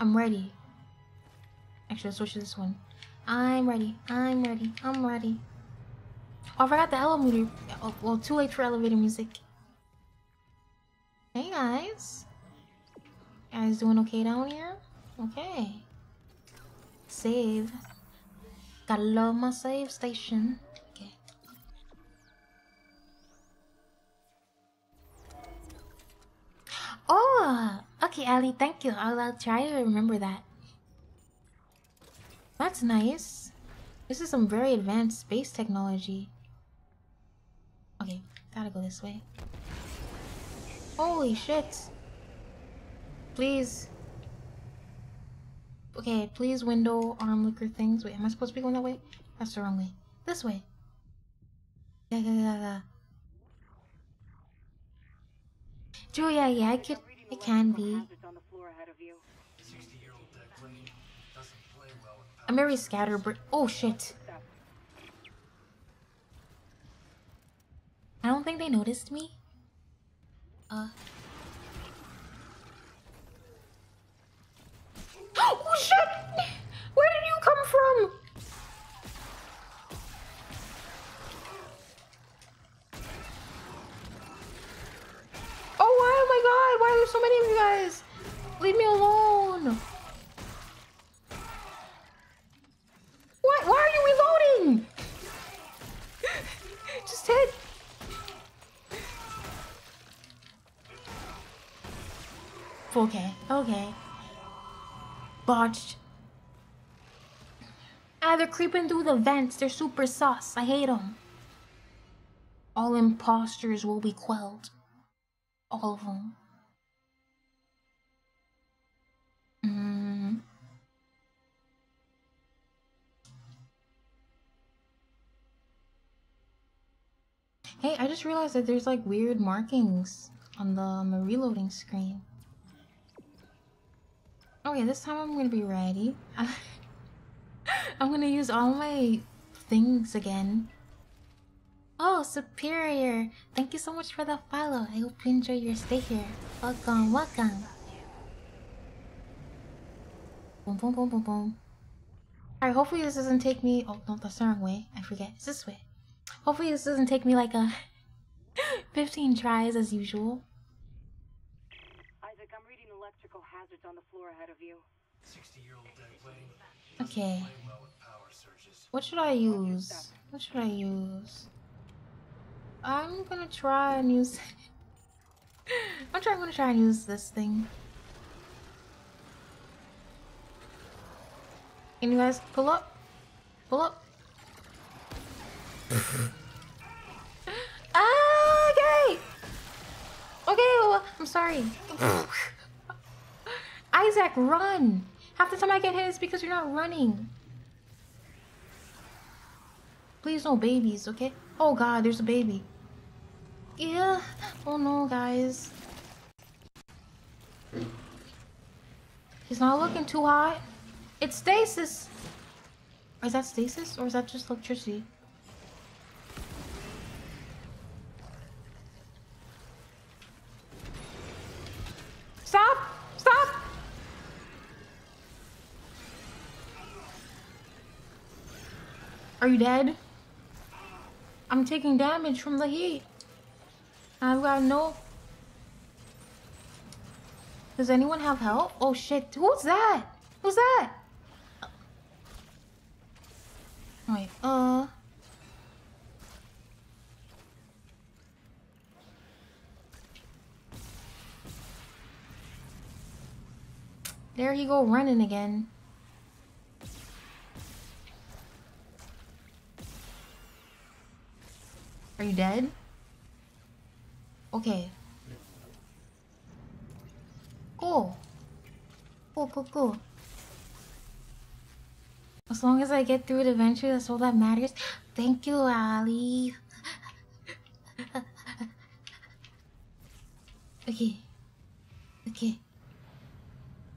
I'm ready. Actually, let's switch to this one. I'm ready. I'm ready. I'm ready. Oh, I forgot the elevator. Oh, well, too late for elevator music. Hey guys. Guys doing okay down here? Okay. Save. Gotta love my save station. Okay. Oh, okay, Ali. Thank you. I'll, I'll try to remember that. That's nice. This is some very advanced space technology. Okay, gotta go this way. Holy shit. Please. Okay, please window arm liquor things. Wait, am I supposed to be going that way? That's the wrong way. This way. Yeah, yeah, yeah, yeah. Yeah, yeah, I could, it can be. I'm very scatterbrained. Oh shit. I don't think they noticed me. Uh. (gasps) Oh shit! Where did you come from? Oh wow, my god, why are there so many of you guys? Leave me alone. What? Why are you reloading? Okay, okay. Botched. Ah, they're creeping through the vents. They're super sus. I hate them. All imposters will be quelled. All of them. Hey, I just realized that there's like weird markings on the, on the reloading screen. Oh, okay, this time I'm gonna be ready. (laughs) I'm gonna use all my things again. Oh, Superior! Thank you so much for the follow. I hope you enjoy your stay here. Welcome, welcome. Boom, boom, boom, boom, boom. Alright, hopefully this doesn't take me. Oh, no, that's the wrong way. I forget. It's this way. Hopefully this doesn't take me like a (laughs) 15 tries as usual. Isaac, I'm reading electrical hazards on the floor ahead of you. 60 year old dead. Okay. Play well with power surges. What should I use? What should I use? I'm gonna try and use. (laughs) I'm trying. I'm gonna try and use this thing. Can you guys pull up? Pull up. Ah, (laughs) okay. Okay, well, I'm sorry. (laughs) Isaac, run! Half the time I get hit is because you're not running. Please no babies, okay? Oh god, there's a baby. Yeah. Oh no, guys. He's not looking too hot. It's stasis. Is that stasis or is that just electricity? Stop! Stop! Are you dead? I'm taking damage from the heat. I've got no... Does anyone have help? Oh shit, who's that? Who's that? Wait, uh... There he go running again. Are you dead? Okay. Cool. Cool, cool, cool. As long as I get through it eventually, that's all that matters. Thank you, Ali. (laughs) okay. Okay.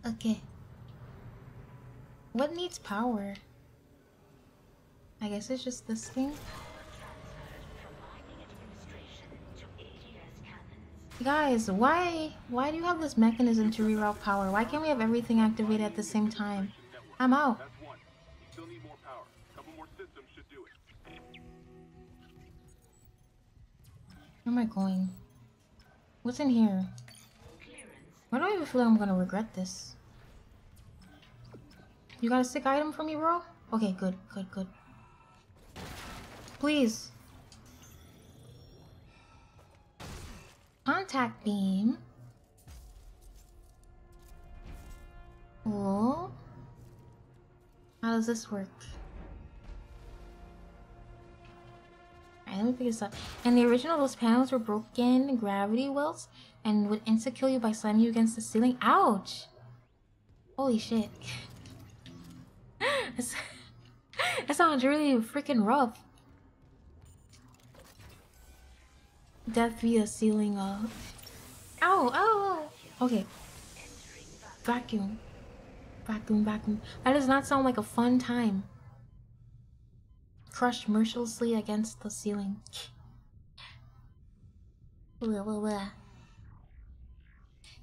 Okay. What needs power? I guess it's just this thing. Guys, why why do you have this mechanism to reroute power? Why can't we have everything activated at the same time? I'm out. That's one. You still need more power. A couple more systems should do it. Where am I going? What's in here? Why do I have feel like I'm gonna regret this? You got a sick item for me, bro? Okay, good, good, good. Please. Contact beam. Cool. How does this work? Alright, let me pick this up. In the original, those panels were broken gravity wells and would insta-kill you by slamming you against the ceiling. Ouch! Holy shit. (laughs) That sounds really freaking rough. Death via ceiling up. Ow, ow. Okay. Vacuum. Vacuum, vacuum. That does not sound like a fun time. Crushed mercilessly against the ceiling.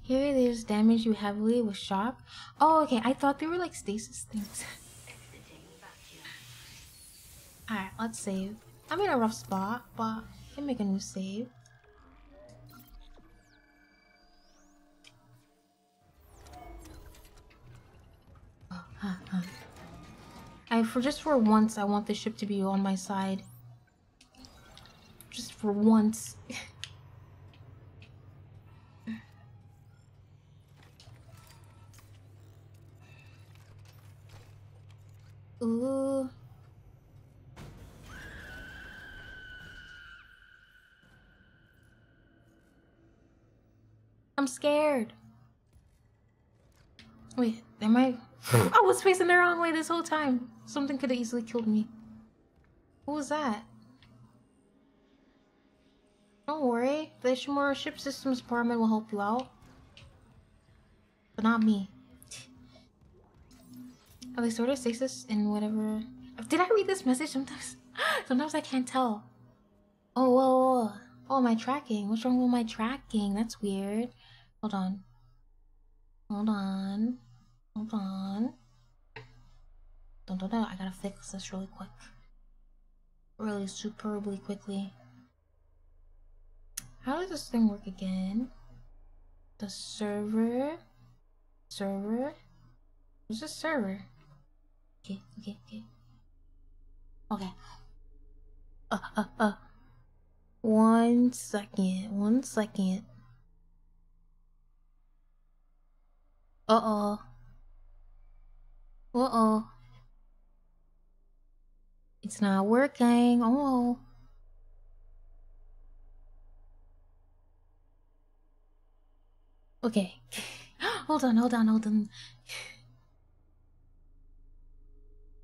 Here, there's damage you heavily with shock. Oh, okay. I thought they were like stasis things. (laughs) Alright, let's save. I'm in a rough spot, but can make a new save. Oh. I for just for once, I want the ship to be on my side. Just for once. (laughs) Ooh. Scared. Wait, am I? Hmm. (laughs) I was facing the wrong way this whole time. Something could have easily killed me. What was that? Don't worry, the Ishimura Ship Systems Department will help you out. But not me. Are they sort of stasis in whatever? Did I read this message? Sometimes, (gasps) sometimes I can't tell. Oh, whoa, whoa. oh, my tracking. What's wrong with my tracking? That's weird. Hold on. Hold on. Hold on. Don't, don't, don't. I gotta fix this really quick. Really superbly quickly. How does this thing work again? The server. Server. Where's the server? Okay, okay, okay. Okay. Uh, uh, uh. One second. One second. Uh oh. Uh oh. It's not working. Oh. Okay. (gasps) hold on, hold on, hold on.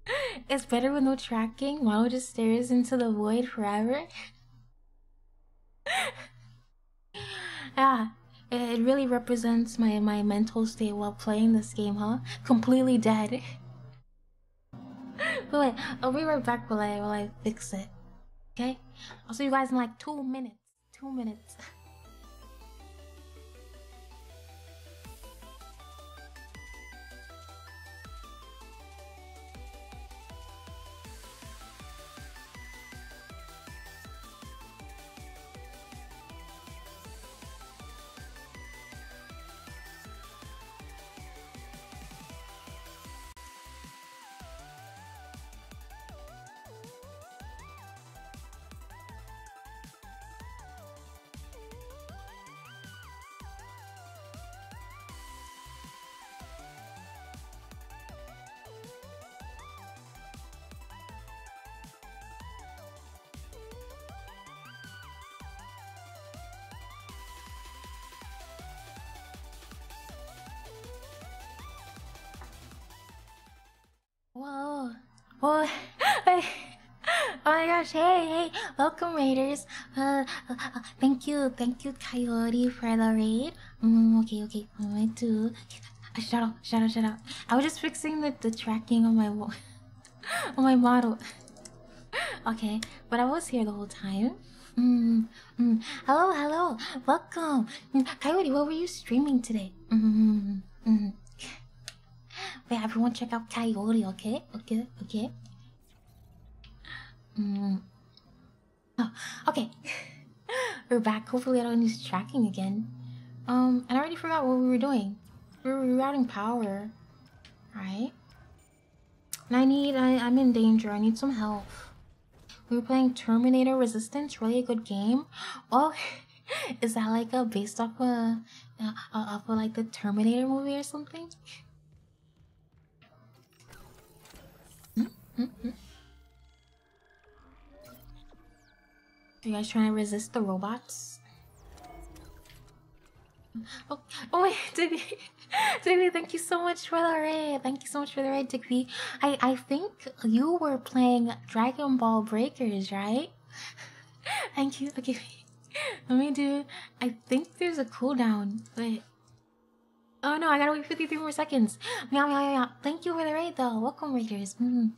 (laughs) it's better with no tracking. Why Wow just stares into the void forever. yeah, (laughs) it really represents my, my mental state while playing this game, huh? Completely dead. (laughs) but wait, I'll be right back while I, while I fix it. Okay? I'll see you guys in like two minutes. Two minutes. (laughs) welcome raiders. Uh, uh, uh, thank you, thank you, Coyote, for the raid. Mm, okay, okay, what do I do? Uh, shut up, shut up, shut up. I was just fixing the, the tracking on my (laughs) on my model. (laughs) okay, but I was here the whole time. Mm, mm. Hello, hello, welcome. Mm, Coyote, what were you streaming today? Mm, mm. Wait, everyone check out Coyote, okay? Okay, okay. Mm. Oh, okay. (laughs) we're back. Hopefully I don't use tracking again. Um, and I already forgot what we were doing. We were rerouting power. Right? And I need, I, I'm in danger. I need some help. We were playing Terminator Resistance. Really a good game. (gasps) Oh, (laughs) is that like a based off a, off of like the Terminator movie or something? Mm-hmm. (laughs) Are you guys trying to resist the robots? Oh, oh wait, (laughs) Digby. Digby, thank you so much for the raid. Thank you so much for the raid, Digby. I, I think you were playing Dragon Ball Breakers, right? (laughs) thank you. Okay, (laughs) let me do. I think there's a cooldown. but. Oh no, I gotta wait 53 more seconds. Meow, meow, meow. Thank you for the raid, though. Welcome, Raiders. Mm.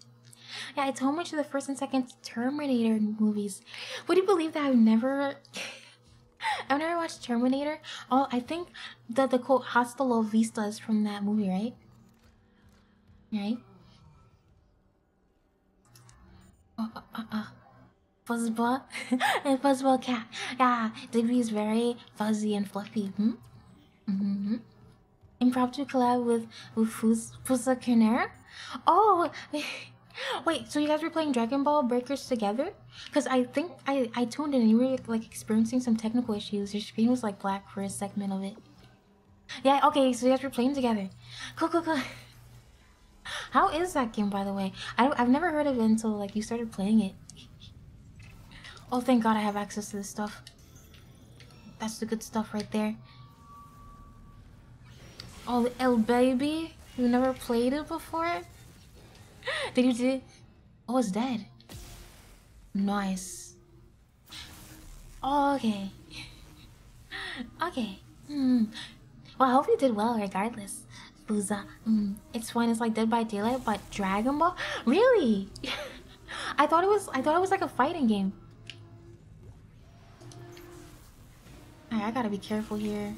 Yeah, it's homage to the first and second Terminator movies. Would you believe that I've never. (laughs) I've never watched Terminator. Oh, I think that the quote "Hasta la vista" is from that movie, right? Right? Uh, uh, uh, uh. Fuzzball, (laughs) Fuzzball cat. Yeah, Digby is very fuzzy and fluffy. Hmm. Mm-hmm. Impromptu collab with with Fuz Fusa Canera. Oh. (laughs) Wait, so you guys were playing Dragon Ball Breakers together? Because I think I, I tuned in and you were like experiencing some technical issues. Your screen was like black for a segment of it. Yeah, okay, so you guys were playing together. Cool, cool, cool. How is that game, by the way? I, I've never heard of it until like you started playing it. Oh, thank God I have access to this stuff. That's the good stuff right there. Oh, El Baby? You never played it before? (laughs) Did you do? Oh, it's dead. Nice. Oh, okay. (laughs) okay. Hmm. Well, I hope you did well regardless. Buza. Mm. It's fun. It's like Dead by Daylight, but Dragon Ball. Really? (laughs) I thought it was. I thought it was like a fighting game. Alright, I gotta be careful here.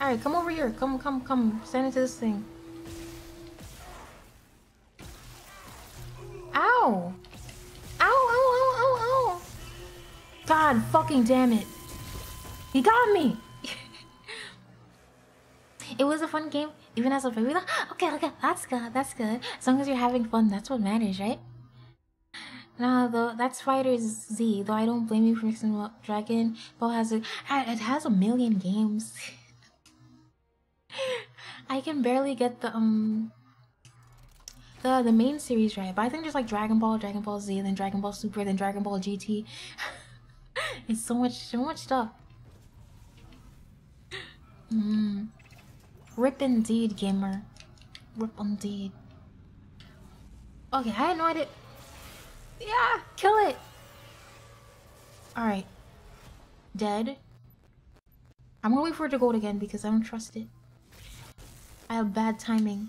Alright, come over here. Come, come, come. Stand into this thing. Ow! Ow, ow, ow, ow, ow! God fucking damn it. He got me! (laughs) it was a fun game, even as a baby. (gasps) Okay, okay, that's good, that's good. As long as you're having fun, that's what matters, right? No, though that's Fighters Z. Though I don't blame you for mixing up. Dragon Ball has a it has a million games. (laughs) I can barely get the um the the main series right, but I think just like Dragon Ball, Dragon Ball Z, then Dragon Ball Super, then Dragon Ball GT. (laughs) it's so much, so much stuff. Mm. Rip indeed, gamer. Rip indeed. Okay, I had no idea. Yeah, kill it. All right. Dead. I'm gonna wait for it to go again because I don't trust it. I have bad timing.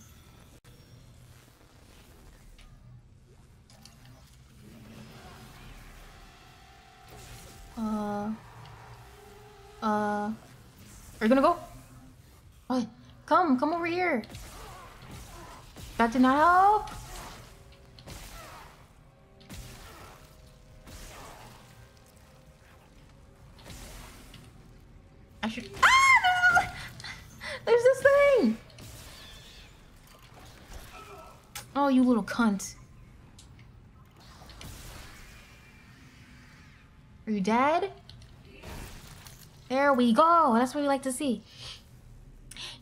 Uh. Uh. Are you gonna go? Oh, come, come over here. That did not help. I should. Ah, no! There's this thing. Oh, you little cunt. Are you dead? There we go. That's what we like to see.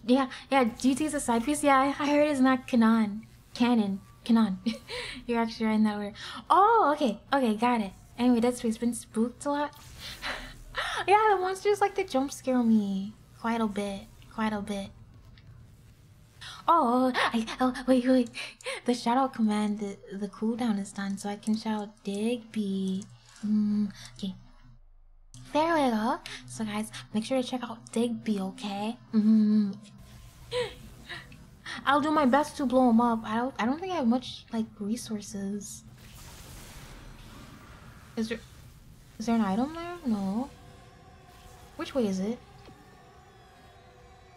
Yeah, yeah, GT is a side piece. Yeah, I heard it's not canon. Canon. Canon. (laughs) You're actually right in that word. Oh, okay. Okay, got it. Anyway, that's has been spooked a lot. (laughs) yeah, the monsters like to jump scare me quite a bit. Quite a bit. Oh, I, oh, wait, wait. The shadow command, the, the cooldown is done, so I can shout Digby. Mm, okay. There we go. So guys, make sure to check out Digby, okay? Mm. (laughs) I'll do my best to blow him up. I don't I don't think I have much like resources. Is there is there an item there? No. Which way is it?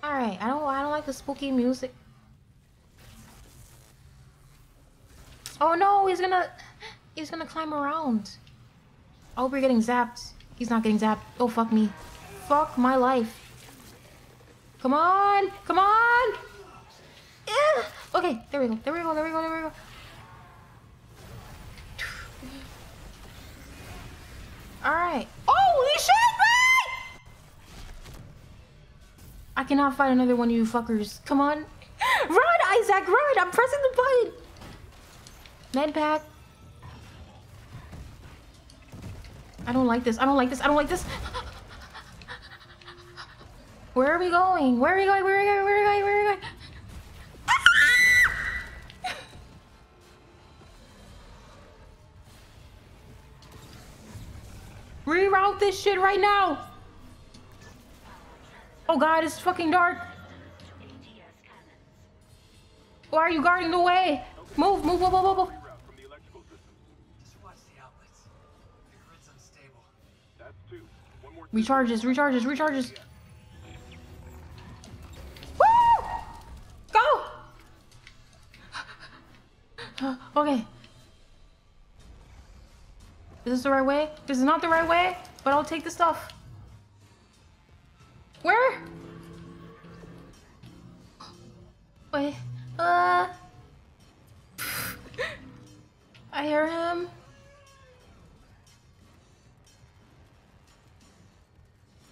Alright, I don't I don't like the spooky music. Oh no, he's gonna he's gonna climb around. Hope you're getting zapped. He's not getting zapped. Oh, fuck me. Fuck my life. Come on! Come on! Yeah! Okay, there we go. There we go. There we go. There we go. Alright. Holy shit, man! I cannot fight another one of you fuckers. Come on. (laughs) Run, Isaac, run! I'm pressing the button! Med pack. I don't like this. I don't like this. I don't like this. Where are we going? Where are we going? Where are we going? Where are we going? Where are we going? Reroute this shit right now! Oh god, it's fucking dark! Why are you guarding the way? Move, move, move, move, move, move. Recharges, recharges, recharges. Woo! Go! (gasps) Okay. Is this the right way? This is not the right way, but I'll take the stuff. Where? Wait. Uh. (sighs) I hear him.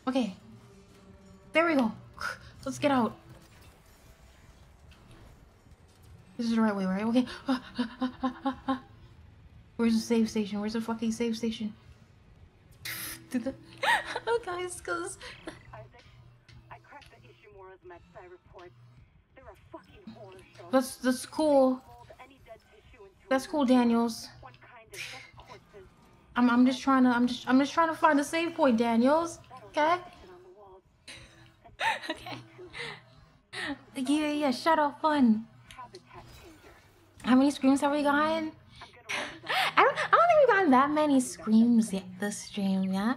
Okay. There we go. (sighs) Let's get out. This is the right way, right? Okay. (sighs) Where's the save station? Where's the fucking save station? (laughs) Did the... (laughs) oh, guys, cause Isaac, I cracked the Ishimura's reports. They're a fucking horror show. that's that's cool. Mold any dead tissue into That's cool. Daniels. One kind is just corpses. I'm I'm just trying to I'm just I'm just trying to find the save point, Daniels. Okay. (laughs) Okay. Yeah, yeah. Shut up, fun. How many screams have we gotten? I don't, I don't think we've gotten that many screams yet this stream, yeah?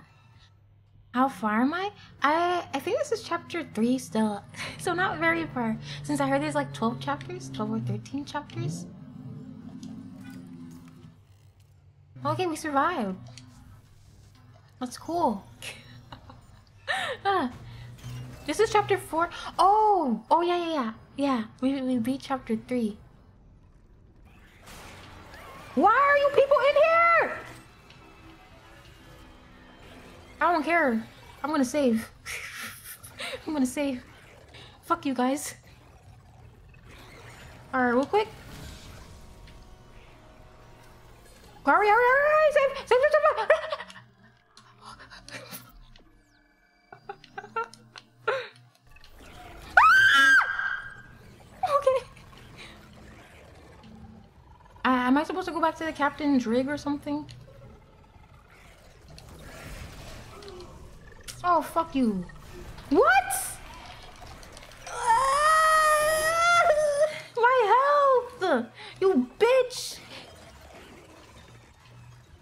How far am I? I I think this is chapter 3 still. (laughs) So not very far. Since I heard there's like 12 chapters, 12 or 13 chapters. Okay, we survived. That's cool. (laughs) Ah. This is chapter 4. Oh! Oh yeah, yeah, yeah. Yeah, we, we beat chapter 3. Why are you people in here? I don't care. I'm gonna save. (laughs) I'm gonna save. Fuck you guys. Alright, real quick. Hurry, hurry, hurry, hurry! Save! Save, save, save! Go back to the captain's rig or something? Oh, fuck you. What? Ah! (laughs) My health! You bitch!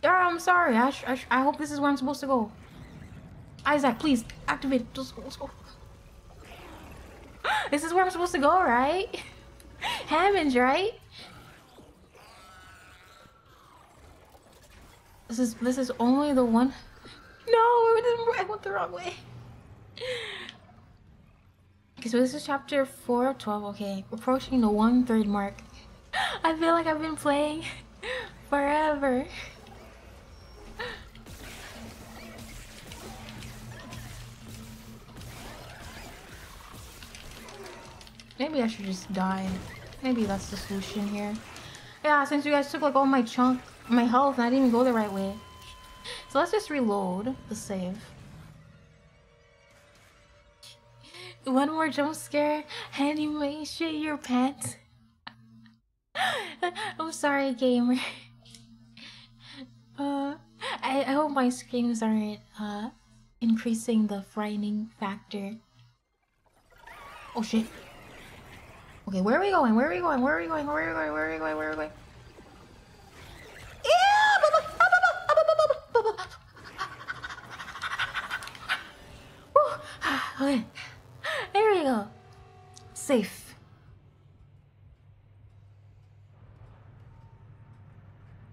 Yeah, I'm sorry. I, sh I, sh I hope this is where I'm supposed to go. Isaac, please, activate. Just, let's go. (gasps) This is where I'm supposed to go, right? (laughs) Hammond's, right? This is this is only the one. No, I went the wrong way. Okay, so this is chapter 4 of 12. Okay, approaching the one third mark. (gasps) I feel like I've been playing (laughs) forever. Maybe I should just die. Maybe that's the solution here. Yeah, since you guys took like all my chunk, my health, and I didn't even go the right way. So let's just reload the save. One more jump scare, anyway, shit your pants. (laughs) I'm sorry, gamer. Uh, I, I hope my screams aren't uh increasing the frightening factor. Oh shit. Okay, where are we going? Where are we going? Where are we going? Where are we going? Where are we going? Where are we going? Okay. There we go. Safe.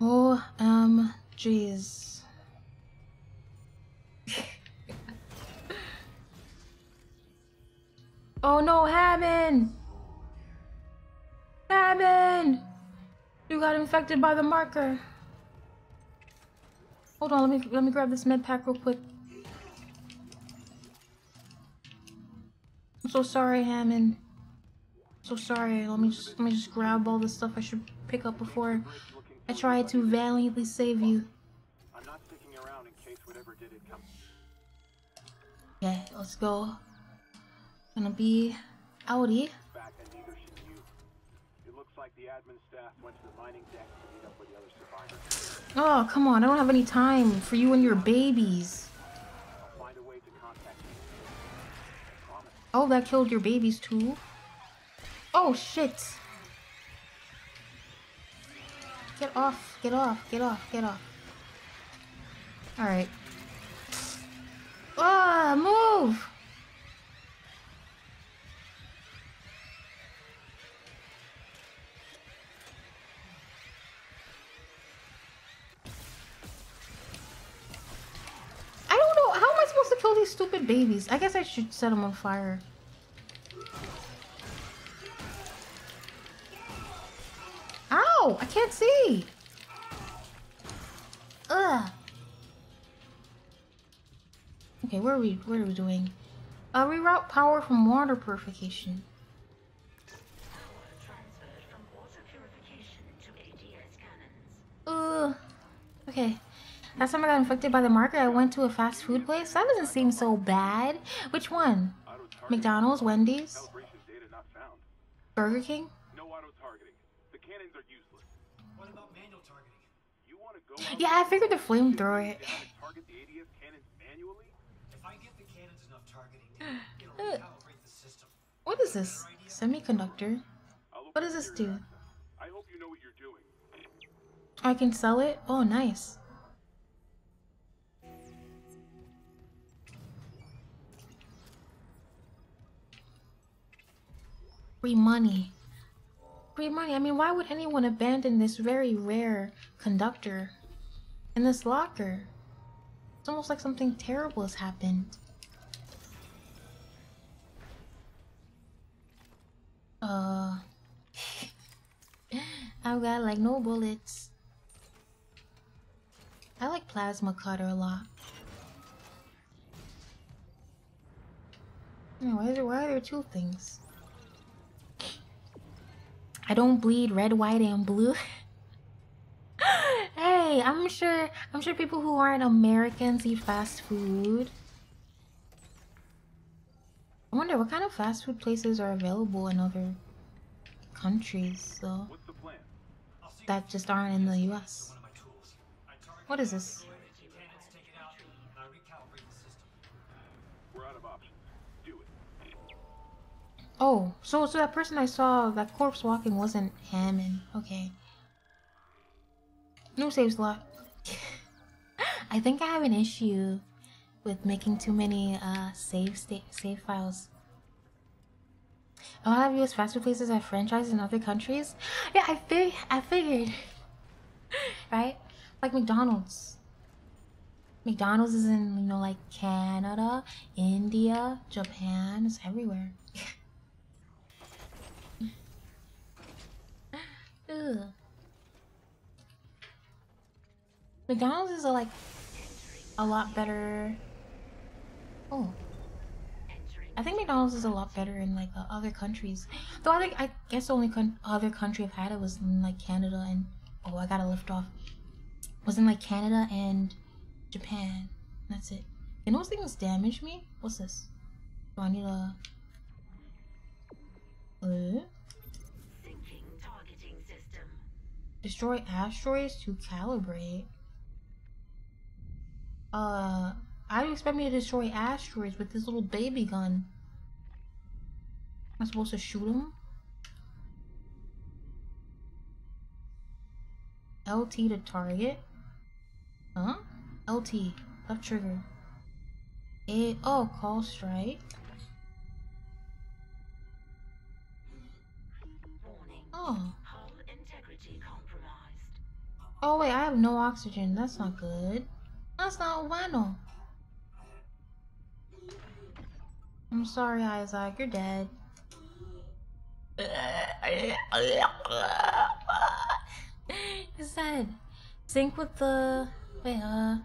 Oh, um, jeez. oh no, Hammond! Hammond! You got infected by the marker. Hold on, let me let me grab this med pack real quick. I'm so sorry, Hammond. So sorry. Let me just let me just grab all the stuff I should pick up before I try to valiantly save you. I'm not sticking around in case whatever did it comes. Okay, let's go. Gonna be outie. Back and neither should you. It looks like the admin staff went to the mining deck to meet up with the other survivors. Oh, come on. I don't have any time for you and your babies. Oh, that killed your babies too. Oh, shit. Get off, get off, get off, get off. Alright. Ah, move! I don't know. How am I supposed to kill these stupid babies? I guess I should set them on fire. Ow! I can't see! Ugh. Okay, where are we? What are we doing? Uh, reroute power from water purification. Ugh. Okay. Last time I got infected by the marker, I went to a fast food place. That doesn't seem so bad. Which one? McDonald's, Wendy's, Calibration data not found. Burger King? No auto targeting. The cannons are useless. What about manual targeting? You want to go Yeah, I figured the flamethrower. and target the ADS cannons manually? If I give the cannons enough targeting it'll recalibrate (gasps) the system. What is this? Semiconductor. What does this do? I hope you know what you're doing. I can sell it? Oh, nice. Free money. Free money. I mean, why would anyone abandon this very rare conductor in this locker? It's almost like something terrible has happened. Uh, (laughs) I've got like no bullets. I like plasma cutter a lot. Why, is there, why are there two things? I don't bleed red, white, and blue. (laughs) hey, I'm sure I'm sure people who aren't Americans eat fast food. I wonder what kind of fast food places are available in other countries though What's the plan? I'll see that just aren't in the US. one of my tools. I target What is this? Oh, so so that person I saw, that corpse walking wasn't Hammond. Okay. No save slot. (laughs) I think I have an issue with making too many uh save save files. A lot of US fast food places have franchises in other countries. Yeah, I fig I figured. (laughs) right? Like McDonald's. McDonald's is in, you know, like Canada, India, Japan, it's everywhere. McDonald's is a, like a lot better. Oh, I think McDonald's is a lot better in like uh, other countries. Though I think I guess the only con- other country I've had it was in like Canada and oh I gotta lift off. Was in like Canada and Japan. That's it. And those things damage me. What's this? Do I need a? Uh? Destroy asteroids to calibrate. Uh, how do you expect me to destroy asteroids with this little baby gun? Am I supposed to shoot them? LT to target. Huh? LT. Left trigger. A oh, call strike. Oh. Oh wait, I have no oxygen. That's not good. That's not bueno. I'm sorry, Isaac. You're dead. He said, sync with the. Wait, uh.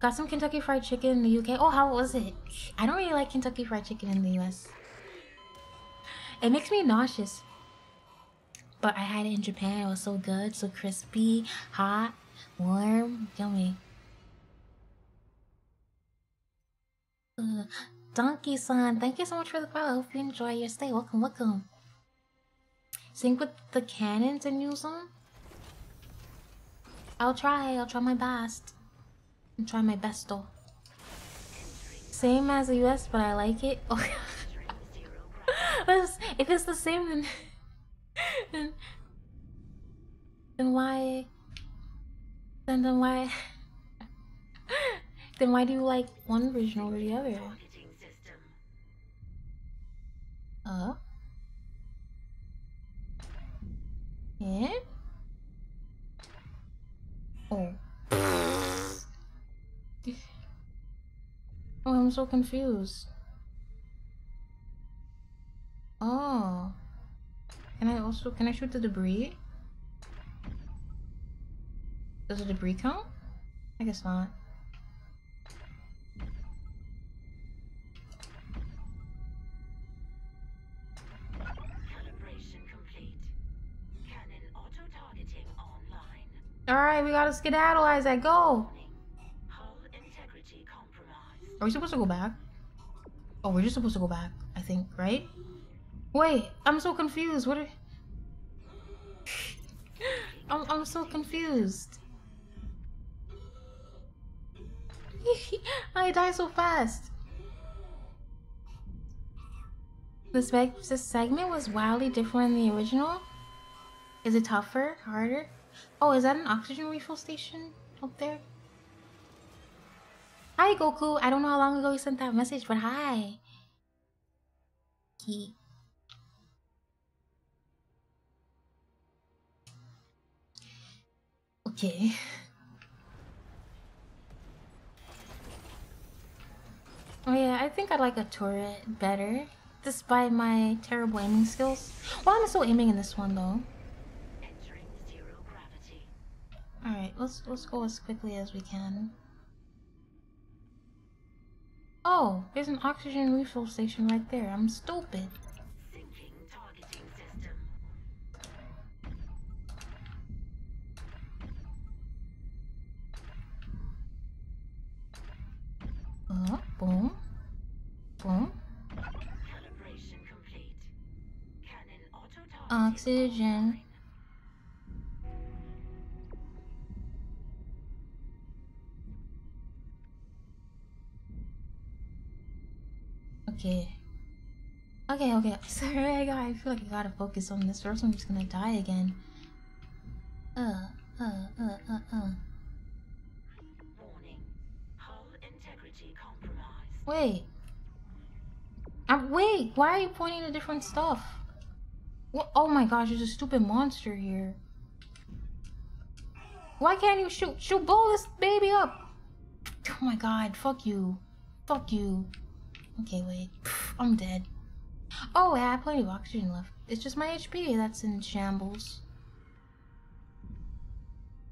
Got some Kentucky Fried Chicken in the UK. Oh, how was it? I don't really like Kentucky Fried Chicken in the US. It makes me nauseous. But I had it in Japan. It was so good, so crispy, hot, warm, yummy. Ugh. Donkey Son, thank you so much for the follow. Hope you enjoy your stay. Welcome, welcome. Sync with the cannons and use them? I'll try, I'll try my best. I'll try my best though. Same as the US, but I like it. (laughs) Oh, (laughs) if it's the same, then, (laughs) then, then why, then then why, then why do you like one version over the other? Uh. Yeah. Oh. Oh, I'm so confused. Oh. Can I also can I shoot the debris? Does the debris count? I guess not. Calibration complete. Cannon auto-targeting online. Alright, we gotta skedaddle, Isaac. Go! Hull integrity compromised. Are we supposed to go back? Oh, we're just supposed to go back, I think, right? Wait, I'm so confused. What are... (sighs) I'm, I'm so confused. (laughs) I die so fast. This, seg this segment was wildly different than the original. Is it tougher? Harder? Oh, is that an oxygen refill station up there? Hi, Goku. I don't know how long ago you sent that message, but hi. Key. Okay. Oh yeah, I think I like a turret better, despite my terrible aiming skills. Why am I'm still aiming in this one though. Entering zero gravity. All right, let's let's go as quickly as we can. Oh, there's an oxygen refill station right there. I'm stupid. Uh, boom, boom. Calibration complete. Cannon auto-targeting Oxygen. Okay. Okay, okay. (laughs) Sorry, I got. I feel like I gotta focus on this, or else I'm just gonna die again. Uh, uh, uh, uh, uh. Wait. Um, wait. Why are you pointing to different stuff? What? Oh my gosh, there's a stupid monster here. Why can't you shoot? Shoot, blow this baby up. Oh my god. Fuck you. Fuck you. Okay, wait. I'm dead. Oh, I have plenty of oxygen left. It's just my HP that's in shambles.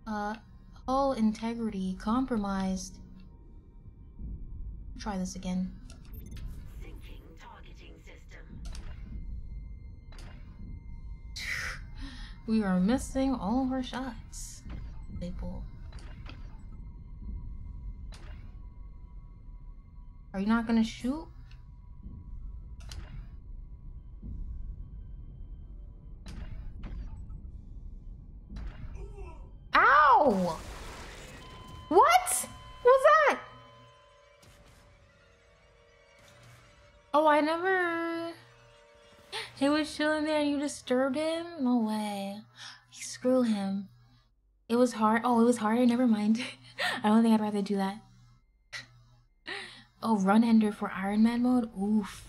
Uh, hull integrity compromised. Try this again. Syncing targeting system. We are missing all of our shots. People. Are you not gonna shoot? Disturbed him? No way. Screw him. It was hard. Oh, it was harder. Never mind. (laughs) I don't think I'd rather do that. Oh, run ender for Iron Man mode? Oof.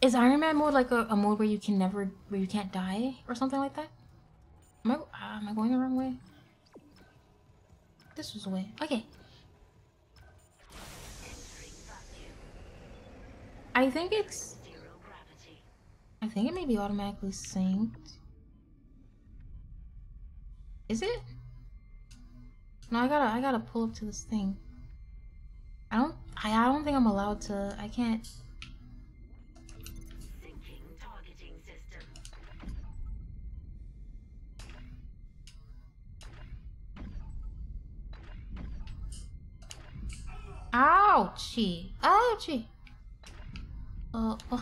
Is Iron Man mode like a, a mode where you can never, where you can't die or something like that? Am I, uh, am I going the wrong way? This was the way. Okay. I think it's. I think it may be automatically synced. Is it? No, I gotta, I gotta pull up to this thing. I don't, I, I don't think I'm allowed to. I can't. Syncing targeting system. Ouchie. Ouchie. Uh, uh,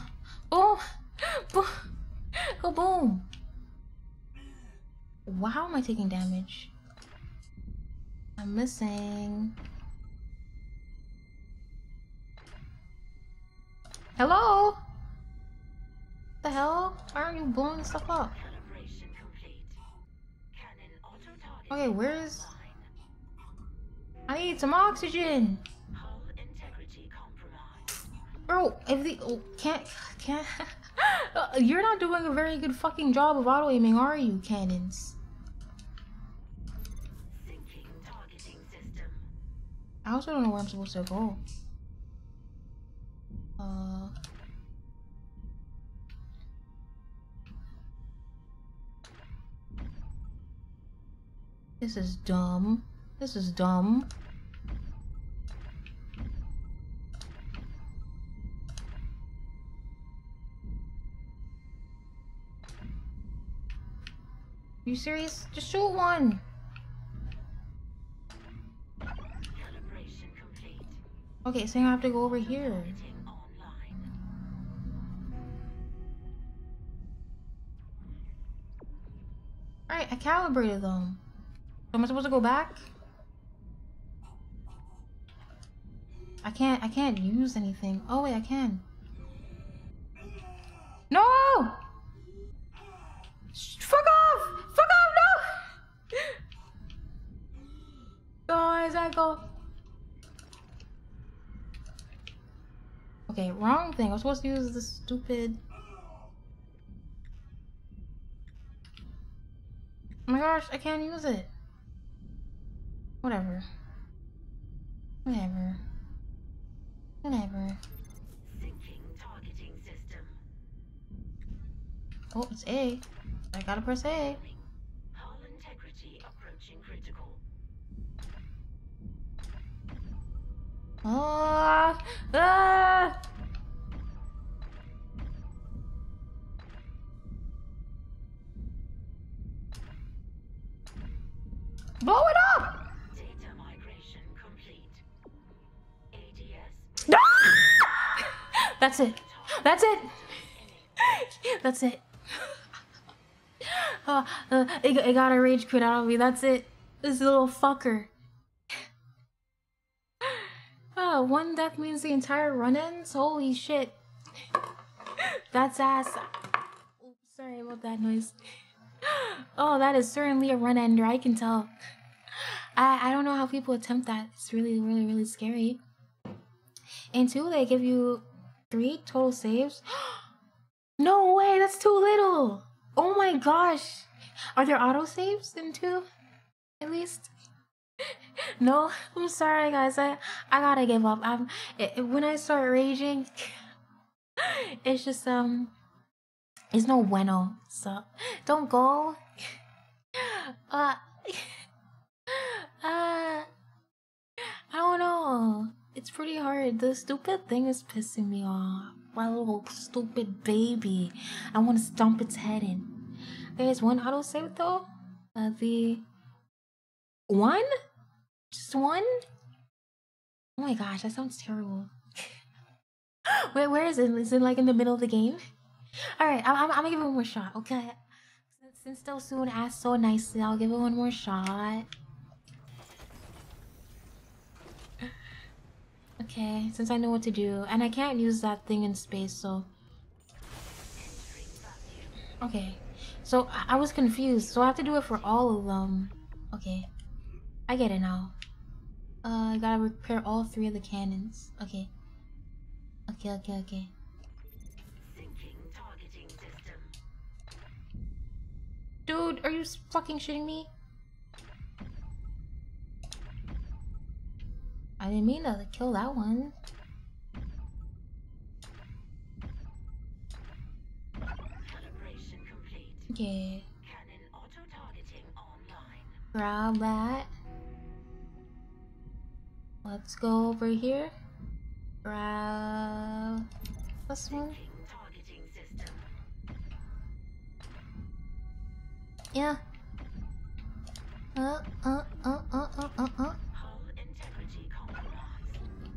boom. (gasps) Oh, boom. Go boom. Wow, how am I taking damage? I'm missing. Hello? The hell? Why aren't you blowing stuff up? Calibration complete. Cannon auto-targeting Okay, where's... I need some oxygen. Bro, if the... Oh, can't... Can't... (laughs) (gasps) You're not doing a very good fucking job of auto-aiming, are you, cannons? I also don't know where I'm supposed to go. Uh... This is dumb. This is dumb. You serious? Just shoot one. Okay, so I have to go over here. Alright, I calibrated them. So am I supposed to go back? I can't, I can't use anything. Oh wait, I can. No! Go? Okay, wrong thing. I was supposed to use the stupid... Oh my gosh, I can't use it. Whatever. Whatever. Whatever. Syncing targeting system. Oh, it's A. I gotta press A. Hull integrity approaching critical. Ah! Ah! Blow it up! Data migration complete. ADS. (laughs) That's it. That's it. (laughs) That's it. (laughs) Uh, uh, it, it got a rage quit out of me. That's it. This little fucker. Oh, one death means the entire run ends? Holy shit. That's ass. Oops, sorry about that noise. Oh, that is certainly a run ender, I can tell. I, I don't know how people attempt that. It's really, really, really scary. And two, they give you three total saves. (gasps) no way, that's too little. Oh my gosh. Are there auto saves in two? At least? No, I'm sorry guys. I I gotta give up. I'm it, when I start raging, (laughs) it's just um, it's no bueno. So don't go. (laughs) Uh, (laughs) uh, I don't know. It's pretty hard. The stupid thing is pissing me off. My little stupid baby. I want to stomp its head in. There's one autosave though. Uh, the one? Just one? Oh my gosh, that sounds terrible. (laughs) Wait, where is it? Is it like in the middle of the game? Alright, I'm, I'm, I'm gonna give it one more shot, okay? Since, since Delsoon asked so nicely, I'll give it one more shot. (sighs) Okay, since I know what to do. And I can't use that thing in space, so... Okay. So, I, I was confused. So I have to do it for all of them. Okay. I get it now. Uh, I gotta repair all three of the cannons. Okay. Okay, okay, okay. Syncing targeting system. Dude, are you fucking shitting me? I didn't mean to kill that one. Calibration complete. Okay. Cannon auto-targeting online. Grab that. Let's go over here. Grab this one. Yeah. Uh, uh, uh, uh, uh, uh, uh.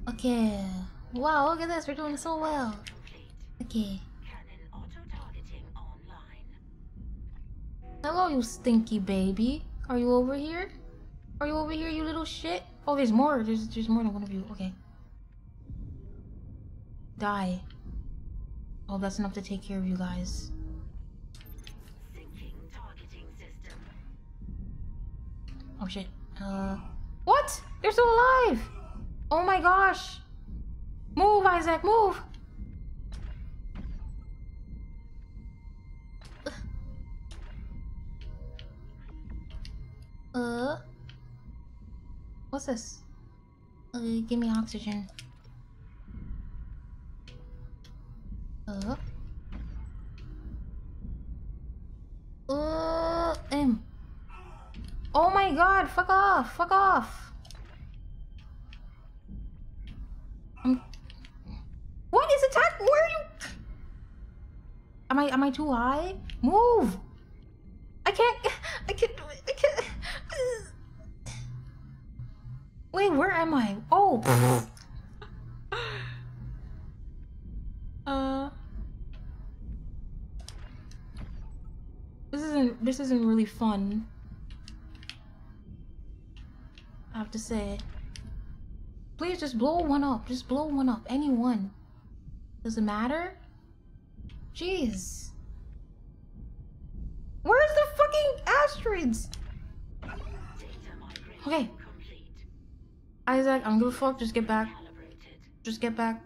Okay. Wow, look at this. We're doing so well. Okay. Hello, you stinky baby. Are you over here? Are you over here, you little shit? Oh, there's more. There's there's more than one of you. Okay. Die. Oh, that's enough to take care of you guys. Oh shit. Uh, what? They're still alive! Oh my gosh! Move, Isaac, move! Uh. What's this? Uh, give me oxygen. Uh. Uh. M. Oh my god, fuck off, fuck off. Um, what is attack? Where are you? Am I am I too high? Move! I can't I can't do it. I can't Wait, where am I? Oh (laughs) Uh This isn't this isn't really fun. I have to say. Please just blow one up. Just blow one up. Any one. Does it matter? Jeez. Where's the fucking asteroids? Okay. Isaac, I'm gonna fuck. Just get back. Just get back.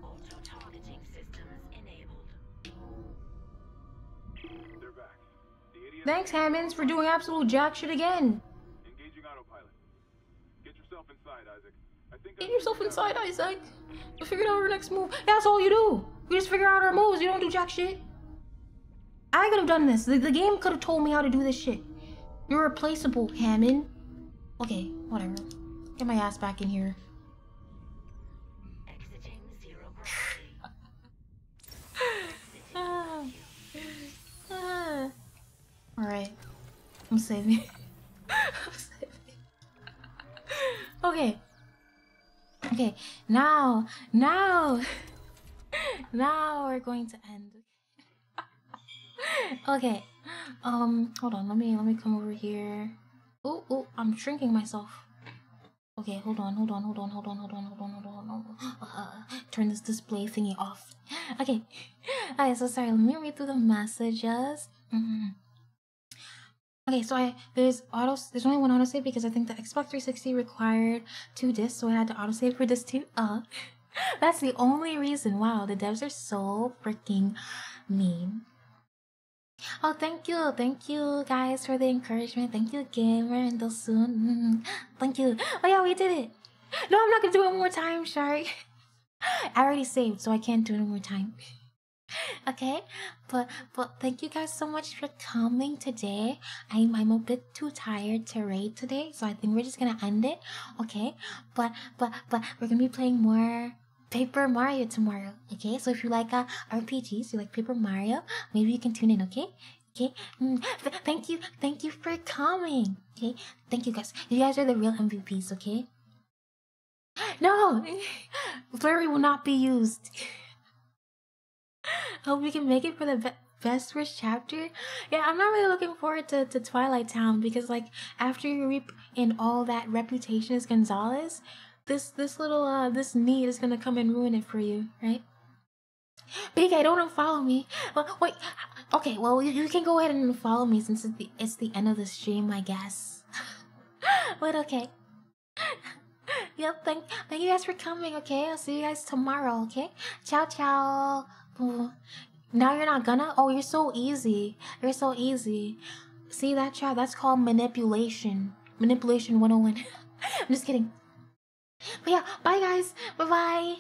Thanks, Hammonds, for doing absolute jack shit again. Engaging autopilot. Get yourself inside, Isaac. I think Get yourself inside, Isaac. We figured out our next move. That's all you do. You just figure out our moves. You don't do jack shit. I could have done this. The, the game could have told me how to do this shit. You're replaceable, Hammond. Okay, whatever. Get my ass back in here. (laughs) Alright. I'm saving. I'm (laughs) saving. okay. Okay, now, now, (laughs) now we're going to end. okay, um, hold on. Let me let me come over here. Oh, oh, I'm shrinking myself. Okay, hold on, hold on, hold on, hold on, hold on, hold on, hold on, hold on. Uh, turn this display thingy off. (laughs) Okay, alright. So sorry. Let me read through the messages. Mm-hmm. Okay, so I there's auto there's only one autosave because I think the Xbox 360 required two discs, so I had to autosave for this too. Uh, (laughs) that's the only reason. Wow, the devs are so freaking mean. Oh, thank you, thank you guys for the encouragement. Thank you, gamer, and soon. Mm, thank you. Oh yeah, we did it. No, I'm not gonna do it one more time. Sorry, (laughs) I already saved, so I can't do it one more time. (laughs) okay but but thank you guys so much for coming today i'm i'm a bit too tired to raid today so i think we're just gonna end it okay but but but we're gonna be playing more paper mario tomorrow okay? So if you like uh rpgs you like paper mario maybe you can tune in okay? Okay? Mm, th- thank you thank you for coming okay? Thank you guys. You guys are the real mvps okay? No! (laughs) Flurry will not be used. Hope we can make it for the be- best first chapter. Yeah, I'm not really looking forward to, to Twilight Town because like after you reap in all that reputation as Gonzales, this this little uh this need is gonna come and ruin it for you, right? Big I don't follow me. Well, wait. Okay, well you, you can go ahead and follow me since it's the it's the end of the stream, I guess. (laughs) but okay. (laughs) yep, thank thank you guys for coming, okay? I'll see you guys tomorrow, okay? Ciao ciao. (laughs) Now you're not gonna? Oh, you're so easy. You're so easy. See that chat? That's called manipulation. Manipulation 101. I'm just kidding. But yeah, bye guys. Bye bye.